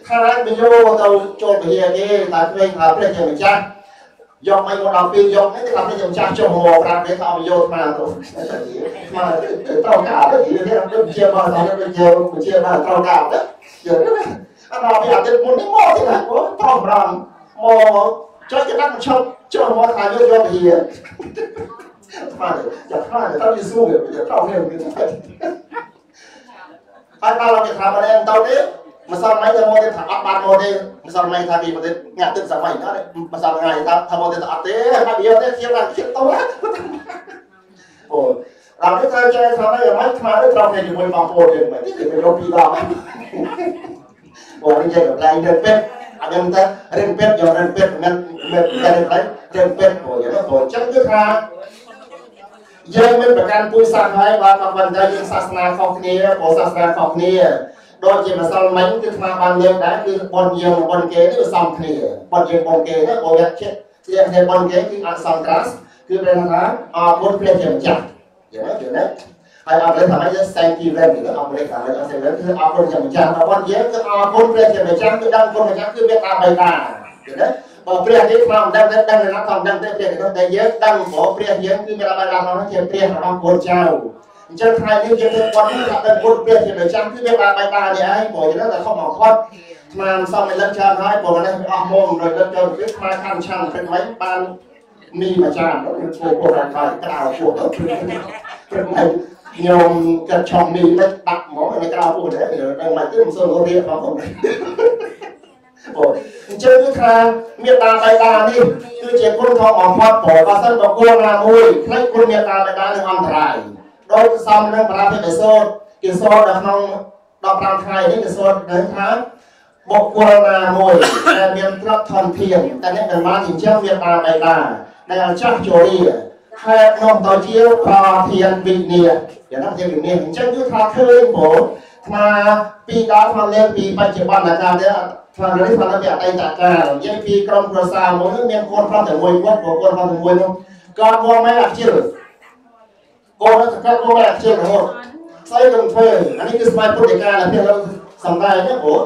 ស់ខាងបញ្យោទៅចូលពហិយទេតែព្រេងថាព្រះជាម្ចាស់យកមិនមកដល់ពេលយកនេះថាព្រះជាម្ចាស់ចុះមកប្រាប់គេថាបញ្យោស្មាទៅស្មាត្រូវការទៅនិយាយថាជាមកដល់ទៅជាជាមកត្រូវការទៅយកអត់ដល់ពីអត់មុននេះមកទេណាបងប្រំរំមកចុះគេដាក់ឈប់ចុះមកថាយកយកពហិយស្មាចាខ្លាចទៅយូស៊ូវាត្រូវនេះគេហើយដល់គេថាមកដល់ទៅនេះ ម្សិលមិញទៅមកទៀតថាអត់បានមកទេម្សិលមិញថាពីប្រទេសងាក់ទឹកសម័យណាម្សិលថ្ងៃថាថាមកទៀតអត់ទេបាត់យកទេខ្ញុំឡើងខ្ញុំទៅអូដល់នេះត្រូវចេះថាម៉េចមិនខ្មៅទៅត្រូវគ្នាជាមួយបងប្អូនយើងមិននេះគេរកពីដងបងនិយាយកន្លែងរឿងពេទ្យអត់ដឹងទៅរឿងពេទ្យយករឿងពេទ្យមិនមិនតែរឿងពេទ្យរឿងពេទ្យព្រោះយ៉ាងព្រោះចឹងគឺថាយើងមិនប្រកាន់ពុយសាសហើយបើក៏ប៉ុន្តែយើងសាសនាខុសគ្នាព្រោះសាសនាខុសគ្នា ដូចជាម្សិលមិញគឺស្មាបានលើកដែរគឺបនយើងបនគេនេះវាសំគ្នាបនយើងបនគេនេះបើយកចិត្តជាគ្នាបនគេគឺអសង្ក្រាសគឺព្រះថាអរគុណព្រះជាម្ចាស់យល់ទេយល់ទេហើយអរគុណថាម៉េច thank you very much អរគុណខាងលើអរគុណគឺអរគុណជាម្ចាស់បនយើងគឺអរគុណព្រះជាម្ចាស់គឺដឹងគុណម្ចាស់គឺវាតាមបៃតាយល់ទេបើព្រះនេះស្មាមិនដឹងទេដឹងណាស់ធំដឹងទេព្រះនេះតែយើងដឹងព្រោះព្រះយើងគឺមានបៃតារបស់ជាព្រះរបស់កូនចៅ អញ្ចឹងថ្ងៃនេះយើងធ្វើគាត់នេះថាដល់ពុទ្ធព្រះជាប្រចាំគឺវាបានបាយតានេះហើយព្រោះចឹងតែខំមកគាត់ស្មានសំមិលិតច្រើនហើយព្រោះនេះអស់មុំដោយលើកចូលពីស្មានខាងឆាំព្រឹកវិញបានមីមួយចានទៅធ្វើពុទ្ធហើយក្រៅពួកទៅព្រឹកវិញខ្ញុំកាត់ឆុងមីមិនដាក់មកនៅក្រៅពួកដែរដឹងមកទៅមិនសូវរៀបផងបងអូអញ្ចឹងគឺថាមេត្តាបៃតានេះគឺជាគុណធម៌បំផុតព្រោះបើសិនបកគួរណាមួយផ្លេចគុណមេត្តាបៃតានឹងអន្តរាយ ដោយសំនឹងប្រាភិបសូត្រគេសូត្រនៅក្នុង15ថ្ងៃនេះគេសូត្រដឹងថាបុគ្គលណាមួយដែលមានទ្រព្យធនធានតែនេះមិនបានចិញ្ចឹមវាតាមឯតាដែលចាស់ជរាហេតុនោះទៅជាប្រធានវិញ្ញាយ៉ាងណាជាវិញ្ញាអញ្ចឹងគឺថាឃើញបងថាពីដល់មកលើពីបច្ចុប្បន្នកាលនេះថានេះថាពីអតីតកាលនិយាយពីក្រុមគ្រួសារមួយមានកូនប្រុសតែមួយគាត់ព្រោះកូនប្រុសតែមួយនោះគាត់មកមិនអជា កូនសង្កត់មកអាជារហូតស្អីនឹងធ្វើអានេះគឺស្វ័យពុទ្ធិកាដែលព្រះលោកសំដែងណាបង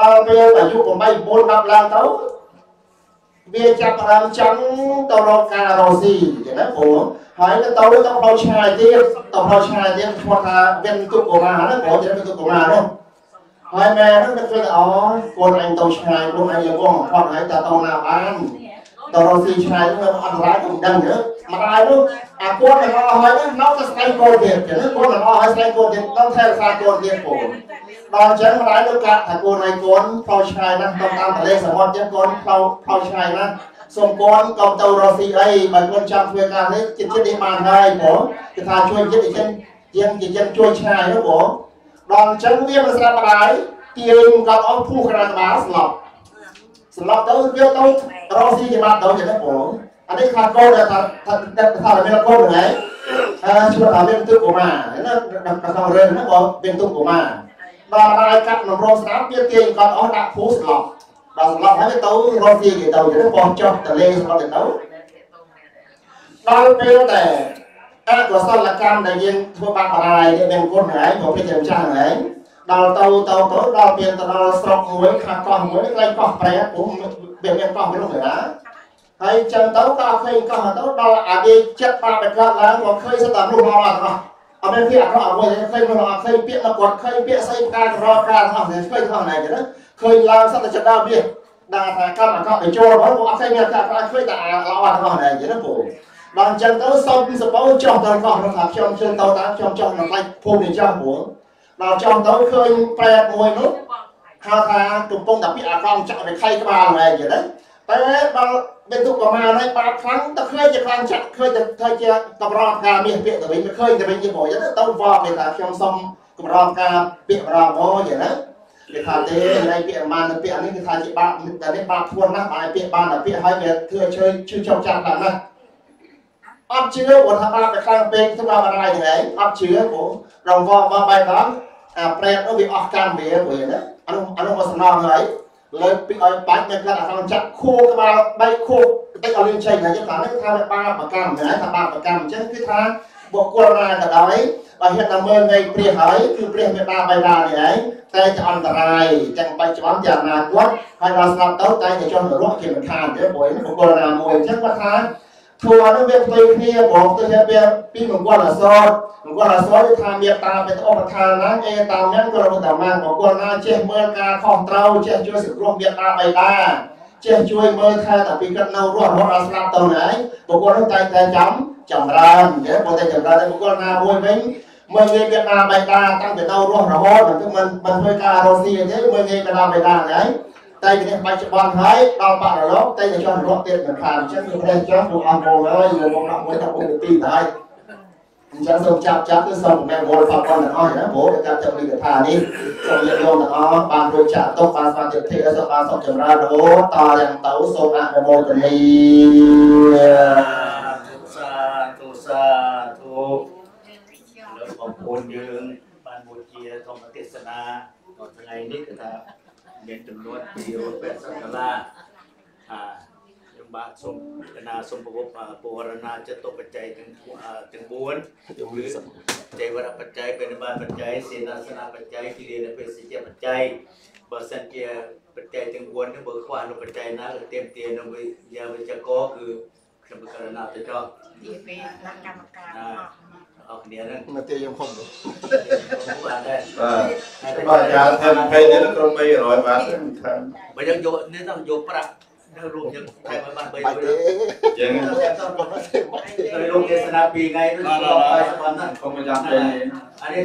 ដល់ពេលអាយុ8 9 10ឡើងទៅវាចាប់ផ្ដើមចង់ទៅរកការរស់ស៊ីចឹងណាបងហើយទៅទៅទៅផ្លូវឆ្ងាយទៀតទៅផ្លូវឆ្ងាយទៀតឈ្មោះថាវិនទុកកូម៉ាណាបងចឹងវិនទុកកូម៉ានោះហើយម៉ែនោះនឹកឃើញអូកូនអញទៅឆ្ងាយខ្លួនអញយកងផុតហើយតើទៅណាបាន តរស៊ីឆ្នៃនឹងអត់ឡាយមិនដឹងទេម្ដាយនោះអាគាត់នឹងអស់ហើយនោះទៅស្ដីកូនទៀតចឹងគាត់នឹងអស់ហើយស្ដីកូនទៀតដល់ថែរក្សាកូនទៀតកូនដល់ចឹងម្ដាយនោះកាត់ថាកូនឲ្យកូនខោឆ្នៃណាស់ទៅតាមប្រទេសសមុទ្រចឹងកូនខោខោឆ្នៃណាស់សូមកូនកុំទៅរស់ស៊ីអីបើកូនចាំធ្វើការនេះចិត្តចិត្តនេះបានហើយបងគេថាជួយចិត្តចឹងជាងជាងជួយឆ្ងាយនោះបងដល់ចឹងវាមិនស្រាប់ម្ដាយទាញគាត់អស់ភូសក្រានក្បាលស្លាប់ ស្លាប់ទៅវាទៅរកស៊ីជាបាត់ទៅចឹងបងអានេះខាងកូនថាថាថាមានកូនហ្នឹងឯងឈ្មោះថាមានទុកកុមារណាក្នុងរឿងហ្នឹងបងមានទុកកុមារដល់ហើយកាត់នំរងស្នាមវាទាញគាត់អស់ដាក់ភូស្លាប់ដល់ស្លាប់ហើយទៅរកស៊ីគេទៅចឹងបងចុះតលេស្លាប់ទៅដល់ពេលដែលអកុសលកម្មដែលយើងធ្វើបាបបារាយនេះមានគុណហើយព្រោះពីចាំចាស់ហើយ ដល់ទៅទៅទៅដល់ពេលទៅដល់ស្រុកមួយខ្លះកោះមួយខ្លាញ់កោះប្រែពុំវាមានកោះមួយនោះទេណាហើយចឹងទៅក៏ឃើញកោះទៅដល់អាវាចិត្តបាបកើតឡើងក៏ឃើញស្ដាប់នោះមកអត់អស់អត់មានពាក្យអក្រក់អ្វីទេឃើញនោះអត់ឃើញពាក្យមកគាត់ឃើញពាក្យស្អីការក្រការអស់តែឃើញខំណែចឹងឃើញឡើងសត្វចិត្តដល់វាដាក់ថាកម្មអកទៅចូលមកពួកអត់ឃើញមានតែអត់ឃើញតែល្អអត់អស់ដែរអញ្ចឹងណាពួកដល់អញ្ចឹងទៅសុំសបោចុះទៅកោះរថាខ្ញុំជឿទៅតាមខ្ញុំចុះនៅផ្នែកភូមិនេះចុះពួក ដល់ចង់ទៅឃើញប្រែមួយនោះហៅថាកំពុងតែពាក់អាកងចាក់នៅខៃក្បាលហ្នឹងឯងចឹងតែដល់មានទុកប្រមាណហើយបាត់ខ្លាំងទៅឃើញជាខ្លាំងចាក់ឃើញទៅធ្វើជាកម្រងការមាសពាក្យទៅវិញមិនឃើញទៅវិញជាមួយចឹងទៅវល់មានថាខ្ញុំសុំកម្រងការពាក្យកម្រងហ៎ចឹងណាគេថាទេនៃពាក្យប្រមាណទៅពាក្យនេះគេថាជាបាបតែនេះបាបធួនណាស់បានពាក្យបានតែពាក្យហើយវាធ្វើជឿជឿចោកចាក់បានណាអត់ជឿគាត់ថាបាបតែខ្លាំងពេកធ្វើបាបអរ៉ៃហ្នឹងឯងអត់ជឿបងរងវល់មកបែបហ្នឹង អាប្រែតនោះវាអស់កម្មវាព្រោះណាអានោះអានោះមកសំណងហើយលើពីឲ្យបាច់មានគាត់អាក្នុងចាក់ខួរក្បាល3ខួរតិចឲ្យលឿនចេញហើយយើងថានេះថាវាបាបកម្មហ្នឹងថាបាបកម្មអញ្ចឹងគឺថាបុគ្គលណាក៏ដោយបើហ៊ានតែមើលនៃព្រះហើយគឺព្រះមេតាបៃតានេះឯងតែជាអន្តរាយទាំងបច្ចុប្បន្នទាំងអនាគតហើយដល់ស្លាប់ទៅតែជាជនរស់ជាមិនខានទេព្រោះបុគ្គលណាមួយអញ្ចឹងគាត់ថា ធัวនោះវាផ្ទុយគ្នាបងទៅវាពីមង្គលអសរមង្គលអសរគឺថាមេត្តាបេតឧបថាណាអេតាមញ៉ាំក៏រត់តាមមង្គលណាចេះមើលការខុសត្រូវចេះជួយសង្គ្រោះមេត្តាបៃតាចេះជួយមើលថែតែពីគាត់នៅរស់រហូតដល់ស្លាប់ទៅណាឯងបុគ្គលនោះតែតែចាំចម្រើនទេព្រោះតែចម្រើនតែបុគ្គលណាមួយវិញមើលងាយមេត្តាបៃតាតាំងពីនៅរស់រហូតមិនមិនមិនធ្វើការរស់ស៊ីទេមើលងាយមេត្តាបៃតាហ្នឹងឯង តែជំនាញបច្ចុប្បន្នហើយដល់បរិលោកតែចង់រត់ទៀតមិនខានអញ្ចឹងគឺព្រះចង់ពួកអង្គមកហើយយកមកដាក់មួយថាពុទ្ធទីទៅហើយអញ្ចឹងសូមចាប់ចាប់គឺសូមមែនវល់ផលប៉ុណ្ណឹងអស់ណាព្រោះចាប់ចាប់លិខិតថានេះសូមយកយកទាំងអស់បានរួចចាក់ទុកបានស្វាគមន៍ទេសូមបានសុខចម្រើនរហូតតយ៉ាងទៅសូមអនុមោទនីសាធុសាធុលើបងប្អូនយើងបានបូជាធម្មទេសនាដល់ថ្ងៃនេះគឺថា មានចំនួន280ដុល្លារអាខ្ញុំបាទសូមកណាសូមប្រវត្តិពរណាចិត្តបច្ច័យទាំងទាំង4គឺទេវរបច្ច័យបេណបាបច្ច័យសេនាសនបច្ច័យគិរិយបេសិជ្ជបច្ច័យបើសិនជាបច្ច័យទាំង4នេះបើខ្វះនៅបច្ច័យណាក៏ទៀមទានៅវិយាវិជ្ជកគឺខ្ញុំពិចារណាទៅចោះជាពេលគណៈកម្មការ អរគ្នាហ្នឹងនៅទីយើងខំបាទដែរបាទបាទអាចារ្យធ្វើ20នេះក្រុម300បាទថាបើយើងយកនេះទៅយកប្រាក់នៅរួមយើងតែមិនបាន300បាច់ទេជាងទៅលោកទេសនា2ថ្ងៃនោះលោកបាយសបានណាកុំចាំពេលនេះអានេះ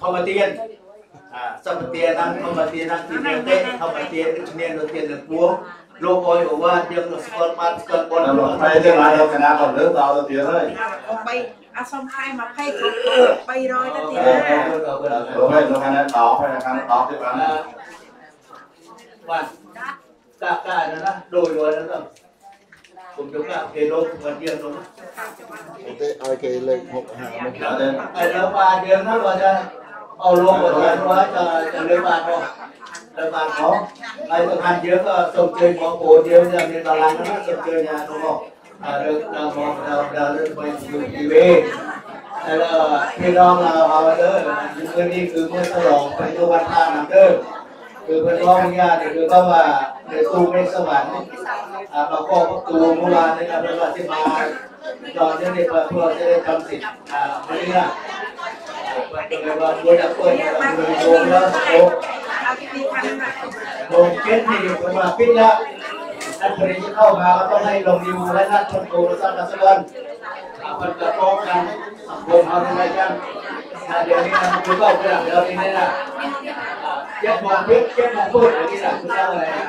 ធម្មទានអាសម្បទានហ្នឹងធម្មទានហ្នឹងទីនេះទេធម្មទានឈ្នានទៅទាននឹងពួងលោកអើយអវ៉ាយើងស្គាល់បានស្គាល់បុណ្យដល់20ទៀតបានដល់កណាដល់លើដល់ទៅទៀតហើយបី អសុំខែ20គ្រប់300ទៅទៀត អឺព្រោះហើយលោកខាងនេះដល់ហើយខាងដល់ទៀតបាន បាទកាកាណាដូចrồi đó cùng chúng ta thì đôi và tiền rồi ទេឲ្យគេលើកមុខហាមក ដល់ទៅ ai lớn ba tiền nó rồi ra ở luôn một tiền rồi cho cho lớn ba thôi lớn ba có ai thực hành trước sông chơi có cổ tiêu giờ nên là làm nó sông chơi nhà đúng không à được là một là là được mấy dùng đi về đây là khi đó là họ đó những người đi cứ mới sau đó phải tu văn tha làm đó คือเป็นร้อง เรามองเราเราเริ่มไปอยู่ทีวีแล้วพี่น้องเราเอาเด้อเมื่อนี้คือเมื่อฉลองไปทุกวันท่านัเด้อคือเป็นอนร้องญาติคือก็ว่าในตู้ในสวรรค์อ่าประกอบตูเมื่อวานนะครับเมื่อวานที่มาตอนที่ได้เพื่อจะได้ทำสิทธิ์อ่าวันนี้ละวันนี้ว่าเพื่อนเพื่อนโดนแล้วโดนโดนเก็ตนี่อยู่ประมาณปิดละักเรียนที่เข้ามาก็ต้องให้ลงยูและนักชนโกและนักสกอนมันจะโตกันสังคมเอาได้ไหมกันเดี๋ยวนี้นะคุณก็เวลาเดี๋ยวนี้นะเจ็บมาเจ็บมาพูดเดี๋ยวนี้นะคุณเจ้าอะไรนะ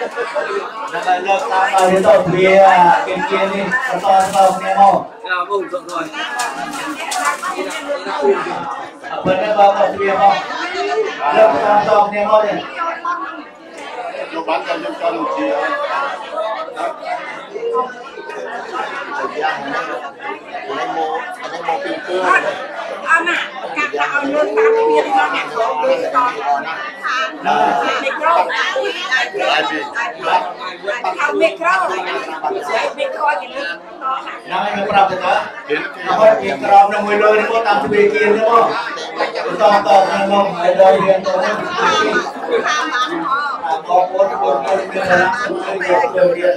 Lần lượt ta vào đến tổ thủy à, kiếm kia đi, cho to vào nghe màu. Nào, dạ vùng rộng rồi. Ở phần này vào tổ thủy không? Lớp ta vào nghe màu đi. Nó bán cho nhân cho đồng chí ạ. Anh em mô, anh em mô kim cương. អស់ណាកាត់ដាក់ឲ្យលើតាមពីរបស់អ្នកក្រុមលើតណាខាងមីក្រូអាចអាចអាចខាងមីក្រូអាចមីក្រូជាលើតណាស់នឹងប្រាប់ទៅតើហើយមីក្រូនឹងមួយលើនឹងតាមទ្វារគៀននោះបន្តតនឹងមកហើយដល់រៀនទៅខាងបានបងប្អូនបងប្អូនមានតែទៅរៀន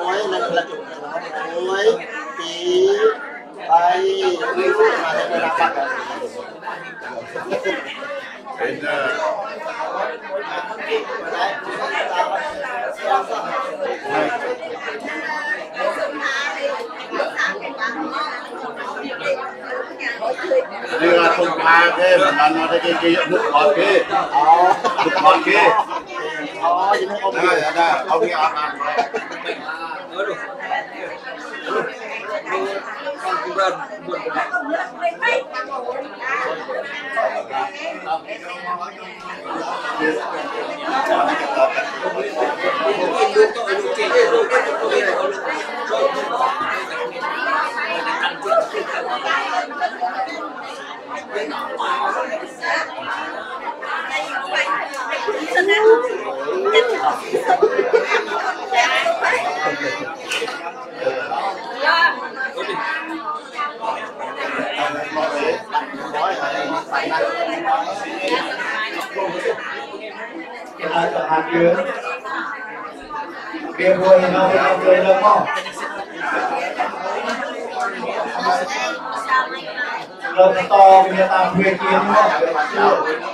មួយនឹងផ្លិតមួយ ពីរបីមកដល់ណាបាត់នេះ là không ba cái mà nó nó cái cái nước ngọt kia nước ngọt kia អូយមកអ ត់ đây là đây ông đi គេអាចទៅហាត់យើងគេមួយនៅនៅជួយលើមកលើបន្តវាតាមទ្វេគានមក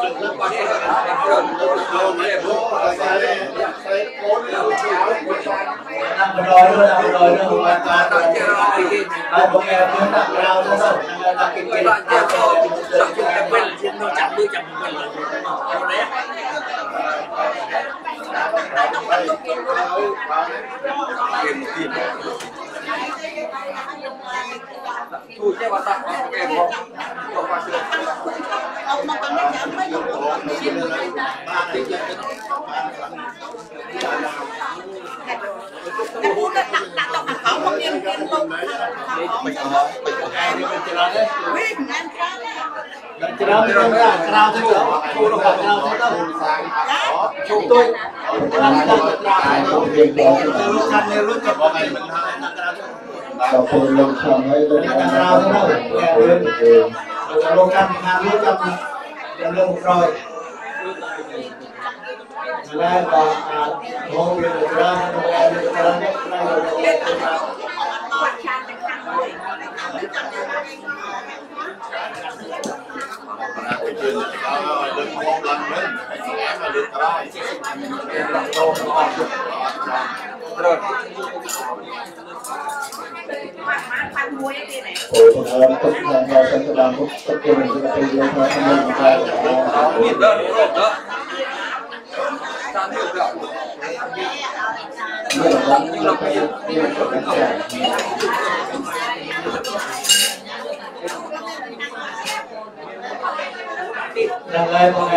ដាក់ ម្ដងម្ដងចូលទៀតមកទៀតជួយគាត់នេះចូលចូលនេះបុកតែតែកូនទៅជួយដាក់បណ្ដោយទៅដាក់បណ្ដោយទៅបានបានហើយបងแกមើលដាក់ក្រៅទៅទៅដាក់គេគេដាក់ជាចូលដាក់ជាពេលជានៅចាំមើលចាំមើលអូននេះជួយទេបាត់ដាក់គេមកមកបាត់ទៅ ដល់ពលលោកឆ្លងហើយទៅដល់ដល់ទៅតែរឿងទៅលោកកម្មវិធីមួយចាប់ដល់លើក្រោយឡើងដល់អាចមកវាក្រៅដល់វាក្រៅទៅដល់ Terus. Đang lên bọn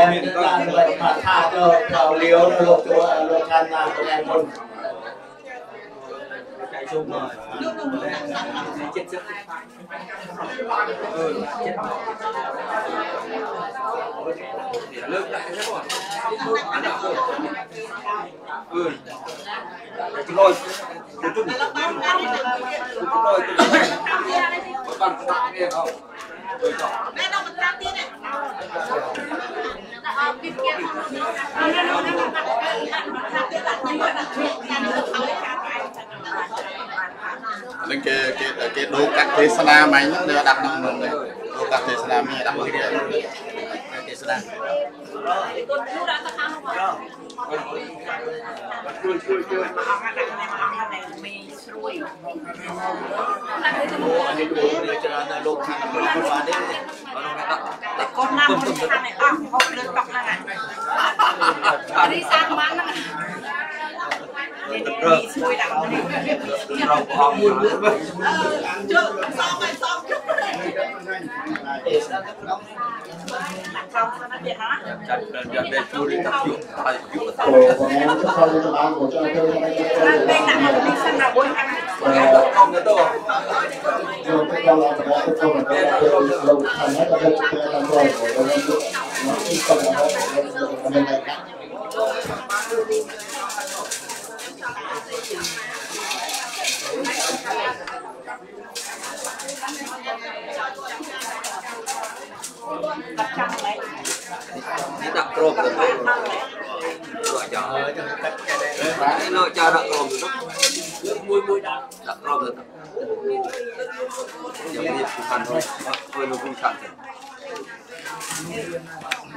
Đấy chung rồi. Chết chết. Ừ, chết rồi. Lớp lại thế còn. Ừ. Chúng tôi. Chúng tôi. Chúng tôi. Còn còn không? Mẹ đâu mà trang tiên này. Nên cái cái cái đồ cắt thế sana máy nó đều đặt nằm nằm đấy. Đồ cắt thế sana máy đặt nằm đấy. Thế sana. Chui chui chui. ស្រួយអានេះលោកខាងអំពីគាត់ទេដាក់កូនណាមកខាងនេះអស់ហូបលើតុហ្នឹងអារីសាងបានហ្នឹង ក Ồ, còn em rất coi lên bàn của cho tôi hôm nay cho tôi Bên nặng là đi sang nào bôi ăn. អស់ទៅ Rồi cái câu là nó cái câu là nó tôi lâu thành hết là đây tôi làm rồi của tôi lên nó chỉ cần là nó bên này Đặt trong này. នេះដាក់ក្រមទៅទៅលោកចានេះលោកចាដាក់ក្រមទៅមួយមួយដាក់ដាក់ក្រមទៅយ៉ាងនេះសំខាន់ thôi ធ្វើលោកសំខាន់ cổ lớp ngô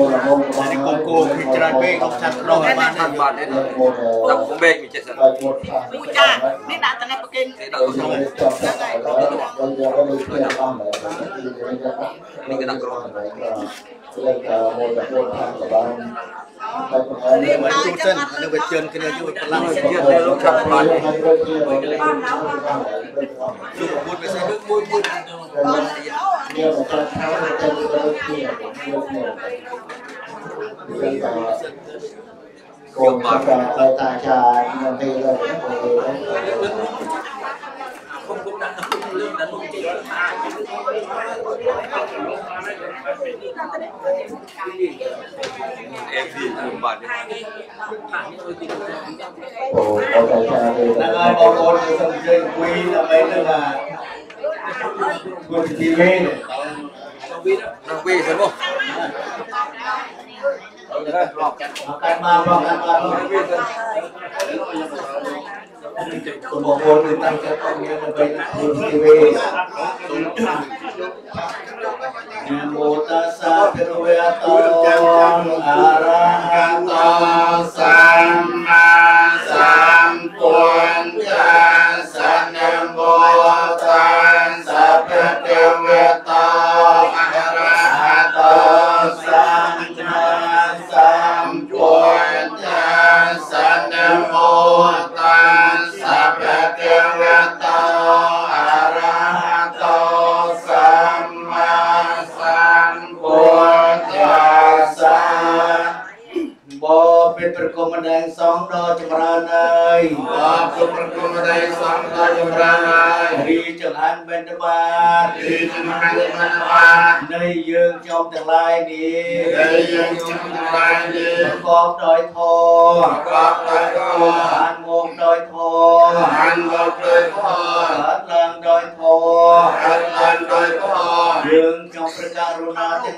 là ngô của អា bạn នេះកូនគោគឺច្រើនពេកអត់ឆាត់រងបានទេខាត់បានទេ lớp ngô là ដាក់ពុំបែកមិនចេះសិន đây một thằng Ui cha, biết đặt tên này có kinh. នេះដាក់ក្នុង Rồi cho tất cả đó bây giờ có đi theo con này bây giờ có lên cả một là một thằng của bạn đây còn hai នេះ đứa មិនជួសិនអានេះវាជឿនគ្នាយូរកន្លងទៀតទេលោកខាត់បាន hai đứa kia rồi đây ជួបមួយវាសេនឹងមួយមួយ nhưng mà trong tháng là chân đôi kia đôi kia đây là cùng tất cả tay ta trà nhưng mà đây là cái của tôi đấy ខ្ញុំគុំដាក់ក្នុងលឿនដាក់ក្នុងចេញអេពីខ្ញុំបាទ ồ có tay trà đây ហ្នឹងហើយ là បងប្អូនយើងសូមអញ្ជើញអង្គុយដើម្បីនឹងអាគួរទីវេនេះ Nang wi sa mo. Tara, rock. មកកាត់មកបងកាត់មកបងបងប្អូនគឺតាំងចិត្តផងយើងដើម្បីនឹ ងគួរទីវេណាមោតាសាភៈវេតោអរហន្តោ Sama Sambuddhasa Namo Tassa Bhagavato Arahato Sama Sambuddhasa Namo Tassa Bhagavato Arahato Sama Sambuddhasa បបពេលប្រគំម្ដងសងដ៏ចម្រើនហើយ Bab Superkumudai Samta Jumranai រីចង្ហាន់បិណ្ឌបាត Di Jumrani Manapa នៃយើងខ្ញុំទាំងឡាយនេះ Dari yang Jumrani ប្រកបដោយធម៌ Bab Tato បានមកដោយធម៌ Han Bab Tato កើតឡើងដោយធម៌ Adlan Doi Tato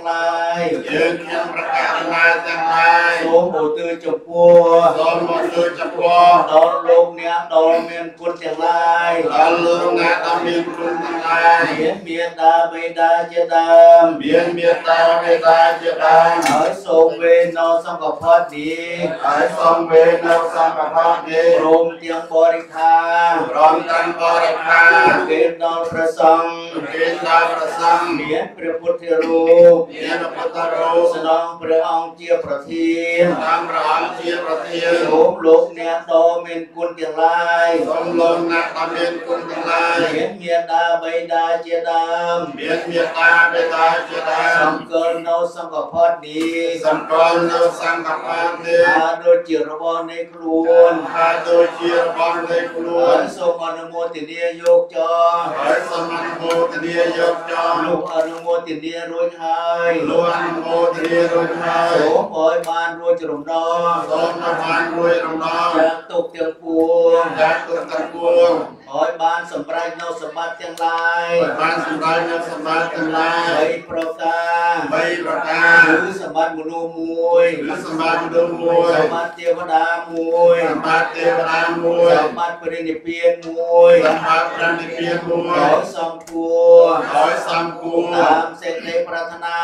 យើងខ្ញុំព្រះករុណាទាំងឡាយ Yang yang berkarna Tangai សូមឧទ្ទិសចំពោះ Som Mutu Cepo ដល់លោកអ្នកដ៏មានគុណទាំងឡាយ Lalu Ngatamin Kun Tangai មានមេត្តាបិតាជាដើម Bian Mita Mita Jedang ហើយសូមវេណោសង្កផតនេះ Hai Som Vena Samapati ព្រមទាំងបរិខារ Rom Tan Borika គេដល់ព្រះសង្ឃ Kita Prasam មានព្រះពុទ្ធរូប Yana Putaro ស្នងព្រះអង្គជាប្រធាន Tam Ram Chia Pratia សូមលោកអ្នកដ៏មានគុណទាំងឡាយ Som Lom Nak Tamin Kun Tangai មានមេត្តាបិតាជាដើម Bian Mita Mita ស Jedang ង្កលនៅសង្កផតនេះ Sampon No Sangkapati ថាដូចជារបស់នៃខ្លួន Hado Chia Bon Nei ហើយ Kulun សូមអនុមោទនាយកចោ Hai Saman Mo Tania Yok លោ Chong កអនុមោទនារួចហើយ Luan Mo Tania Run សូ Hai មឲ្យបានរួចរំដង Som Naman Rui Ram ចា Dong ក់ទុកទាំងពួង Dak Tuk Tan Buông ឲ្យបានសម្រេចនៅសម្បត្តិទាំងឡាយឲ្យបានសម្រេចនូវសម្បត្តិទាំងឡាយ3ប្រការ3ប្រការគឺសម្បត្តិមនុស្សមួយគឺសម្បត្តិមនុស្សមួយសម្បត្តិទេវតាមួយសម្បត្តិទេវតាមួយសម្បត្តិព្រះនិព្វានមួយសម្បត្តិព្រះនិព្វានមួយដោយសំគួរដោយសំគួរតាមសេចក្តីប្រាថ្នា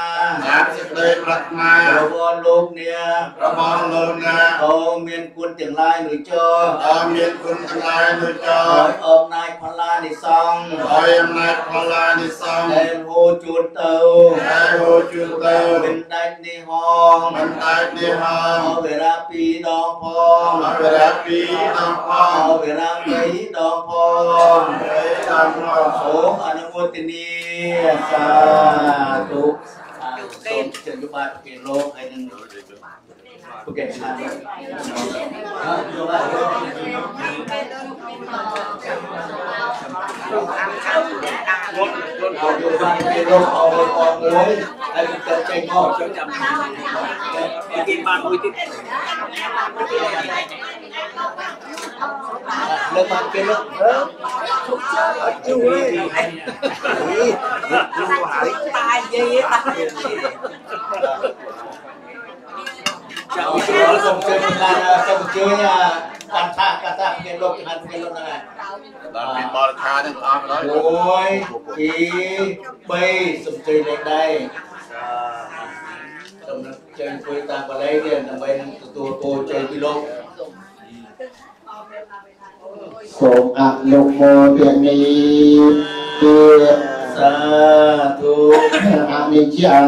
តាមសេចក្តីប្រាថ្នារបស់លោកអ្នករបស់លោកណាអូមានគុណទាំងឡាយនោះចោអរមានគុណទាំងឡាយនោះចោដោយអំណាចផល្លានិសង្ឃដោយអំណាចផលឡានិសង្ឃដែលហូរជូនទៅហើយហូរជឿទៅមិនដាច់នេះហងមិនដាច់នេះហអងវេរាពីរដងផងអររាពីដល់ផអងវេរាបីដងផងហើយដល់ផងសូមអនុមោទនាសាធុសូមជញ្ជបាតគេលោកហើយនឹងពុកែខានអរយោបាទលន់លន់អរយោបាទគេលោកអរអរមួយហើយទៅចេ ញមកចូលចាំគេបានមួយទៀត ចូលចូលសូមជួយតាមសូមជួយតាមថាកថាគ្នាលោកចំណាត់គ្នាលោកហ្នឹងហើយដល់ពីបរិខានឹងព្រះអង្គដល់អូយទី3សូមជួយលេខដែរសូមជួយជួយតាមកលេខទៀតដើម្បីនឹងទទួលពរជ័យពីលោកសូមអនុមោទនីទសាធុអនិច្ចា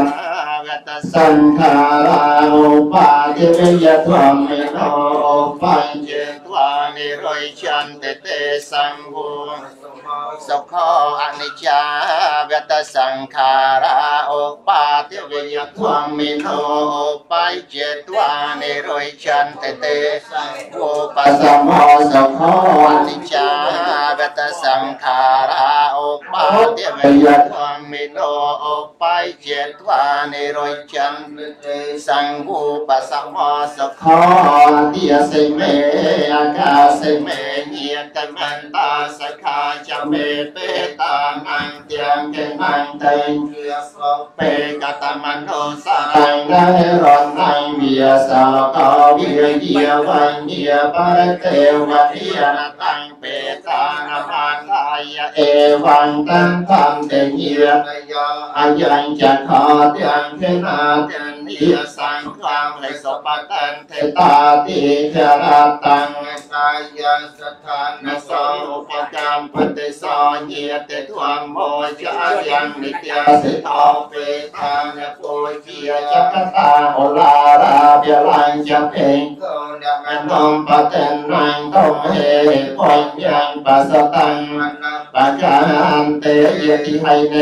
វតសង្ខារាឧបាទិវិយធម្មិណោបញ្ចេត្វានិរយចន្តិទេសង្ឃោសុខោអនិច្ចាវតសង្ខារាឧបាទិវិយធម្មិណោបញ្ចេត្វានិរយចន្តិទេសង្ឃោបសមោសុខោអនិច្ចាវតសង្ខារាឧបាទិវិយធម្មិណោបញ្ចេត្វានិរយចន្តិទេសង្ឃោបស ปาเทียัทวังมิโลออกไปเจ็ดวันในรอยจันสังกูปะสัมมาสขอติยสิเมอากาเสเมเนียตมันตาสกาจะเมเปตานังเตียงเกนังเตงเกือสเปกตมันโนสังนะรอนังเมียสาวกวิเยียวันเยียปะเทวะเทียนตังเปตานามาทายเอวาបញ្តាំងខំទាំងយាអញ្ញចខទាំងភិណាទាំង นียสังฆังให้สปตันเทตาติเทระตังกายสถานสอุปกรรมปฏิสอเยเตทวมโมจายังนิตยสิทอเปทานโปเจียจักตาโอลาราเบลังจะเพงมันนมปะเตนนังตมเฮพงยังปัสตังปัจจานเตยติไมเน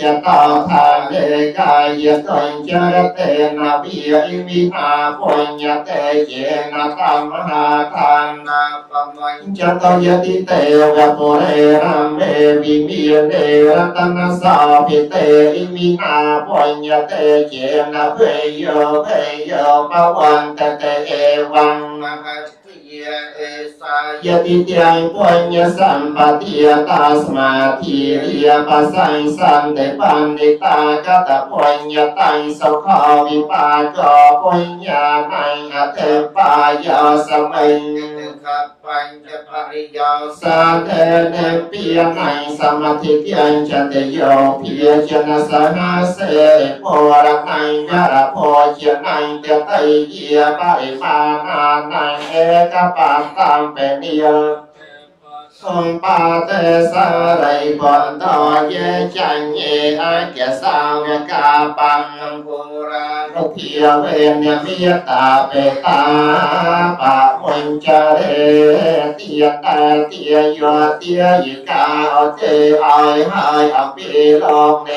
จะต่อทางเดกายตังจรเตนะเบียอิมินาพงยเตเจนะธรรมหาทานนาปมัญจตยติเตวะปุเรรัมเมวิมีเนรัตนสาภิเตอิมินาพงยเตเจนะเพยโยเพยโยปวันตเตเอวังนะ ยเอสายติเตียงปุญญสัมปติยตัสมาธิริยปัสสังสันเตปันนิตากตะปุญญตังสุขวิปากโกปุญญานังอเทปายาสมังขับปัญจปริยาสาเทเนปียนังสมาธิเตียงจันเตโยพิยชนะสหาเสโพระนังยะระโพชนังเตไตเยียปริมานานังเอก ปัตตังเป็นเย สมปาเตสะไรปอนตอเยจังเยอาเกสาวกาปังภูรานุเพียเวนยมิยตาเปตาปะมุญจเรเตียตาเตียโยเตียยิกาเตอายหายอภิโลกเน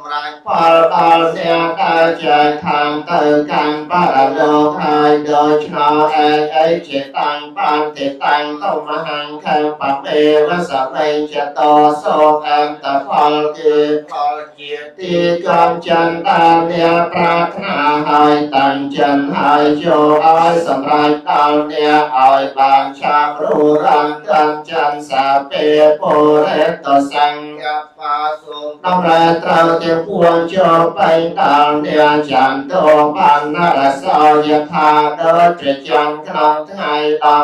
សម្រាប់ផលដល់អ្នកដែលជាខាងទៅកាន់បរលោកហើយដូច្នោះឯងអីជាតាំងបានទេតាំងទៅមហាងខាងបបេវសមេចតោសោអន្តផលគឺផលជាទីកំចិនដែលអ្នកប្រាថ្នាហើយតាំងចិនហើយចូលឲ្យសម្រេចដល់អ្នកឲ្យបានឆាប់រួរងកាន់ចិនសាពេពុរេតសង្ឃ បាសូមដំណើរត្រូវទាំងពួងចូលបែងដល់អ្នកចាំតោបាននរសោយថាដូចព្រះច័ន្ទក្នុងថ្ងៃ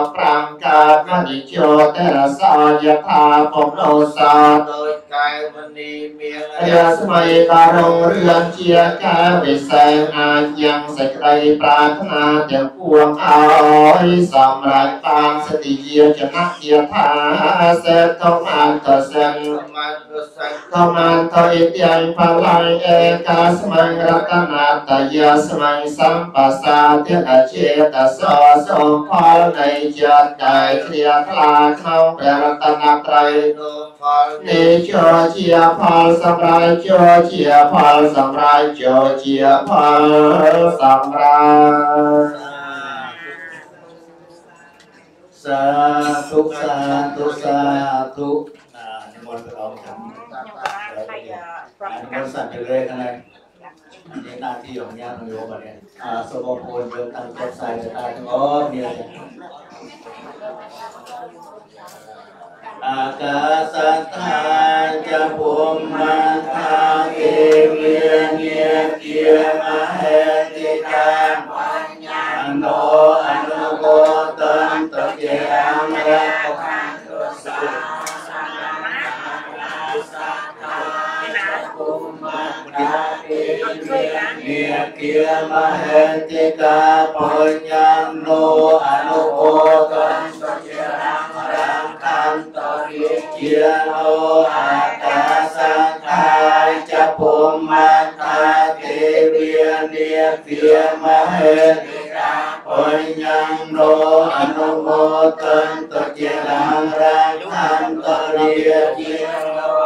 15កើតមនិជោតរសោយថាពុំនោសោដូចកាយមនីមានរាស្មីដល់រុងរឿងជាកាវិសេសអាចយ៉ាងសេចក្តីប្រាថ្នាទាំងពួងឲ្យសម្រាប់បានសតិយាចនៈយាថាសេតោអន្តសិនមន្តសិនកមន្តឥទាំងបល័យเอកាស្មੰរតនាតយាស្មੰសម្បសាទិអចេតសោសូមផលនៃចិត្តដែលគ្រាខ្លាក្នុងព្រះរតនត្រ័យនោះផលនេះចូលជាផលសម្រាប់ចូលជាផលសម្រាប់ចូលជាផលសម្រាប់សាធុសាធុសាធុអានិមន្តព្រះអង្គចាំខ្ញុំក៏ហើយ บริษัทจะเลยอะไรเนี่ยหน้าที่ของญาติโยมเนี่ยอ่าสมบูรณ์เรื่องตั้งใจใส่ตาทั้งอ๋อเนี่ยอากาสัทธาจะภูมิมาทาเกเวียเนียเกียมาเหติตาปัญญาโนอนุโมตันตเกียงและปัญญา និគាមហេតិកាបញ្ញណោអនុមោទន្តជាអង្គរខាងទុជាណោអាកាសខាយចពុមមថាទេវិនិគាមហេតិកាបញ្ញណោអនុមោទន្តជាអង្គរខាងទុជាណោ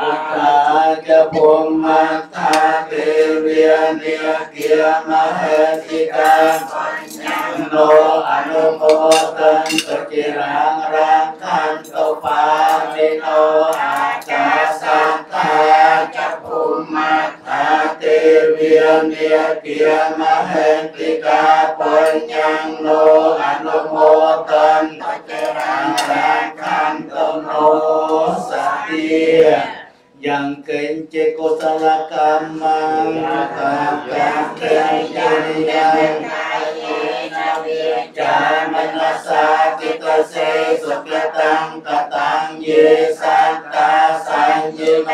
Buddha cha Bồ Mát Tha Tê Viên Địa Kia Ma Hê Ti Ca Nô Anu Mô Tân จะปุมมาตาเตเวียนิยเกียมหติกาปัญญโนอนุโมตันตจิรังรังทันตุปาติโนอาจาสัตตาจะปุมมาตาเตเวียนิยเกียมหติกาปัญญโนอนุโมตันตจิรังรังทันตุโนสัตติ ยังเกณเจโกสรกรรมังกาการเกณฑ์ยังยังจามนัสสาติตเสสุกตังกตังเยสัตตาสัญญโน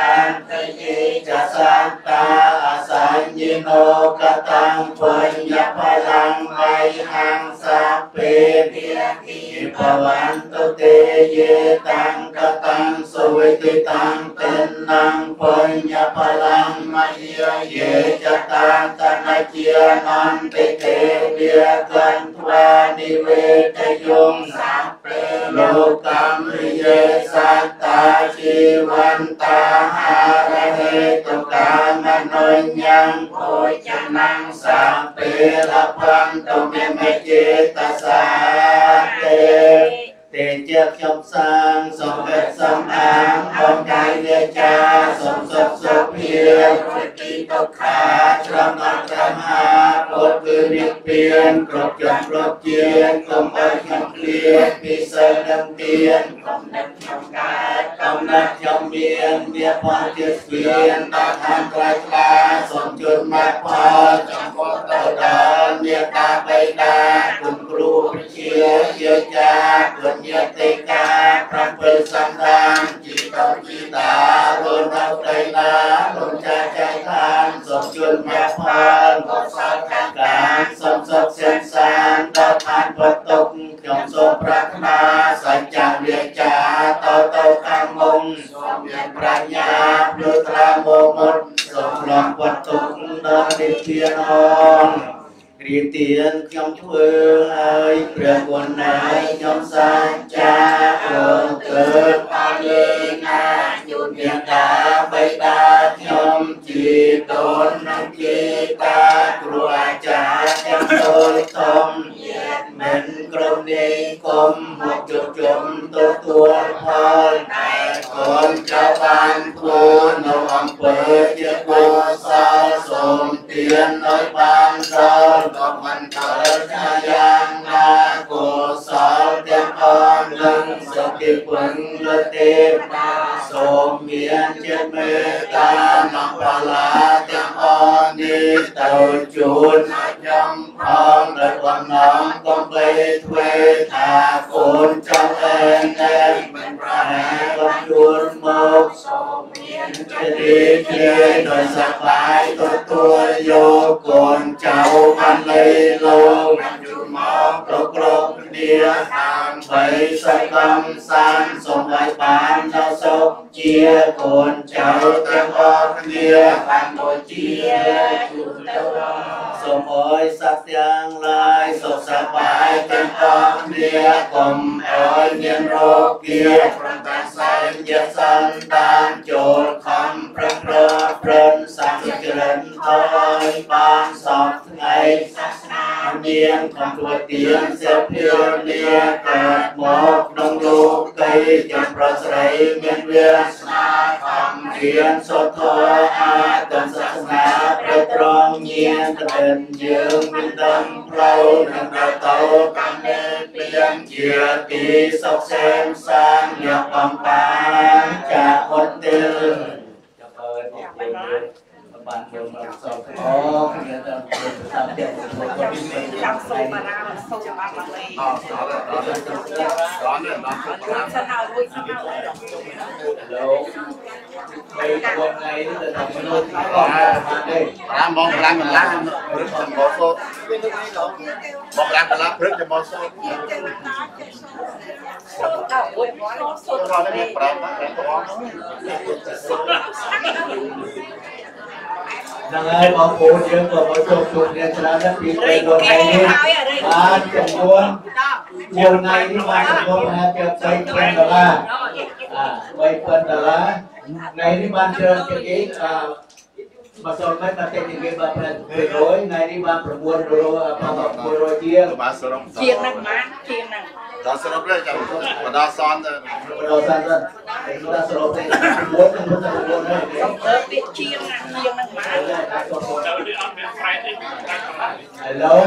อันติยิจะสัตตาอสัญญโนกตังปุญญพลังไมหังสัพเพเพียง าพลังมัจยเยจตาตนะเจียนันติเตเวียกันทวานิเวทยงสัพเพโลกัมริเยสัตตาชีวันตาหาระเหตุกามโนยังโพจนัง ពុជនាងសាពេលបន្តុមេមេចេតសាទេទេជាខ្ញុំសាងសំពេតសំអាងអំកាយវាចាសំសុខសុភាវទីទុក្ខាច្រមអត្រមហាពុទ្ធគឺនិព្វានគ្រប់ចំគ្រប់ជាកុំឲ្យខ្ញុំឃ្លាតពីសិលនឹងទៀន កំណត់ខ្ញុំកើតកំណត់ខ្ញុំមានមានផលជាស្វៀនដល់ខាងក្រៃខ្លាសូមជួយមកផលចំពោះទៅដល់មេត្តាបិតាគុណគ្រូវិជាជាចាគុណញាតិកាប្រពើសំដានជីតោជីតារុនដល់ប្តីណារុនចាចាឋានសូមជួយមកផលកុសលកម្ម ការសូមសុខសេនសានដល់ឋានពុតទុកខ្ញុំសូមប្រាថ្នាសច្ចាវាចាតទៅខាងមុំសូមមានប្រាជ្ញាព្រឺត្រាមមុតសូមលំពុតទុកដល់និព្វានអងរៀបទៀនខ្ញុំធ្វើឲ្យព្រះគុណហើយខ្ញុំសាចាអូនកើតផលលេណា ជូនមេតាបិតាខ្ញុំជាតូននិងជាតាគ្រូអាចារ្យទាំងតូនធំ មិនគ្រប់នេះគុំមកជុំជុំទទួលផលតែគុណចូលបានខ្លួននៅអំពើជាគុសលសូមទានដោយបានដល់ក៏មិនកើតជាយ៉ាងណាគុសលទាំងអស់នឹងសុខទីពឹងលើទេវតាសូមមានចិត្តមេត្តានិងបលាទាំងអស់នេះទៅជូនអញ្ញំផងដោយបំណងគុំកុំបីធ្វើថាកូនចង់ឯងតែមិនប្រហែលកំជួលមកសូមមានចិត្តរីករាយដោយសប្បាយទទួលយកកូនចៅបានលៃលោកជូន មកប្រគ្រប់គ្នាដើម្បីសកម្មសានសូមឲ្យបានដល់សុខជាកូនចៅទាំងអស់គ្នាបានដូចជាជូនទៅសូមអើយសត្វទាំងឡាយសុខសប្បាយទាំងអស់គ្នាកុំអើយមានរោគគាប្រំតាសែងយសន្តានចូលខំប្រឹងប្រព្រិនសាមគ្គរិនអើយបានសពថ្ងៃសាសនាមានកំមកទៀងសាភិរលាកាតមកក្នុងលោកកៃចាំប្រស្រីមានវាសនាធម្មរៀនសុទ្ធអាតនសាសនាព្រះត្រង់ញាណកិនយើងមានដឹងផ្លូវនឹងប្រតោកម្មនិព្វានជាទីសុខសែនសាងយកបំបានចាអត់ទិលចាប់បើមកវិញ បានចូលមកសពអូគ្នាទៅតាមទៀតខ្ញុំចាំសូមបារាមសូមបារាមលេអូសល់ដល់ដល់ដល់ដល់សិនហើយរួចសិនហើយលោកពេលពួកថ្ងៃនេះទៅតាមមនុស្សក៏បានមកខ្លាំងខ្លាំងព្រឹកចាំមកសូត្រមកខ្លាំងខ្លាំងព្រឹកចាំមកសូត្រដល់មួយមកសូត្រដល់នេះប្រាំប្រាំទៅអស់ ហ្នឹងហើយបងប្អូនយើងក៏មកជួបជុំគ្នាច្រើនណាស់ពីពេលដល់ថ្ងៃនេះបានចំនួនជាថ្ងៃនេះបានចំនួនហាក់ជា3000ដុល្លារ3000ដុល្លារថ្ងៃនេះបានច្រើនជាងគេអឺមកចូលមកតែទីគេបានប្រាក់200ថ្ងៃនេះបាន900បាន900ជាងបាទសរុបជាងហ្នឹងបានជាងហ្នឹងដល់សរុបលើចាំបដាសនទៅបដាសនទៅ ដល់សរុបតែមួយក្នុងមួយហ្នឹងខ្ញុំអើពាក្យជាងណានាងហ្នឹងបានដល់វាអត់មានប្រែទេឥឡូវ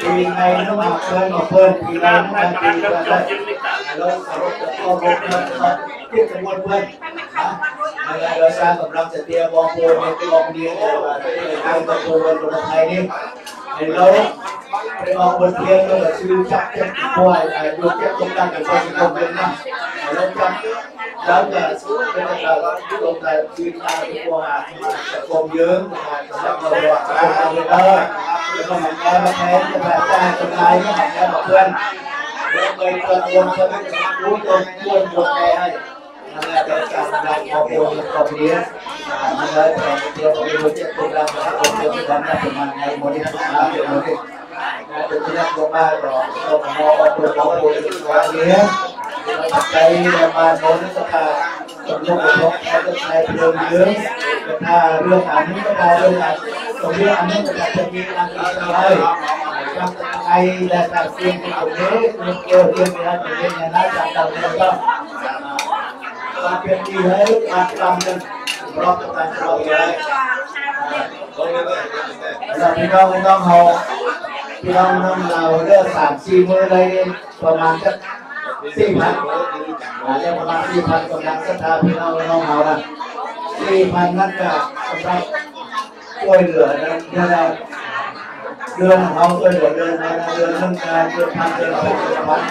ពីថ្ងៃនោះមកឃើញមកពើពីថ្ងៃនោះបានពីដល់ឥឡូវសរុបទៅមកមកទៀតជាមួយពើហើយដោយសារសម្រាប់ចិត្តបងប្អូនអ្នកទាំងគ្នាដែលបានទៅទៅពលក្នុងថ្ងៃនេះឥឡូវព្រះអង្គបុត្រធានក៏ជឿចាក់ចិត្តពួកឲ្យយកចិត្តទុកដាក់ក្នុងសង្គមយើងណាឥឡូវចាំ ដល់តែស្គាល់តែដល់ទៅតែជាការរបស់អាសង្គមយើងសម្រាប់របស់អាអឺខ្ញុំមិនដឹងថាតែតែចំណាយហ្នឹងតែមកខ្លួនយើងបីគាត់វងខ្លួនខ្លួនខ្លួនខ្លួនខ្លួនឯងហើយហើយតែការសម្ដែងរបស់ពួកគាត់គ្នាហើយតែខ្ញុំខ្ញុំចិត្តទៅដល់របស់ខ្ញុំដល់តែប្រហែលថ្ងៃមុននេះដល់ពេលមុននេះ ទៅជាអ្នកយកបានក៏សូមអរគុណបងប្អូនពលស្វាគ្នាតែដែលបានមកនេះថាជំនុំអនុថាទៅផ្នែករឿងយើងថារឿងអានេះក៏ថារឿងអាទៅរឿងអានេះក៏ថាជាមានដល់ទៅហើយចាំថ្ងៃដែលថាជាទីជំនុំនេះគឺយើងមានតែជាអ្នកណាចាំដល់ទៅបាទពីទីហើយអាចតាមនឹងប្រាប់ទៅតាមក្រោយហើយដល់ពីដល់ដល់ហោ พี่น้องน้ำเราเลือกสามสี่มือเลยประมาณสักสี่พันเรียกประมาณสี่พันกำลังศรัทาพี่น้องน้องเนาละสี่พันนักนก็สำหรับช่วยเหลือนะนี่แหละเดือนเขาช่วยเหลือเดือนนะเดือนเรื่องงานเดือนพันเดือนหกเดือนพัน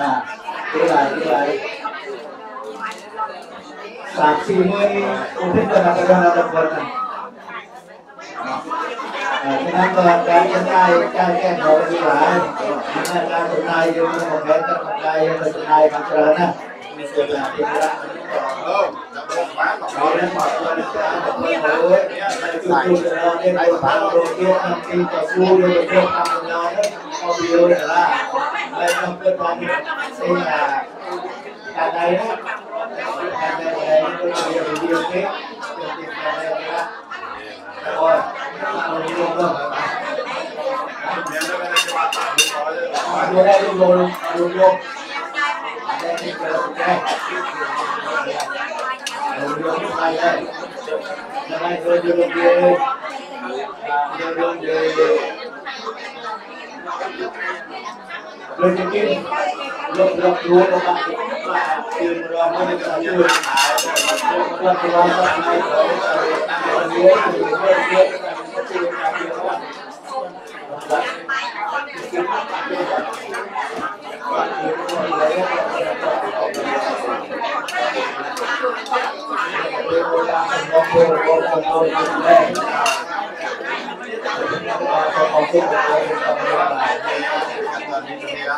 อ่าที่ไรที่ไรสามสี่มืออุทิศกันนะกันนะทุกคนนะ cho nên là cái cái tay cái cái bộ như là nên là từ nay vô một cái cái một cái từ từ nay mặt trời nè mình sẽ làm cái đó không đó nên mà tôi đã có một cái cái cái phản đồ kia khi có su vô được không làm nhau đó có điều là đây trong cái con đây là cả đây đó cả đây là cái video kia rồi vô đây luôn vô luôn vô vô lên cái kim lộc lộc lúa của bạn là tiền rồi mới được sản xuất lộc lộc lộc lộc lộc lộc lộc lộc lộc lộc lộc lộc lộc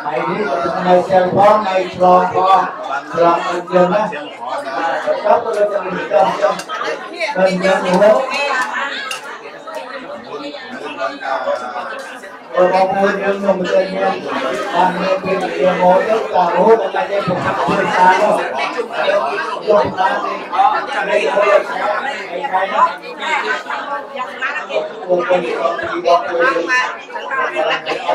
mày biết mày xem có mày tròn có tròn mày chưa á cấp lên cho mình cho cho mình cho mình បងប្អូនយើងសូមអញ្ជើញយើងបានមានពេលវេលាមកទៅក៏រូបតែយើងប្រកាសពីសាលនោះយកបានចាំឲ្យយើងថ្ងៃនេះបងប្អូនពីបងប្អូនមានតែ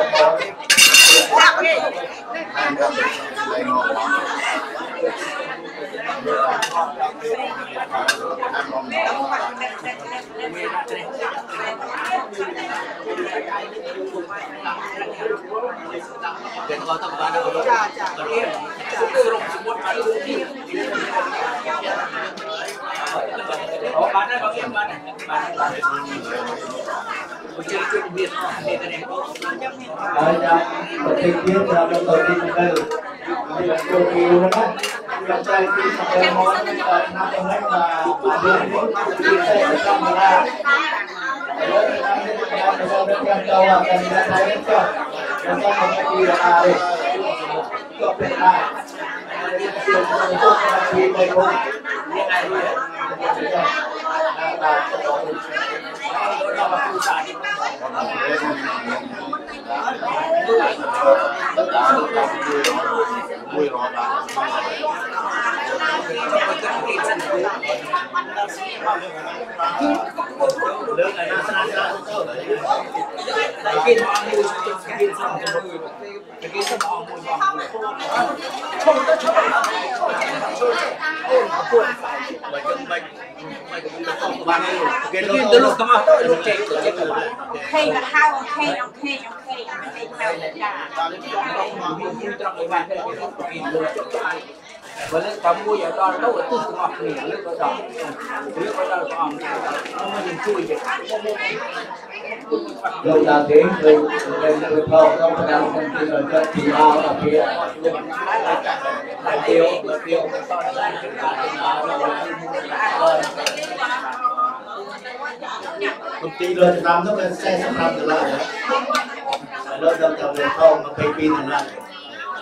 Dan kalau tak ada belum, itu belum sebut kalau Oh, mana bagi mana? Ucil itu biar ada dari aku. Ada, terkikir dalam tadi modal. Untuk kilometer, kita itu sampai mau enam enam ada ini kita sedang berada. Kalau kita tidak ada kawan kita lại hai đến chờ còn con một cái gì là à đi cột lại à trường trường tốt là gì đây không những ai đi Thank you. Đây là cô kiều đó đó trong đây khi mà cái món là năm trăm mét mà mà đưa đến đi xe ở trong mà ra câu là cần ra thấy đến cho trong trong một cái gì là à đi có biết à khi đây cũng Lớn này nó xa xa Cái kia nó ăn mùi, cái kia nó ăn mùi, cái kia nó ăn mùi, không có chỗ Mày cứ mày mày cũng không có bạn ấy cái kia từ lúc tao tôi lúc chạy tôi chạy lại ខេក៏ហៅអូខេអូខេអូខេអូខេហៅចា và lên tầm mua giờ đó đâu có tư ngọt nỉ lên có đó lên có đó có nó mình chui vậy lúc đầu tiếng từ từ từ thâu trong cái năm công ty rồi cho chị bao ở phía tiêu tiêu công ty lên năm nó lên xe sắp năm rồi lại lên trong tàu đường thâu mà cây pin thành lại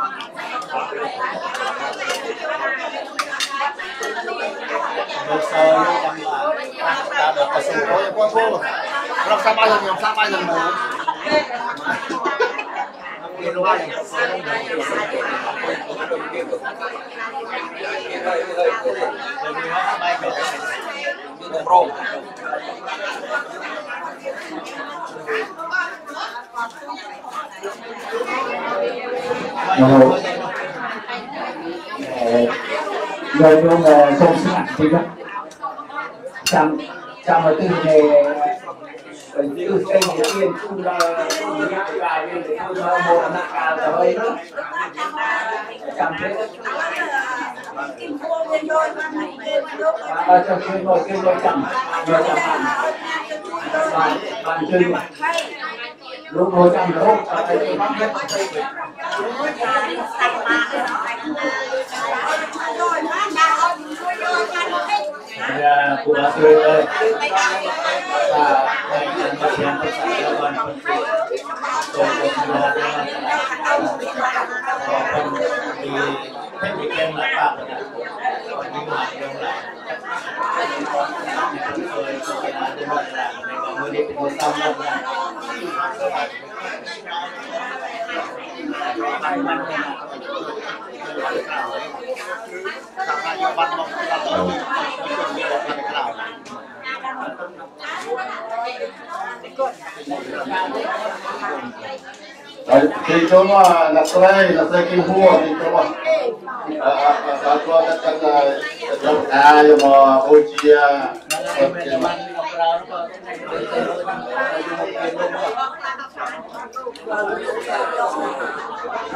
nó chăm là ta được cái sự có có cô. Nó sao bao giờ nhiều sao bao giờ nữa. rồi luôn là không sinh ảnh thì đó chăm chăm ở từ này từ cây đầu tiên chung là nhắc lại đi để tôi nói một nặng cả rồi đó chăm thế kim cua bên đôi mà này bên đôi và cho khi ngồi kia ngồi chăm ngồi chăm hẳn bạn bạn chơi mà lúc ngồi chăm đâu ở đây tôi bắt hết rồi má đào ơi rồi rồi ăn hết Ya, pura sulit ơi. Và thầy cần phát hiện tất À, thì chỗ mà là đây là đây cái mua thì chỗ mà bà con đã cần là dòng ta dòng mà ô chia Hãy subscribe cho kênh Ghiền Mì Gõ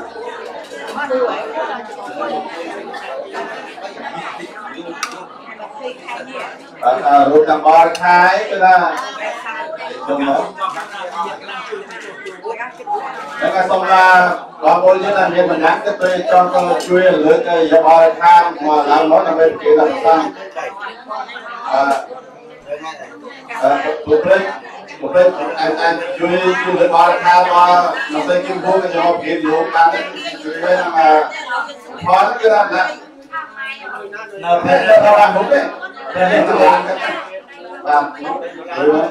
Để không bỏ lỡ những video hấp dẫn 20ខែនេះបាទរូបតាមអរខែគឺថាខ្ញុំមកហើយក៏សូមឡាបងប្អូនយើងដែលមានបណ្ដាគិតទៅចង់ទៅជួយលើកយកអរខាមកឡើងមកដើម្បីគេដល់តាមអឺពុកព្រឹកពុកព្រឹកអានអានជួយជួយលើកអរខាមកនៅពេលគេមកគេយកគេយកតាមជួយហ្នឹងមកផលគឺថា nó phải là tao làm đúng đấy. Là nên tao làm và đúng đấy.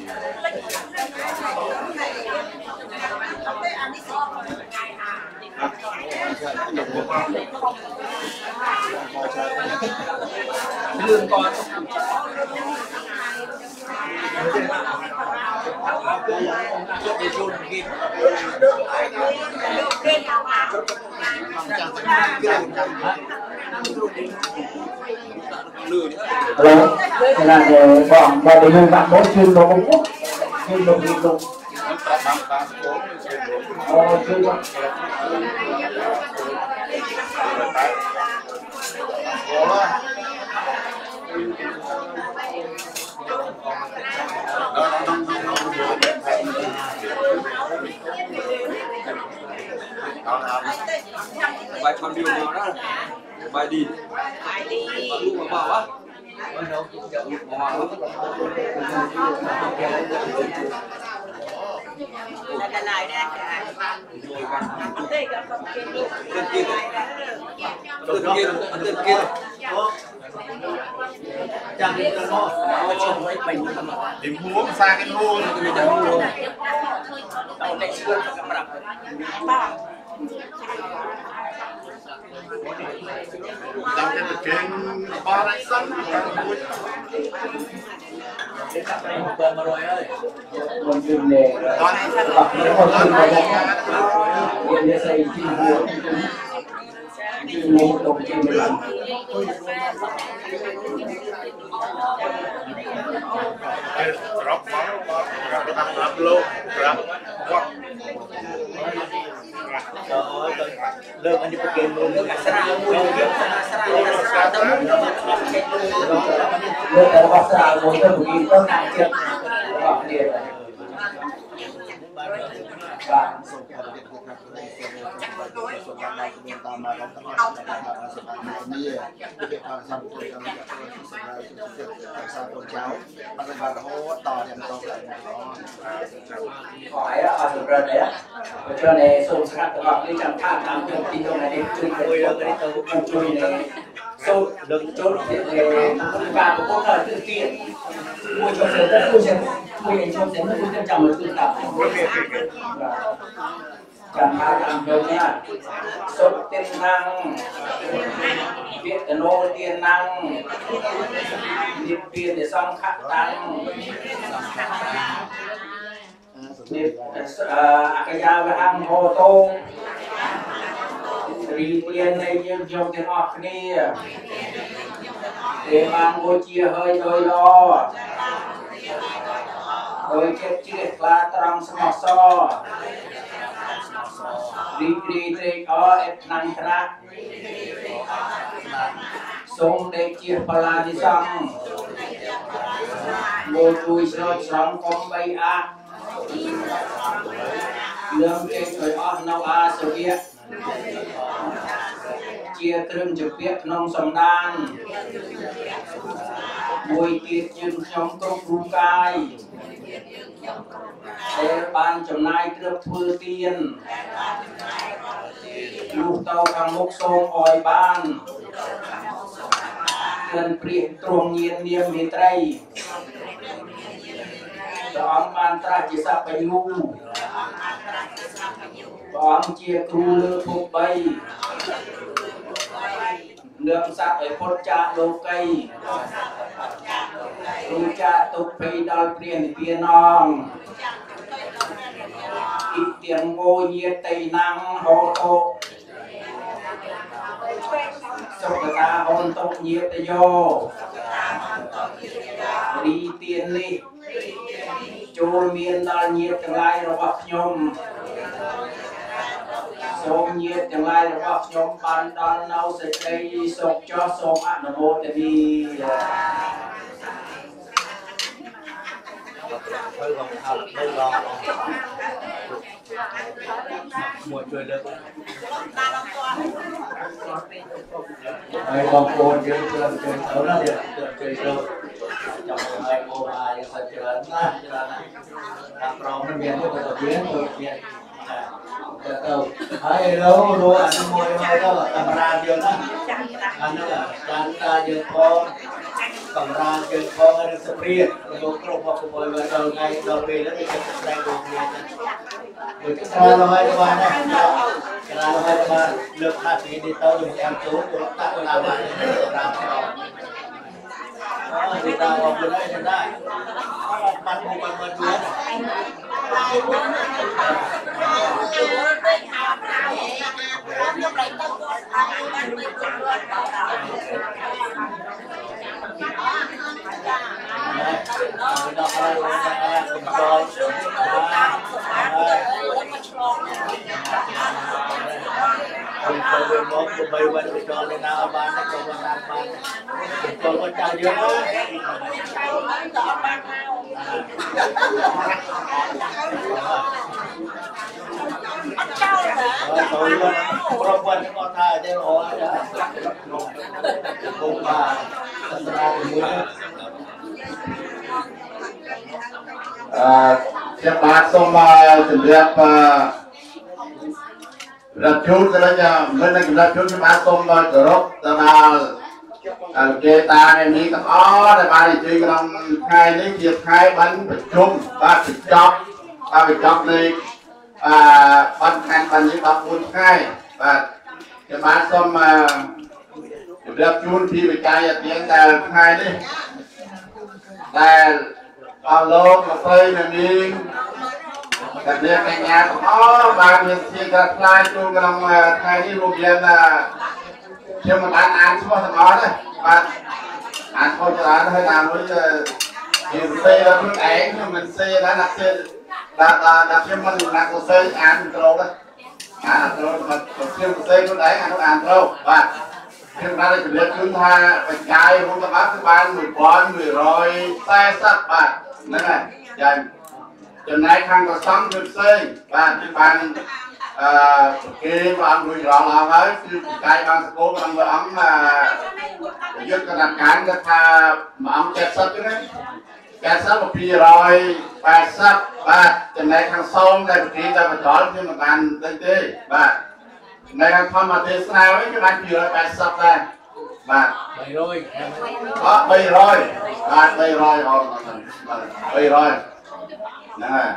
lương con để chôn kim Hello, là ờ, bọn bọn đến nơi bạn bố chuyên đồ công quốc chuyên đồ kim đồng bài còn điều nào đó bài đi bài đi lúc mà bảo á bài subscribe cho kênh Ghiền Mì Gõ Để không bỏ lỡ những video hấp dẫn điểm huống xa cái hô tôi chẳng hô đâu để chưa các bạn ដល់តែប្រកែងបរិសិនមួយ100ហើយខ្ញុំជឿនេះដល់ឯងសិនដល់មកមកខ្ញុំនិយាយពីពីមកទៅពីឡើងស្របមកមកក្រាបតាមលោកក្រាបគាត់ ชื่นลงตรงชื่นไปหลัง drop drop kita upload drop what เริ่มอันนี้เป็นเกมมือเรื่องอัศรามือเรื่องอัศราอัศราตะมุนเรื่องเกมมือ เรื่องแต่ภาษาโมเดลนี้ก็นานเจ็บก็เรียนการ ส่งความเด็ดนะครับในส่วนของการส่งการในส่วนตามมาของตลอดนะครับสถานีนี้ที่เป็นทางสังคมการจัดการที่สำคัญที่สุดทางสาธารณเช้าปฏิบัติโอ้ต่อแถมต่อไปนะครับ ขอให้อาสุรเดียเพื่อใน បាទសូមអរគុណថាព្រៃសូមសូមសូមសូមសូមតាមមកដល់តាមតាមសម្រាប់នេះពីខាងសំគមតាមទៅសម្រាប់ទៅសាទៅចៅអត់បានរហូតតតែបន្តទៅអរអរសម្រាប់ដែរបើជឿនេះសូមស្កាត់ទាំងអស់នេះចាំថាតាមទៅទីក្នុងនេះជួយជួយទៅជួយនេះសូមលើកចូលពីការប្រកួតទៅទៀត មួយចូលទៅគឺជាមួយចូលទៅគឺទៅចាំមើលគឺតាប់ចាំបានអង្គនេះសុខទៀតណាំងពាក្យកណោទៀតណាំងនិព្វានសង្ខតាំងនិអកយាវហੰហោតោ សេរីទាននៃយើងខ្ញុំទាំងអស់គ្នាទេបានបូជាហើយដោយល្អដោយចិត្តជ្រះថ្លាត្រង់ស្មោះសររីករាយត្រេកអរអេតណាំងត្រាក់សូមដេកជាបលានិសង្ឃលោកជួយស្រោចស្រង់កុំបីអាលើកចេញឲ្យអស់នៅអាសវៈ ជាគ្រឿងជំពាក់ក្នុងសម្ដានមួយទៀតយើងខ្ញុំគ្រប់រូបកាយដែលបានចំណាយគ្រឿងធ្វើទានលុះទៅខាងមុខសូមអោយបានក្លិនព្រាសទ្រង់ញាតនាមមេត្រី ព្រះអង្គបានត្រាស់ជាសព្វញ្ញូព្រះអង្គជាគ្រូលើភព3លើកសត្វឲ្យផុតចាកលោកីគ្រូចាកទុកភ័យដល់ព្រះនិព្វានងអ៊ីទាំងងោញាតៃណាំងហោតោសុខតាហនតុញាតយោរីទៀននេះ ចូលមានដល់ញាតទាំងឡាយរបស់ខ្ញុំសូមញាតទាំងឡាយរបស់ខ្ញុំបានដល់នៅសេចក្តីសុខចុះសូមអនុមោទនា ធ្វើកងអត់ទៅឡងមួយជួយលើកហើយបងប្អូនយើងច្រើនជួយទៅណាយើងជួយទៅចាំឲ្យបងអាយសាច់ច្រើនណាស់ច្រើនណាស់តាមប្រងនឹងមានទៅទៅមានទៅមានទៅទៅហើយលោលោអានមួយមកទៅតម្រាយើងណាអានោះចានតាយើងផង តម្រាយើងផងឬសព្រាលោកគ្រប់មកគួយមកដល់ថ្ងៃដល់ពេលនេះគេស្ដែងដូចគ្នាដូចក្រៅហើយបានណាក្រៅហើយបានលើកថាទីនេះទៅយើងចាំចូលទៅដាក់ឡាបានសម្រាប់ខ្ញុំ đi tàu vào bên đây bên đây mặt một mặt mặt xuống Thank you. អូទីតាអរគុណហើយដែរបានមកបានមកជួយ Mình có bên một của bây vẫn phải cho lên nào bán nó có bên nào bán Còn có chào dưới đó Rồi tôi luôn Pro quân nó có thai trên ổ đó Cùng bà Thật ra thì muốn អឺខ្ញុំបាទសូមជម្រាបអឺ រដ្ឋជូនក៏ដូចមិននឹងរដ្ឋជូនខ្ញុំបាទសូមគោរពទៅដល់អរគេតានៃនេះទាំងអស់ដែលបានអញ្ជើញក្នុងថ្ងៃនេះជាថ្ងៃបានប្រជុំបាទបញ្ចប់បាទបញ្ចប់នៃអឺបានខាងបាននេះ14ថ្ងៃបាទខ្ញុំបាទសូមអឺជម្រាបជូនពីវិច័យអធិការដែលថ្ងៃនេះដែលអស់លោកលោកស្រីនៅនាង កញ្ញាកញ្ញាទាំងអស់បានមានជាការថ្លែងចូលក្នុងថ្ងៃនេះរួមមានខ្ញុំមិនបានអានឈ្មោះទាំងអស់ទេបាទអានឈ្មោះច្រើនហើយតាមមួយជាសេដល់ខ្លួនឯងខ្ញុំមិនសេដែរណាសេដាក់ដាក់ខ្ញុំមិនដាក់កសេអានត្រូវទេអានត្រូវមកខ្ញុំសេខ្លួនឯងអានោះអានត្រូវបាទខ្ញុំបានជម្រាបជូនថាបច្ច័យរួមទាំងអស់គឺបាន1140បាទហ្នឹងហើយចា៎ ចំណែកខាងកសំគឺផ្សេងបាទគឺបានអឺគេព្រះអង្គរួចរងអស់ហើយគឺបច្ច័យបានសកលក្នុងព្រះអង្គអឺយុទ្ធកណការគាត់ថាមួយអង្គ70ចឹងណា70 280បាទចំណែកខាងសូមដែលពិធីតែបន្តខ្ញុំមិនបានដឹងទេបាទចំណែកខាងធម្មទេសនាវិញគឺបាន280ដែរបាទ300អត់300បាទ300អត់បាទ300 ហ្នឹងហើយ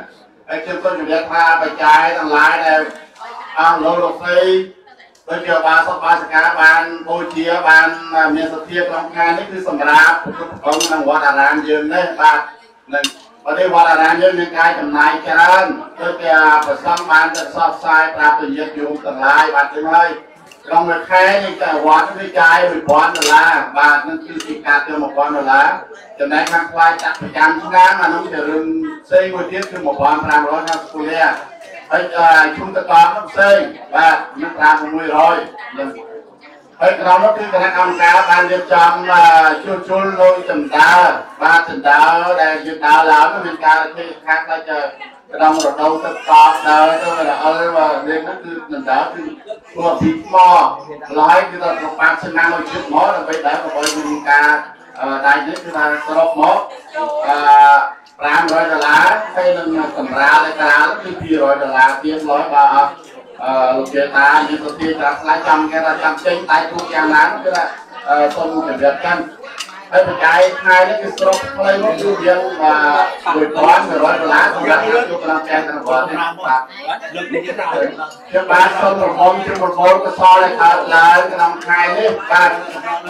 ហើយខ្ញុំសូមជម្រាបថាបច្ច័យទាំងឡាយដែលអង្គលោកលោកស្រីដូចជាបានសពបាសិកាបានបូជាបានមានសទ្ធាក្នុងថ្ងៃនេះគឺសម្រាប់ពុទ្ធអង្គក្នុងវត្តអារាមយើងនេះបាទនឹងបើទេវត្តអារាមយើងមានការចំណាយច្រើនដូចជាប្រសងបានទៅផ្សព្វផ្សាយប្រាប់ទៅញាតិញោមទាំងឡាយបាទចឹងហើយ ក្នុងមួយខែនេះតែវត្តវាចាយ1000ដុល្លារបាទនឹងគឺជាការទៅ1000ដុល្លារចំណែកខាងថ្លៃចាក់ប្រចាំឆ្នាំអានោះជារឿងផ្សេងមួយទៀតគឺ1550គូលាហើយជុំតកងនោះផ្សេងបាទនឹង5600នឹងហើយក្រោមនោះគឺគណៈកម្មការបានរៀបចំជួសជុលលុយចម្ដើបាទចម្ដើដែលយើងដើរឡើងមានការធ្វើខាងដូច ក្នុងរដូវទឹកកកដើរទៅរអិលរៀងហ្នឹងគឺចម្ដើគឺធ្វើពីថ្មឡើយគឺដល់ប្រហែលឆ្នាំមកជិតមកដើម្បីដើរកុំឲ្យមានការដៃនេះគឺថាសរុបមកអឺ500ដុល្លារហើយនឹងសម្រាប់ឯកាលគឺ200ដុល្លារទៀតឡើយបើអត់អឺលោកជាតាយើងទៅទីតាស្លាយចាំគេថាចាំចេញដៃទូយ៉ាងណាគឺថាសូមជម្រាបកាន់ ហើយបច្ច័យថ្ងៃនេះគឺស្រុកផ្លូវមកគឺយើង1100ដុល្លារសម្រាប់យកក្នុងផ្ទះទាំងវត្តនេះបាទលើកនេះទៅខ្ញុំបានសូមប្រមូលជាប្រមូលកសលឲ្យកើតឡើងក្នុងថ្ងៃនេះបាទ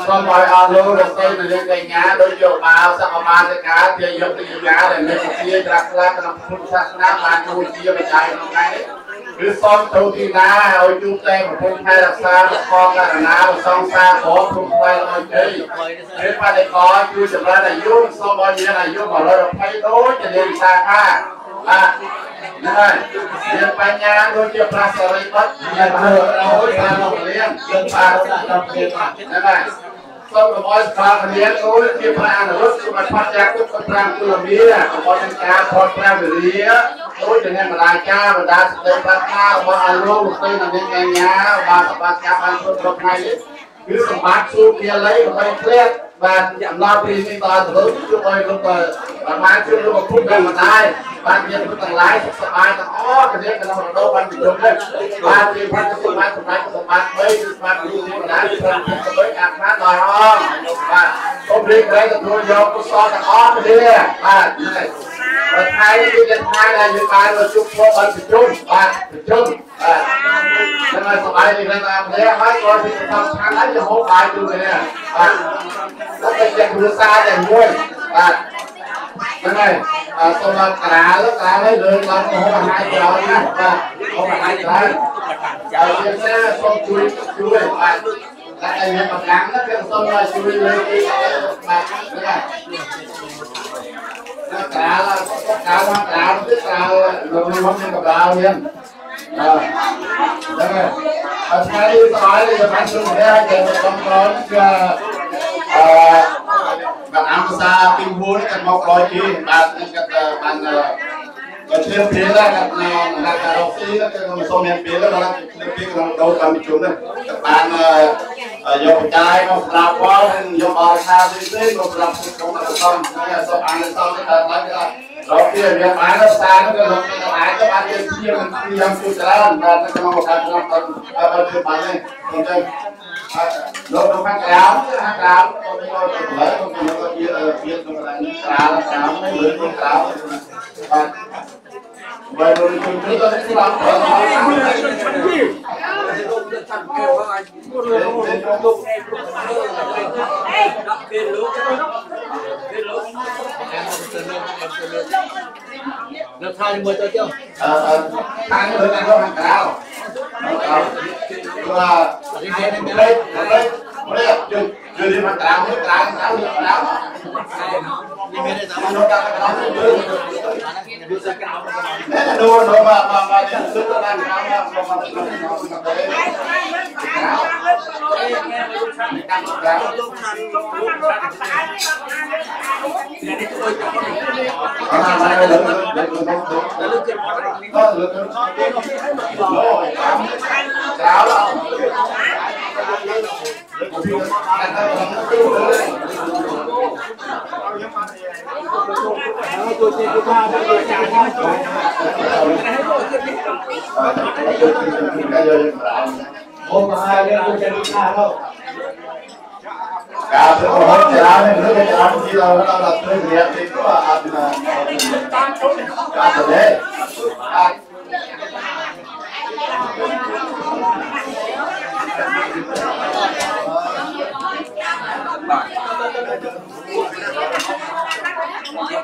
សូមឲ្យអស់លោករស្មីនៅលើកញ្ញាដោយយកបាវសកមាតិកាជាយកទីយាដែលមានជាត្រាស់ខ្លះក្នុងពុទ្ធសាសនាបានជួយជាបច្ច័យក្នុងថ្ងៃនេះ គឺសូមទូទីណាឲ្យជួបតែប្រពន្ធថែរក្សាខកករណាសង្សារខកគ្រប់ផ្លែឲ្យជ័យហើយបដិករជួយចម្រើនអាយុសូមឲ្យមានអាយុ120ដូចជានាងសាខាបាទហ្នឹងហើយមានបញ្ញាដូចជាប្រាសរិបុត្រមានមើលអូយតាមមកលៀងយើងបាទដល់គ្នាហ្នឹងហើយ សូមកុំឲ្យស្គាល់គ្នាអូយជាប្រាអនុរុទ្ធសូមឲ្យផាត់ចាក់ទុក5គីឡូមីត្រកុំឲ្យមានការផត់ព្រះវិរិយដូចជាអ្នកម្ដាយចាបណ្ដាសេចក្តីប្រាថ្នារបស់អលោកលោកស្រីនិងអ្នកកញ្ញាបាទសបាការបានធ្វើគ្រប់ថ្ងៃនេះ គឺសម្បត្តិជួបជាល័យដើម្បីធ្លាក់បាទអំណរពីនេះដល់ទៅជួយឲ្យលោកបានជួយលោកពុទ្ធកម្ដាយបានមានពុទ្ធទាំងឡាយសុខសប្បាយទាំងអស់គ្នាក្នុងរដូវបានប្រជុំនេះបានជាផាត់សម្បត្តិសម្បត្តិសម្បត្តិ3គឺសម្បត្តិលោកកម្ដាយព្រមទាំងទៅអាខាដល់អងបាទសូមរៀបរយទទួលយកកុសលទាំងអស់គ្នាបាទនេះហើយថ្ងៃនេះគឺជាថ្ងៃដែលយើងបានមកជួបព្រមបានប្រជុំបាទប្រជុំ បាទនឹងឲ្យសុបាយនឹងតាមគ្នាហើយក៏ពីសំខាន់ហើយយើងហូបបាយជូនគ្នាបាទតែជាគ្រួសារតែមួយបាទហ្នឹងហើយអត់សូមការាលើការាហើយលើឡើងហូបអាហារច្រើនណាស់បាទហូបអាហារច្រើនចាំយើងណាសូមជួយជួយបាទតែមានកម្លាំងណាខ្ញុំសូមជួយលើកទីបាទណាការាការាការាទៅការាលោកខ្ញុំកម្លាំងមាន ហ្នឹងហើយអត់ថ្ងៃនេះសបាយនេះបានជួយគ្នាឲ្យកំក្រនគឺអឺបាទអង្គសាពីហួរនេះគាត់មកក្រោយគេបាទគាត់បានក៏ឈ្លានពានដែរគាត់នៅនៅការរកស៊ីគាត់មិនសូវមានពានដល់ឈ្លានពានក្នុងដូរកម្មជុំនេះគាត់បានយកបច្ច័យមកស្រាប់វល់និងយកអរថាផ្សេងៗមកស្រាប់ក្នុងអសន្នហើយសូមអានអសន្នទៅដល់គាត់ រកពីរៀបបានទៅសារនោះក៏លោកទៅអាចទៅបានជាជាមិនជាជួយច្រើនដល់ក្នុងឱកាសក្នុងដល់បើជួយបានទេខ្ញុំទៅលោកនៅខាងក្រៅខាងក្រៅក៏មិនយកទៅលើខ្ញុំក៏ជាជាក្នុងកន្លែងក្រៅក្រៅមិនលើខាងក្រៅបាទ បើលោកជួយទៅទៅស្លាប់ទៅនៅថាមួយទៅទៀតអឺខាងលើខាងខាងក្រៅបាទរីករាយនឹ ងលេខលេខលេខជួយជួយរៀបខា hôm hai lên tôi chân tha đâu cả thứ một hôm thì ăn nữa cái ăn khi nào nó là thứ gì thì cứ ăn cả thứ đấy Thank you thế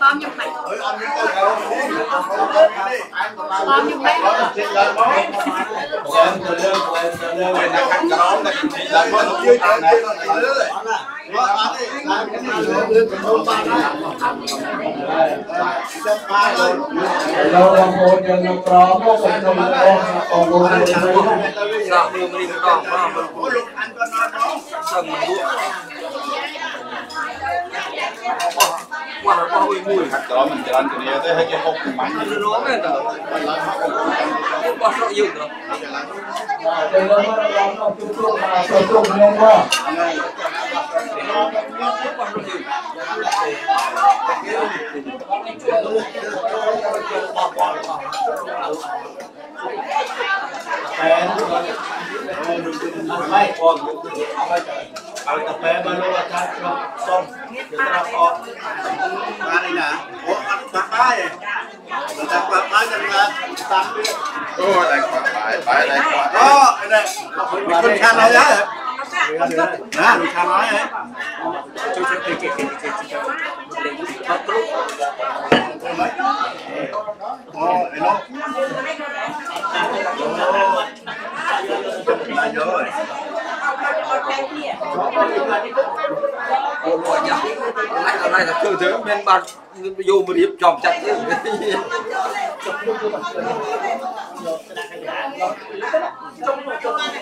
Con nhục mày. Con nhục mày. Hãy subscribe cho kênh Ghiền Mì Gõ Để không bỏ lỡ những video hấp dẫn បាទលើលើកូនបាទចាំបាទលោកបងប្អូនយើងលោកក្រមកសូមជម្រាបបងប្អូនលោកចាក់មើលនេះតោះបាទលោកអានតនដល់សឹងមកលក់ Waterbowie mùi hạt mình jalan cái này thế cái hộp của máy nó nó cái đó cái bao sọ dùng đó đây là nó chung chung mà. Chung chung nhau qua Hãy subscribe cho kênh Ghiền Mì Gõ Để không bỏ lỡ những video hấp dẫn จารย์ส้มเดี๋ยวจะออก มาเลยนะโอ้ตักได้ตัก cái này là cơ giới men bàn vô mà điệp tròn chặt thế Hãy subscribe cho kênh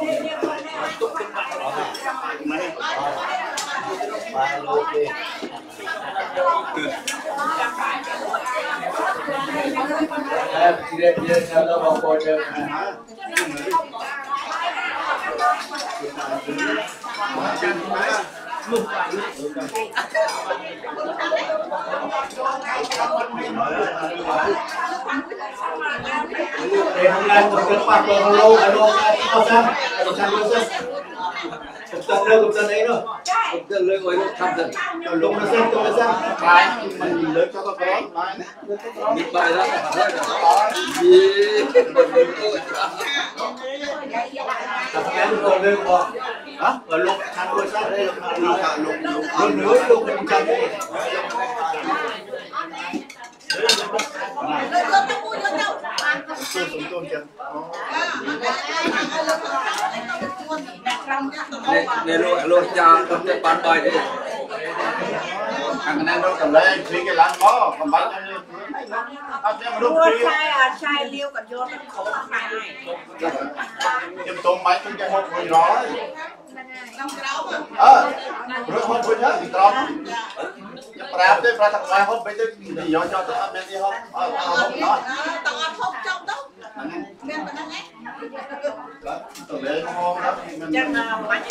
Ghiền Mì Gõ Để không bỏ lỡ những video hấp dẫn để hôm nay một cái quạt vào lâu, alo, alo, alo, alo, alo, alo, cập tận đâu cập tận đấy rồi cập tận lấy ngồi đâu thăm tận lúc nó xem tôi ra bài mình lớn cho các bé. Mình bài đó. Là phải là gì tập cái ngồi đây qua hả và lúc ăn ngồi sát đây là lúc lúc lúc nước lúc cũng លើកទៅមួយលើកទៅបានទៅទៅទៅចឹងអូលើកទៅទៅជួនអ្នកក្រំចាក់ទៅបាននេះលោកលោកចាទៅទៅបានបាយទេខាងណានោះកលែងព្រីកឡើងមកកំបាត់ឲ្យអត់ទេមនុស្សព្រីឆាយអាឆាយលាវក៏យកទៅក្រុមខ្មែរខ្ញុំទុំបាច់ខ្ញុំចេះហត់មួយរយក្នុងក្រោមអឺរត់ហត់មួយទៅក្រោម ប្រាប់ទេប្រាប់ថាបាយហុកបីទៅនិយាយចោលទៅអត់មានទីហុកអត់ហុកណោះតអត់ហូបចុកទៅមានប៉ុណ្ណឹងឯងទៅលេងមកដល់មិន Chắc là bánh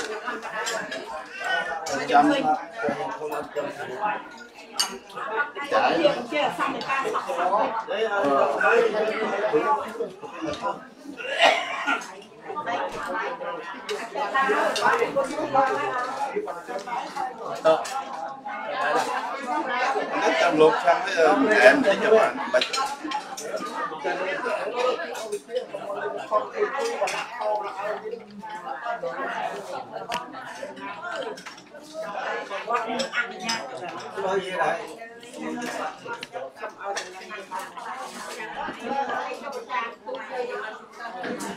ចាំចាយ Chuyện chưa xong người ta sọc sọc ហ្នឹងចាំលោកចាំទៅអែមទៅចាំបាច់ nói gì đấy ăn nhà thì là cho ta xong dịch អត់បាទ អត់តាមនេះចាំហើយទៅនិយាយរឿងតាក់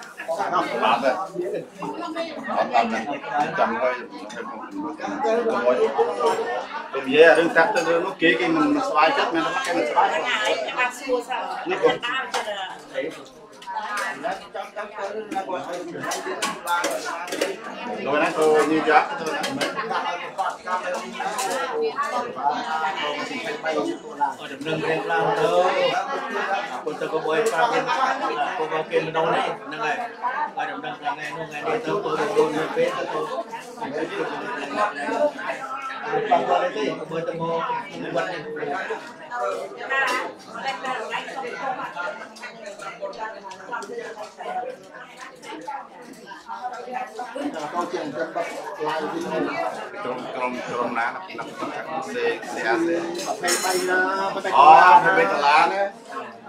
គេគេមិនស្វាយចិត្តមានតែគេមិនស្វាយ cái này cái ba xua sao នេះ ក៏ tao cho là ដោយណាទៅញូវយ៉កទៅណា Ở đầm nâng lên lao thôi. Quân ta có bơi pha bên có vào kia mình đâu này nâng này. Ở đầm nâng là này nâng này để tao tôi đồ người về tao tôi. Bằng qua đây thì bơi tao mô quanh này. câu chuyện dân tộc lại đi ក្រុមក្រុមក្រុមណាណាសេសេអាសេ phải bay ra phải bay អូ ra ទៅបេតឡាណា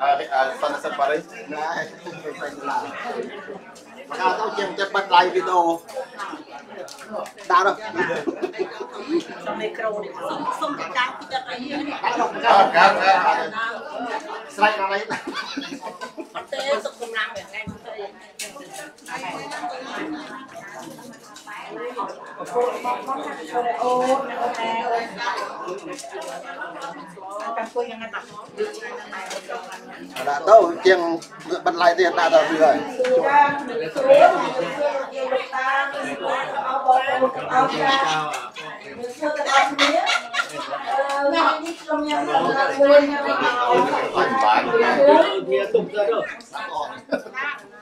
អអឺសន្និសិទបារីណែមិនពេញឡាមក ដល់ទៅជាងចិត្តបាត់ live វីដេអូដាក់ទៅសុំមីក្រូនេះសុំសុំតែកាត់ចិត្តអីនេះដាក់ទៅអើកើតកើតស្រេចដល់នេះទេសុខកម្លាំងវាថ្ងៃទៅ ដាក់ទៅជាងបាត់ live ទៀតដាក់ទៅវាហើយអត់បានវាទុកទៅទៅវៀតណាមយកទៅធ្វើដូនយកខ្ញុំមកជួយជួបបងខ្ញុំកាន់ណាយកហ៎អត់ចាំខ្ញុំខ្ញុំទៅខ្ញុំចាយបងប្អូ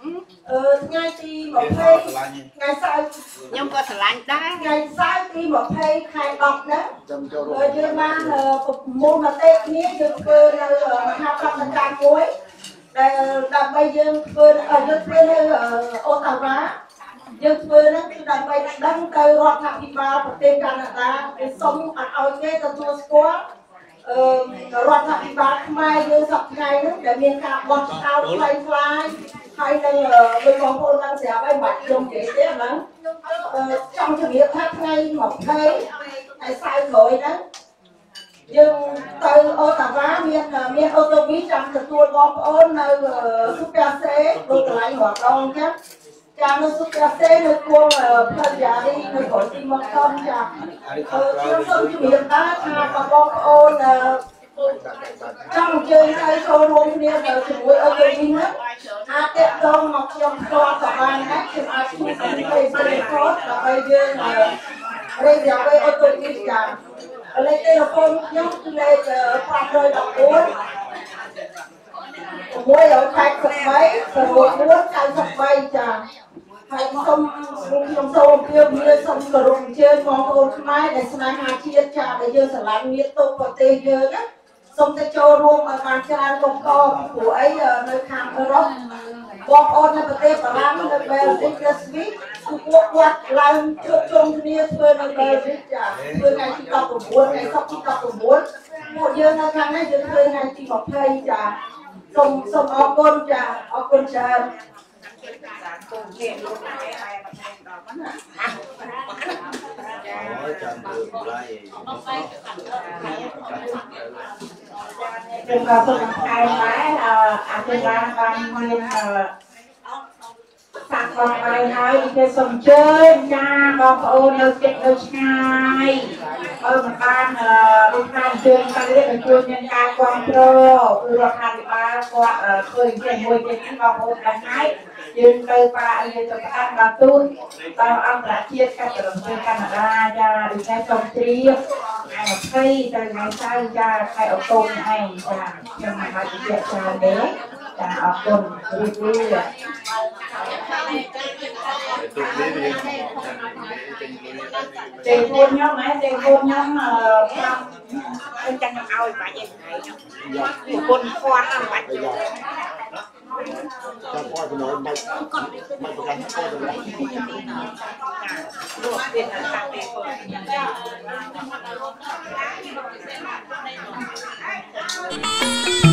ថ្ងៃទី20ថ្ងៃសៅរ៍ខ្ញុំក៏ស្រឡាញ់ដែរថ្ងៃសៅរ៍ទី20ខែ10ហ្នឹងចាំចូលរួមអឺយើងបានប្រមូលមតិគ្នាយើងធ្វើនៅមហាប្រតិកម្មមួយដែលដើម្បីយើងធ្វើយើងធ្វើនៅអូតាវ៉ាយើងធ្វើហ្នឹងគឺដើម្បីដឹងទៅរដ្ឋាភិបាលប្រទេសកាណាដាគេសុំអត់ឲ្យគេទទួលស្គាល់ អឺរដ្ឋាភិបាលខ្មែរយើងសប្តាហ៍ហ្នឹងដែលមានការបោះឆ្នោតផ្លៃផ្លាយហើយនឹងលោកបងប្អូនបានស្រាប់ហើយមិនបាច់ខ្ញុំនិយាយទេឥឡូវអឺចង់ជម្រាបថាថ្ងៃ20ថ្ងៃសៅរ៍ក្រោយហ្នឹងយើងទៅអូតាវ៉ាមានមានអូតូវីចាំទទួលបងប្អូននៅស៊ុបកាសេដូចកន្លែងរកដងចឹង ចាំនៅស៊ុបកាសេនៅគួងផ្លូវយ៉ារីនៅក្រុងទីមកខំចាខ្ញុំសូមជម្រាបដែរថាបងប្អូនចង់អញ្ជើញឲ្យចូលរួមគ្នាទៅជាមួយអូតូវីហ្នឹងអាចតាក់ទងមកខ្ញុំផ្ទាល់ក៏បានដែរខ្ញុំអាចជួយទៅពេលពេលខតដើម្បីយើងរៀបរាប់ឲ្យអូតូវីចាលេខទូរស័ព្ទខ្ញុំគឺលេខ514 683ចាហើយសូមខ្ញុំសូមពៀវមានសូមគោរពអញ្ជើញបងប្អូនខ្មែរដែលស្នេហាជាតិចាដែលយើងស្រឡាញ់មាតុទុកប្រទេសយើងណាសូមទៅចូលរួមឲ្យបានច្រើនកុំកព្រោះអីនៅខាងអឺរ៉ុបបងប្អូននៅប្រទេសបារាំងនៅបែលហ្សិកនិងស្វីសគឺពួកគាត់ឡើងជួបជុំគ្នាធ្វើនៅបែលហ្សិកចាធ្វើថ្ងៃទី19ថ្ងៃសុក្រទី19ពួកយើងនៅខាងនេះយើងធ្វើថ្ងៃទី20ចា សូមសូមអរគុណចាអរគុណច្រើនអូយចាំមើល live ខ្ញុំក៏សូមបន្ថែមដែរអឺអភិបាលបានមានអឺ សាកបងហើយហើយគេសូមអញ្ជើញចាបងប្អូននៅចិត្តនៅឆ្ងាយអឺមិនបានអឺដូចថាអញ្ជើញទៅនេះទៅជួយមានការគ្រប់គ្រងគឺរដ្ឋាភិបាលគាត់អឺឃើញជាមួយទៀតនេះបងប្អូនដែរហើយយើងទៅបាយើងទៅផ្អាប់ដល់ទូនដល់អន្តរជាតិកាត់ទៅប្រទេសកាណាដាចាដូច្នេះសូមជ្រាបថ្ងៃ20ទៅថ្ងៃសៅរ៍ចាខែអុកតុបឯងចាខ្ញុំមិនបាច់និយាយច្រើនទេ จ้าขอบคุณคุณพี่เจงคุณย่อมไหมเจงคุณย่อมเอ่อคุณจังเอาไปยังไงเนาะคุณคว้าไปถ้าพ่อจะน้อยไม่ไม่ประกันพ่อจะน้อยลูกเป็น